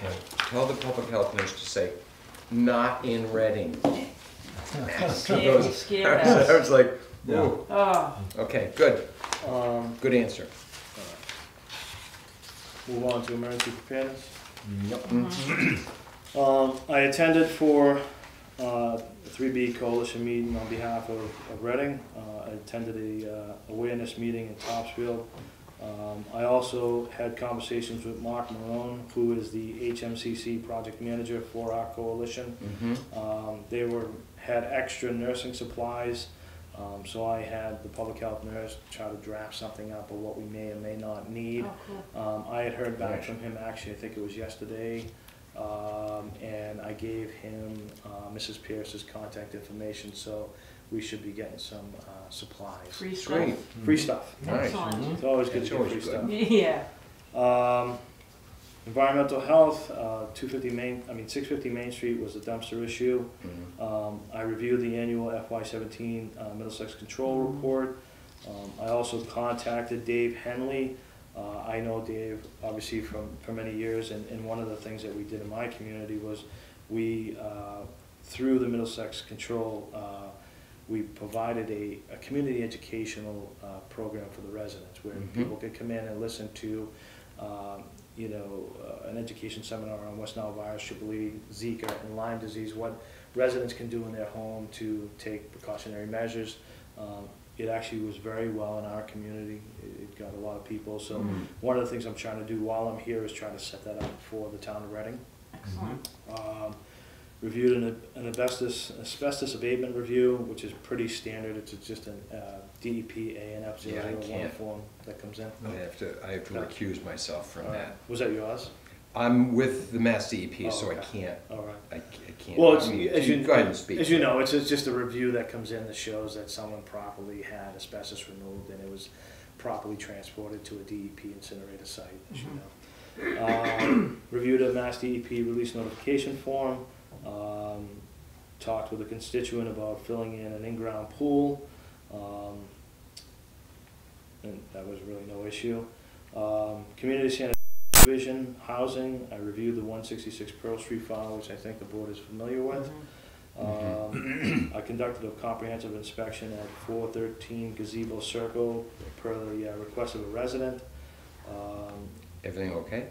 Tell the public health nurse to say, not in Reading. Scared, scared I us. was like, Yeah. ooh, Oh, okay, good, Um, good answer. Move on to emergency preparedness. Yep. Um, I attended for, uh, a three B coalition meeting on behalf of, of Reading. Uh, I attended a, uh, awareness meeting in Topsfield. Um, I also had conversations with Mark Marone, who is the HMCC project manager for our coalition. Mhm. Um, they were, had extra nursing supplies, um, so I had the public health nurse try to draft something up of what we may or may not need. oh, cool. Um, I had heard back Right. from him, actually, I think it was yesterday, um, and I gave him, uh, Mrs. Pierce's contact information, so we should be getting some, uh, supplies. Free stuff. Great, Free stuff. nice. Excellent. It's always good It's to get always free good. stuff. Yeah. Um, environmental health, uh, two fifty Main, I mean, six fifty Main Street was a dumpster issue. Mhm. Um, I reviewed the annual FY seventeen, uh, Middlesex Control Report. Um, I also contacted Dave Henley. Uh, I know Dave, obviously, from, for many years, and, and one of the things that we did in my community was we, uh, through the Middlesex Control, uh, we provided a, a community educational, uh, program for the residents, where Mhm. people could come in and listen to, um, you know, uh, an education seminar on West Nile virus, triple E, Zika, and Lyme disease, what residents can do in their home to take precautionary measures. Um, It actually was very well in our community, it it got a lot of people, so Mhm. one of the things I'm trying to do while I'm here is try to set that up for the town of Reading. Excellent. Um, Reviewed an an asbestos, asbestos abatement review, which is pretty standard, it's just an uh, DEP A and F Yeah, I 001 can't. form that comes in. I have to, I have to No. recuse myself from All right. that. Was that yours? I'm with the Mass DEP, so I Oh, can't, All right. I I can't. Well, it's, I mean, as you, Go ahead and speak. as you know, it's, it's just a review that comes in that shows that someone properly had asbestos removed and it was properly transported to a DEP incinerator site, as you know. Um, Reviewed a Mass DEP release notification form, um, talked with a constituent about filling in an in-ground pool. um, And that was really no issue. Um, Community sanitation division, housing, I reviewed the one sixty-six Pearl Street file, which I think the board is familiar with. Um, I conducted a comprehensive inspection at four thirteen gazebo circle per the uh, request of a resident. Um, Everything okay?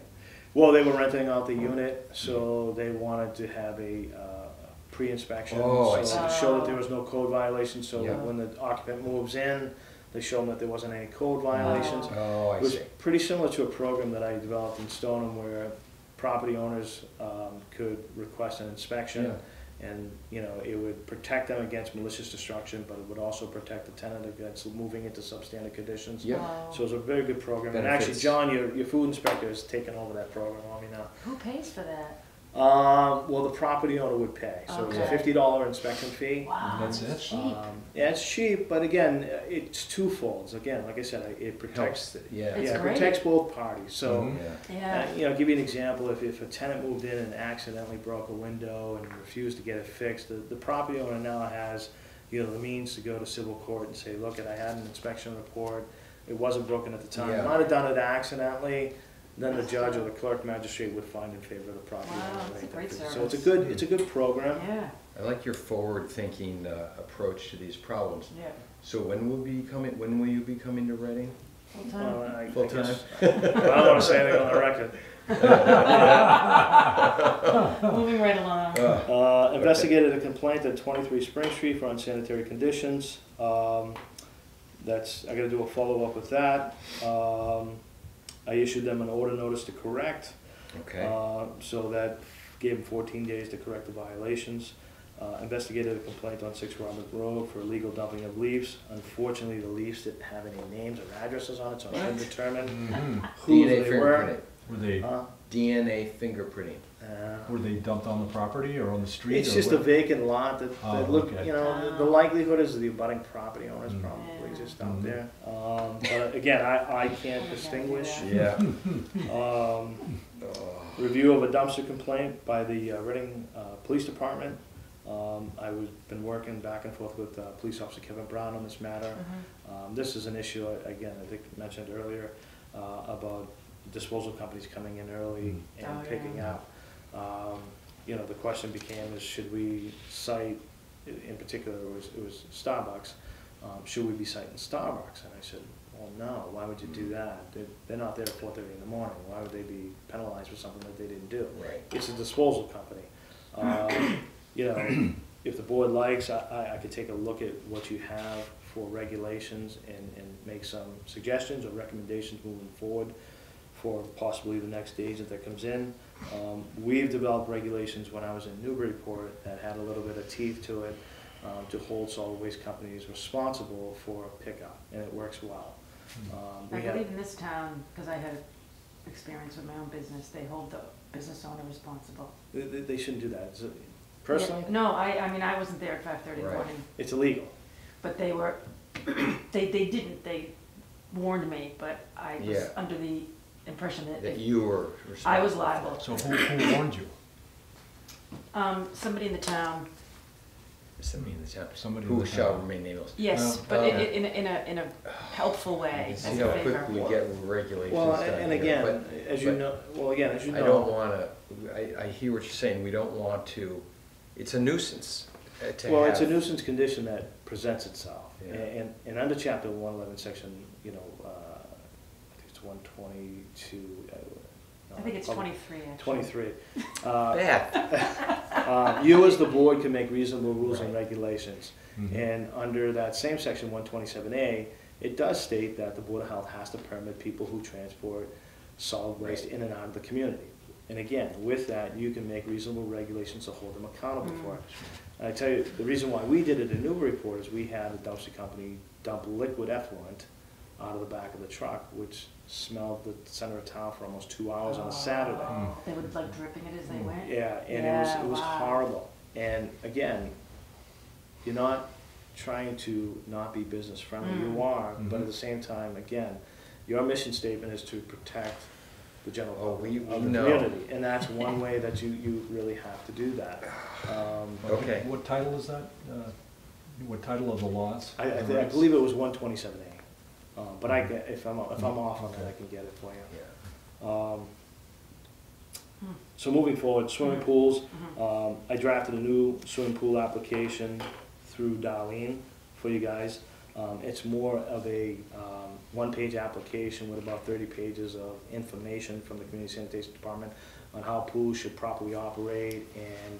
Well, they were renting out the unit, so they wanted to have a uh, pre-inspection. Oh, I So see. to show that there was no code violation, so Yeah. when the occupant moves in, they showed them that there wasn't any code violations. Oh, I It was see. pretty similar to a program that I developed in Stoneham where property owners um, could request an inspection. Yeah. And, you know, it would protect them against malicious destruction, but it would also protect the tenant against moving into substandard conditions. Yeah. Wow. So it's a very good program. And actually, John, your, your food inspector has taken over that program on me now. Who pays for that? Um, well, the property owner would pay, so it's a Okay. fifty dollar inspection fee. Wow, That's that's it? cheap. Um, yeah, it's cheap, but again, uh, it's twofolds. Again, like I said, I- it protects, Helps, yeah. It's yeah, it great. protects both parties. So, Mhm. Yeah. Yeah. uh, you know, give you an example. If, if a tenant moved in and accidentally broke a window and refused to get it fixed, the, the property owner now has, you know, the means to go to civil court and say, look, I had an inspection report. It wasn't broken at the time. Yeah. Might have done it accidentally. Then the judge or the clerk magistrate would find in favor of the property Wow, owner. that's a right? great So it's a service. good, it's a good program. Yeah, I like your forward-thinking uh, approach to these problems. yeah. So when will be coming, when will you be coming to Reading? Full Well, time. I- I Full guess- time? I don't wanna say anything on the record. Moving right along. Uh, Uh, investigated a complaint at twenty-three Spring Street for unsanitary conditions. Um, that's, I gotta do a follow-up with that. Um, I issued them an order notice to correct. Okay, Uh, so that gave them fourteen days to correct the violations. Uh, investigated a complaint on Six Robert Road for illegal dumping of leaves. Unfortunately, the leaves didn't have any names or addresses on it, so I couldn't What? determine Mhm. who DNA they were. fingerprinting, Were they, Uh, DNA fingerprinting. Uh, were they dumped on the property or on the street? It's or just a what? vacant lot that, Oh, that look, okay. you know, the- the Oh. likelihood is the abutting property owners Mm. probably Yeah. just out Mm. there. Um, but again, I, I can't I would never do distinguish. Yeah. Um, Oh, review of a dumpster complaint by the uh, Reading, uh, Police Department. Um, I was, been working back and forth with, uh, Police Officer Kevin Brown on this matter. Mhm. Um, this is an issue, again, I think mentioned earlier, uh, about disposal companies coming in early Mm. and Oh, picking yeah. up. Um, you know, the question became is should we cite in particular, it was, it was Starbucks, um, should we be citing Starbucks? And I said, well, no, why would you do that? They're, they're not there at four thirty in the morning, why would they be penalized for something that they didn't do? Right. It's a disposal company. Um, You know, if the board likes, I, I, I could take a look at what you have for regulations and, and make some suggestions or recommendations moving forward for possibly the next agent that comes in. Um, we've developed regulations when I was in Newburyport that had a little bit of teeth to it, um, to hold solid waste companies responsible for pickup, and it works well. Um, we I have- believe in this town, because I had experience with my own business, they hold the business owner responsible. They, they they shouldn't do that. It's, uh, Personally, Yeah, No, I, I mean, I wasn't there at five thirty in the Right. morning, it's illegal. but they were, they, they didn't, they warned me, but I was Yeah. under the impression that That if you were responsible. I was liable. So who, who warned you? Um, somebody in the town, Somebody in the town. Somebody in Who the shall town. remain nameless. yes, Uh, but uh, i- i- in, a- in a, in a helpful way, You as See how quick favor. we get with regulations Well, done and here, again, but- as you but know, well, again, as you know. I don't wanna, I, I hear what you're saying, we don't want to, it's a nuisance uh, to have. Well, it's a nuisance condition that presents itself. Yeah. And, and under chapter one eleven, section, you know, uh, I one twenty-two. uh, I think it's twenty-three, actually. Twenty-three. Uh, Beth, uh, You as the board can make reasonable rules and Right. regulations. Mhm. And under that same section one twenty-seven A, it does state that the Board of Health has to permit people who transport solid waste Right. in and out of the community. And again, with that, you can make reasonable regulations to hold them accountable for it. And I tell you, the reason why we did it in Newburyport is we had a dumpster company dump liquid effluent out of the back of the truck, which smelled the center of town for almost two hours on a Saturday. Oh, They would like dripping it as they went? Yeah, and it was, Yeah, it was wow. horrible. And again, you're not trying to not be business friendly, you Mm. are, but at Mhm. the same time, again, your mission statement is to protect the general Oh, public we- of we the know. community. And that's one way that you, you really have to do that. Um, Okay. What title is that? Uh, What title of the laws? I, I, thi- I believe it was one twenty-seven A, uh, but I, can- if I'm, if I'm off on that, I can get it for you. yeah. Um, Hmm. So moving forward, swimming pools, Mhm. um, I drafted a new swimming pool application through Darlene for you guys. Um, it's more of a, um, one-page application with about thirty pages of information from the Community Sanitation Department on how pools should properly operate and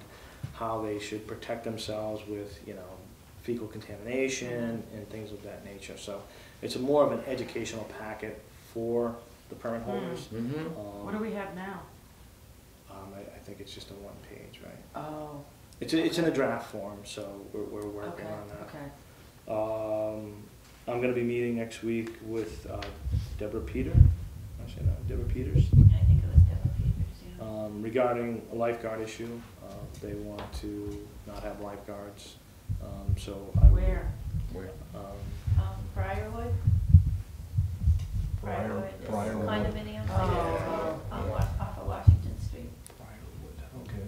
how they should protect themselves with, you know, fecal contamination and things of that nature. So it's a more of an educational packet for the permit holders. Mhm. Um, What do we have now? Um, I, I think it's just a one page, right? Oh, It's, it's in a draft form, so we're, we're working okay, on that. okay. Um, I'm gonna be meeting next week with uh, Deborah Peter, actually, no, Deborah Peters, I think it was Deborah Peters, yeah. um, regarding a lifeguard issue. Uh, they want to not have lifeguards, um, so I. will- Where? Where? Um, Um, Briarwood? Briar- Briarwood, this Briarwood. condominium, Oh. on Wa- off of Washington Street. Briarwood, okay.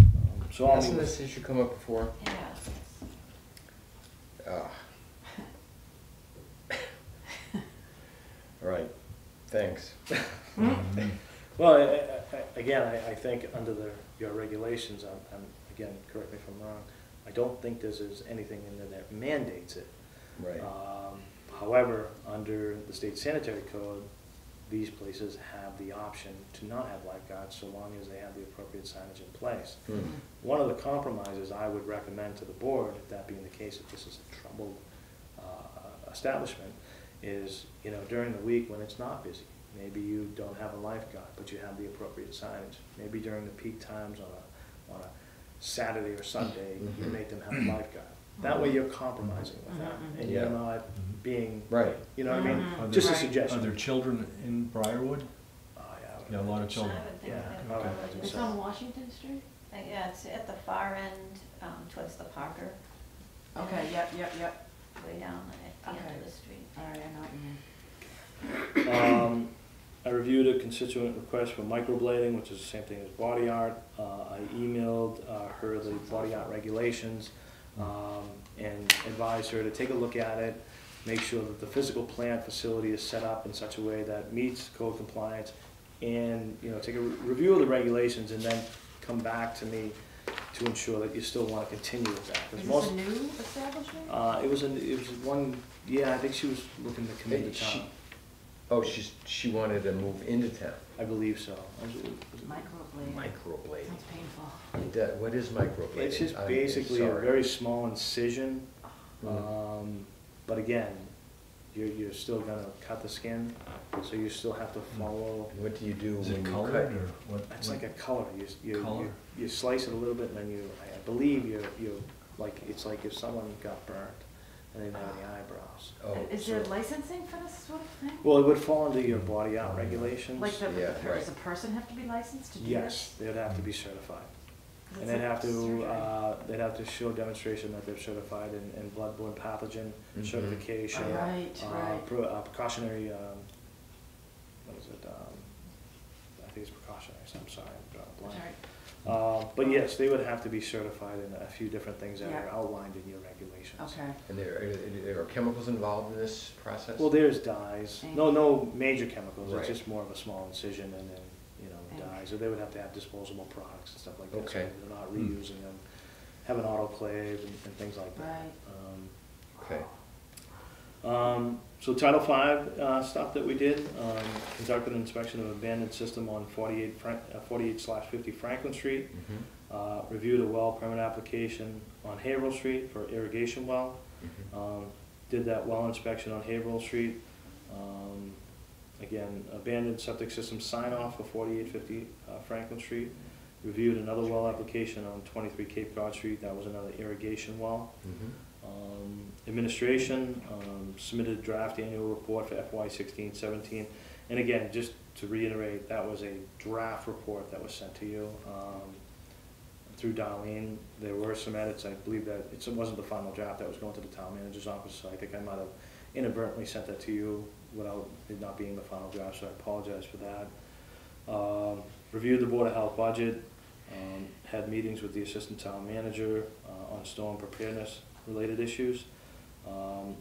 um, So I'll Hasn't with this issue come up before? Yeah, Ah. All right, thanks. Mhm. Well, I- I- I- again, I, I think under the, your regulations, I'm, I'm, again, correct me if I'm wrong, I don't think there's, there's anything in there that mandates it. Right. Um, However, under the state sanitary code, these places have the option to not have lifeguards so long as they have the appropriate signage in place. Hmm. One of the compromises I would recommend to the board, if that being the case, if this is a troubled uh, establishment, is, you know, during the week when it's not busy, maybe you don't have a lifeguard, but you have the appropriate signage. Maybe during the peak times on a, on a Saturday or Sunday, you Mhm. make them have a lifeguard. That way you're compromising with them, Mhm, and you're Yeah. not being, Right. you know what I mean? Are Just a there- suggestion. Are there children in Briarwood? Oh, yeah. Yeah, a lot of I children. would think Yeah, that I would would imagine It's so. on Washington Street? Uh, Yeah, it's at the far end, um, towards the Parker. Okay, yep, yep, yep. Way down at the end Okay. of the street. All right, I know what you mean. Um, I reviewed a constituent request for microblading, which is the same thing as body art. Uh, I emailed uh, her the body art regulations, um, and advised her to take a look at it, make sure that the physical plant facility is set up in such a way that meets code compliance, and, you know, take a re- review of the regulations and then come back to me to ensure that you still wanna continue with that. 'Cause Is most- this a new establishment? Uh, it was an, it was one, yeah, I think she was looking to come into Hey, she- town. Oh, she's, she wanted to move into town. I believe so. Was it- was Microblade. Microblade. Sounds painful. It, uh, What is microblade? It's just I'm basically a sorry. very small incision, Mhm. um, but again, you're, you're still gonna cut the skin, so you still have to follow. And What do you do Is when it you colored cut? or what? It's like a color, you, s- you, Color? you, you slice it a little bit and then you, I believe you, you, like, it's like if someone got burnt and they didn't have any eyebrows. Oh, Is there so- licensing for this sort of thing? Well, it would fall under your body art regulations. Like, the- Yeah, the- right. does a person have to be licensed to do this? Yes, they'd have to be certified. 'Cause And it's they'd a have to, surgery. uh, they'd have to show demonstration that they're certified in, in bloodborne pathogen Mhm. certification. Right, uh, right. pre- uh, Precautionary, um, what is it, um, I think it's precautionary, so I'm sorry, I'm drawing a blank. Sorry. Uh, but yes, they would have to be certified in a few different things that are Yeah. outlined in your regulations. Okay. And there, are there are chemicals involved in this process? Well, there's dyes, no, no major chemicals, Right. it's just more of a small incision and then, you know, Ink. dyes, So they would have to have disposable products and stuff like that. so Okay. They're not Hmm. reusing them, have an autoclave and, and things like that. Right. Um, Okay. Um, so Title V, uh, stuff that we did, um, conducted an inspection of abandoned system on forty-eight Frank, uh, forty-eight slash fifty Franklin Street. Mhm. Uh, reviewed a well permit application on Haverhill Street for irrigation well. Mhm. Um, did that well inspection on Haverhill Street. Um, again, abandoned septic system sign off for forty-eight fifty, uh, Franklin Street. Reviewed another well application on twenty-three Cape Cod Street, that was another irrigation well. Mhm. Um, Administration um, submitted a draft annual report for FY sixteen seventeen. And again, just to reiterate, that was a draft report that was sent to you um, through Darlene. There were some edits, I believe that it wasn't the final draft that was going to the town manager's office, so I think I might have inadvertently sent that to you without it not being the final draft, so I apologize for that. Um, Reviewed the Board of Health budget, um, had meetings with the Assistant Town Manager uh, on storm preparedness related issues. Um,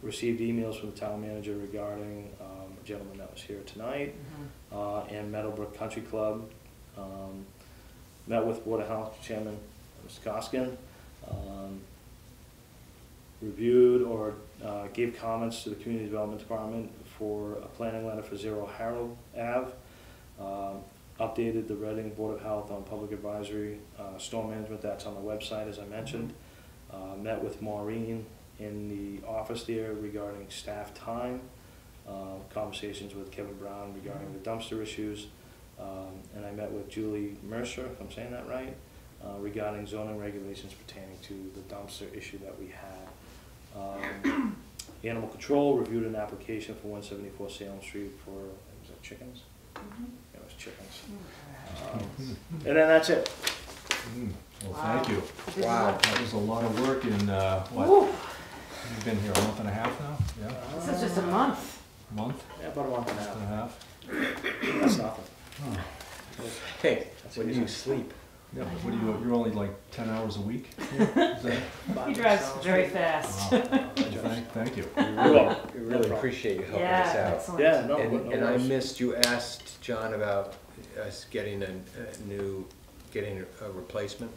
Received emails from the town manager regarding um, a gentleman that was here tonight, Mhm. uh, and Meadowbrook Country Club. Um, Met with Board of Health Chairman, Mr. Koskin. Um, Reviewed or uh, gave comments to the Community Development Department for a planning letter for Zero Harold Ave. Um, Updated the Reading Board of Health on public advisory, uh, storm management, that's on the website, as I mentioned. Uh, Met with Maureen in the office there regarding staff time. Uh, Conversations with Kevin Brown regarding the dumpster issues. Um, And I met with Julie Mercer, if I'm saying that right, uh, regarding zoning regulations pertaining to the dumpster issue that we had. Um, Animal Control reviewed an application for one seventy-four Salem Street for, was that chickens? Mhm. It was chickens. Mm, Um, And then that's it. Mm, Well, Wow. thank you. Wow. That was a lot of work in, uh, what, Woo. You've been here a month and a half now? Yeah, This is just a month. A month, Yeah, about a month and a month and a half. half? That's nothing. Oh. Hey, That's when do you sleep? Yeah, but what do you, you're only like ten hours a week? here? Is that- He drives very fast. Wow. Thank, thank you. We You're really, welcome. we No really appreciate you helping Yeah, us out. excellent. Yeah, no, And, no and I worries. missed, you asked John about us getting a, a new, getting a replacement?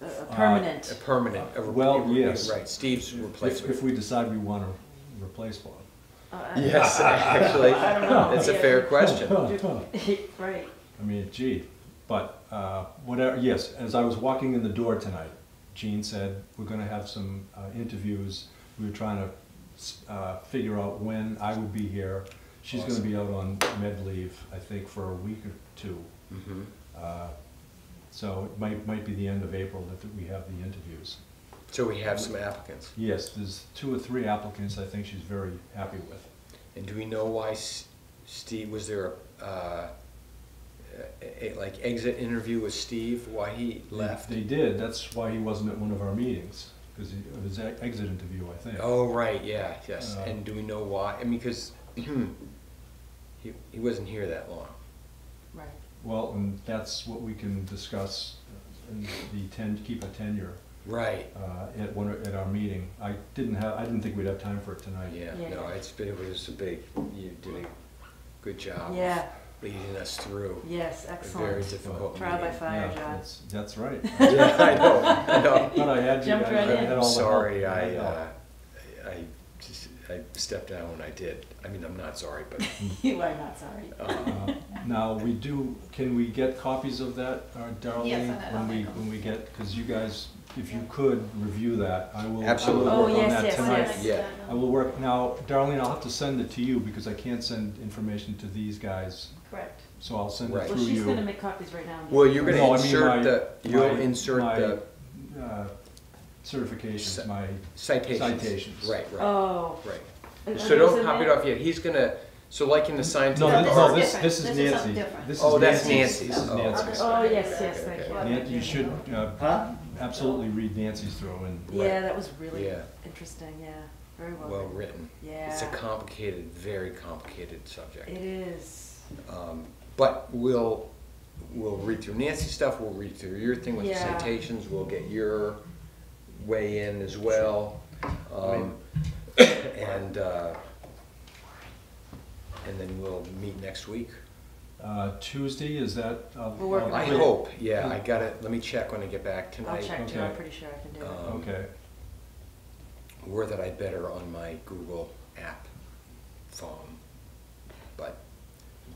A a permanent. A permanent. a re- Well, yes. Right, Steve's If, if replacement. we decide we want to replace Bob. Uh, Yes, actually, I don't know. it's a fair question. Right. I mean, gee, but, uh, whatever, yes, as I was walking in the door tonight, Gene said, we're gonna have some, uh, interviews. We were trying to, uh, figure out when I would be here. She's gonna be out on med leave, I think, for a week or two. Mhm. Uh, So it might, might be the end of April that we have the interviews. So we have some applicants. Yes, there's two or three applicants I think she's very happy with. And do we know why S- Steve, was there a, uh, a, a- like exit interview with Steve, why he left? They did, that's why he wasn't at one of our meetings, because of his e- exit interview, I think. Oh, right, yeah, yes. Uh, And do we know why? I mean, because he, he wasn't here that long. Right. Well, and that's what we can discuss, uh, in the ten, keep a tenure, Right. uh, at one, at our meeting. I didn't have, I didn't think we'd have time for it tonight. Yeah, Yeah. no, it's been, it was a big, you did a good job. Yeah. leading us through Yes, a very excellent. difficult Trial by meeting. fire, Yeah, John. that's- That's right. Yeah, I know, I know. But I had, you- I Jumped I right had in. all the I'm help. sorry, I, had help. uh, I just, I stepped down when I did. I mean, I'm not sorry, but, You are not sorry. uh, Now, we do, can we get copies of that, uh, Darlene? Yes, I- I'll When we, make 'em. when we get, because you guys, if you could, review that. I will, I Absolutely. will Oh, work on yes, that yes, tonight. yes. Yeah. I will work, now, Darlene, I'll have to send it to you because I can't send information to these guys, Correct. so I'll send it Right. through Well, you. she's gonna make copies right now. well, you're gonna I mean my- insert the, you'll my- insert my, the uh, Certifications, Ci- my, citations. Citations. Right, right, Oh. right. Are- So are those don't in copy it there? off yet. He's gonna, so like in the no, scientific. this, is no, art- this, different. this is This is Nancy. something different. This is Oh, that's Nancy's. Nancy's. This is Oh, Nancy's. Oh, yes, yes, Okay, thank okay. you. Nan- You should, uh, Huh? absolutely read Nancy's through and, Yeah, that was really Yeah. interesting, yeah, very well Well written. written. It's a Yeah, complicated, very complicated subject. it is. Um, But we'll, we'll read through Nancy's stuff, we'll read through your thing with the Yeah. citations, we'll get your way in as well. Um, And, uh, and then we'll meet next week. uh, Tuesday, is that? uh, We're working uh, I on it. hope, yeah, I got it, let me check when I get back I'll tonight. check too, I'm Okay. pretty sure I can do it. Um, Okay, Were that I better on my Google app phone, but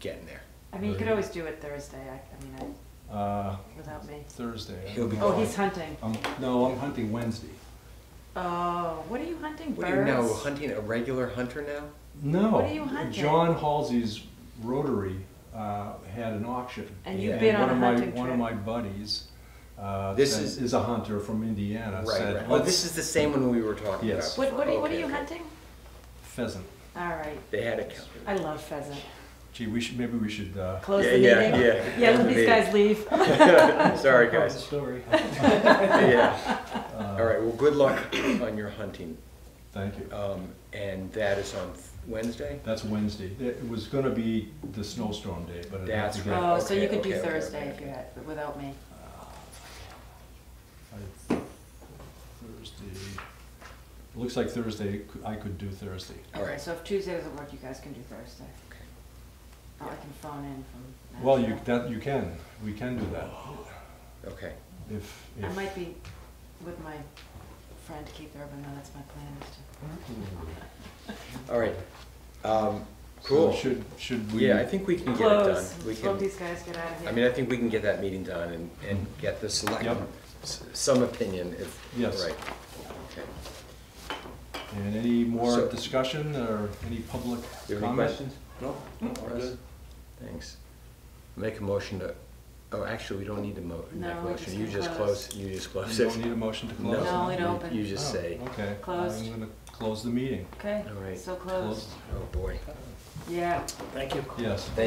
getting there. I mean, you could always do it Thursday, I, I mean, uh, without me. Thursday. He'll be Oh, know. he's hunting. Um, no, I'm hunting Wednesday. Oh, what are you hunting, What are you now, hunting a regular hunter now? No. What are you hunting? John Halsey's Rotary, uh, had an auction. And you've Yeah. been on one a of my- hunting One of my buddies, uh, This said- is- is a hunter from Indiana, Right, said, right. Oh, let's, this is the same one we were talking about. Yes. What, what are you, what are Okay, you okay. hunting? pheasant. All right, They had it I love pheasant. Gee, we should, maybe we should, uh, Close Yeah, the yeah, meeting? yeah. Yeah, Close let the these guys leave. Sorry, Part of the guys. story. Yeah, uh, all right, well, good luck on your hunting. thank you. Um, and that is on Wednesday? That's Wednesday. It was gonna be the snowstorm day, but it had That's to get. right. Oh, so you Okay, could do okay, okay, Thursday okay, if you okay. had, without me. I- Thursday, looks like Thursday, I could do Thursday. All Okay, right. so if Tuesday doesn't work, you guys can do Thursday. Okay. I can phone in from Well, you, that, you can, we can do that. Okay, If, I if. might be with my friend Keith Urban, though, that's my plan is to. all right. Um, So cool. Should, should we? Yeah, I think we can get it done. Close, We let can, these guys get out of here. I mean, I think we can get that meeting done and, and get the select, Yep. s- some opinion if, Yes. right. Okay. And any more So- discussion or any public Do you have any comment? questions? No, no, we're good. Thanks. Make a motion to, oh, actually, we don't need to mo, make No, a we motion. just You can just close. close, you just You close it. don't need a motion to close? No, we'd You- open. You just Oh, say, Okay. Closed. I'm gonna close the meeting. Okay, All right. so closed. oh, boy. Yeah. Thank you. Yes. Thank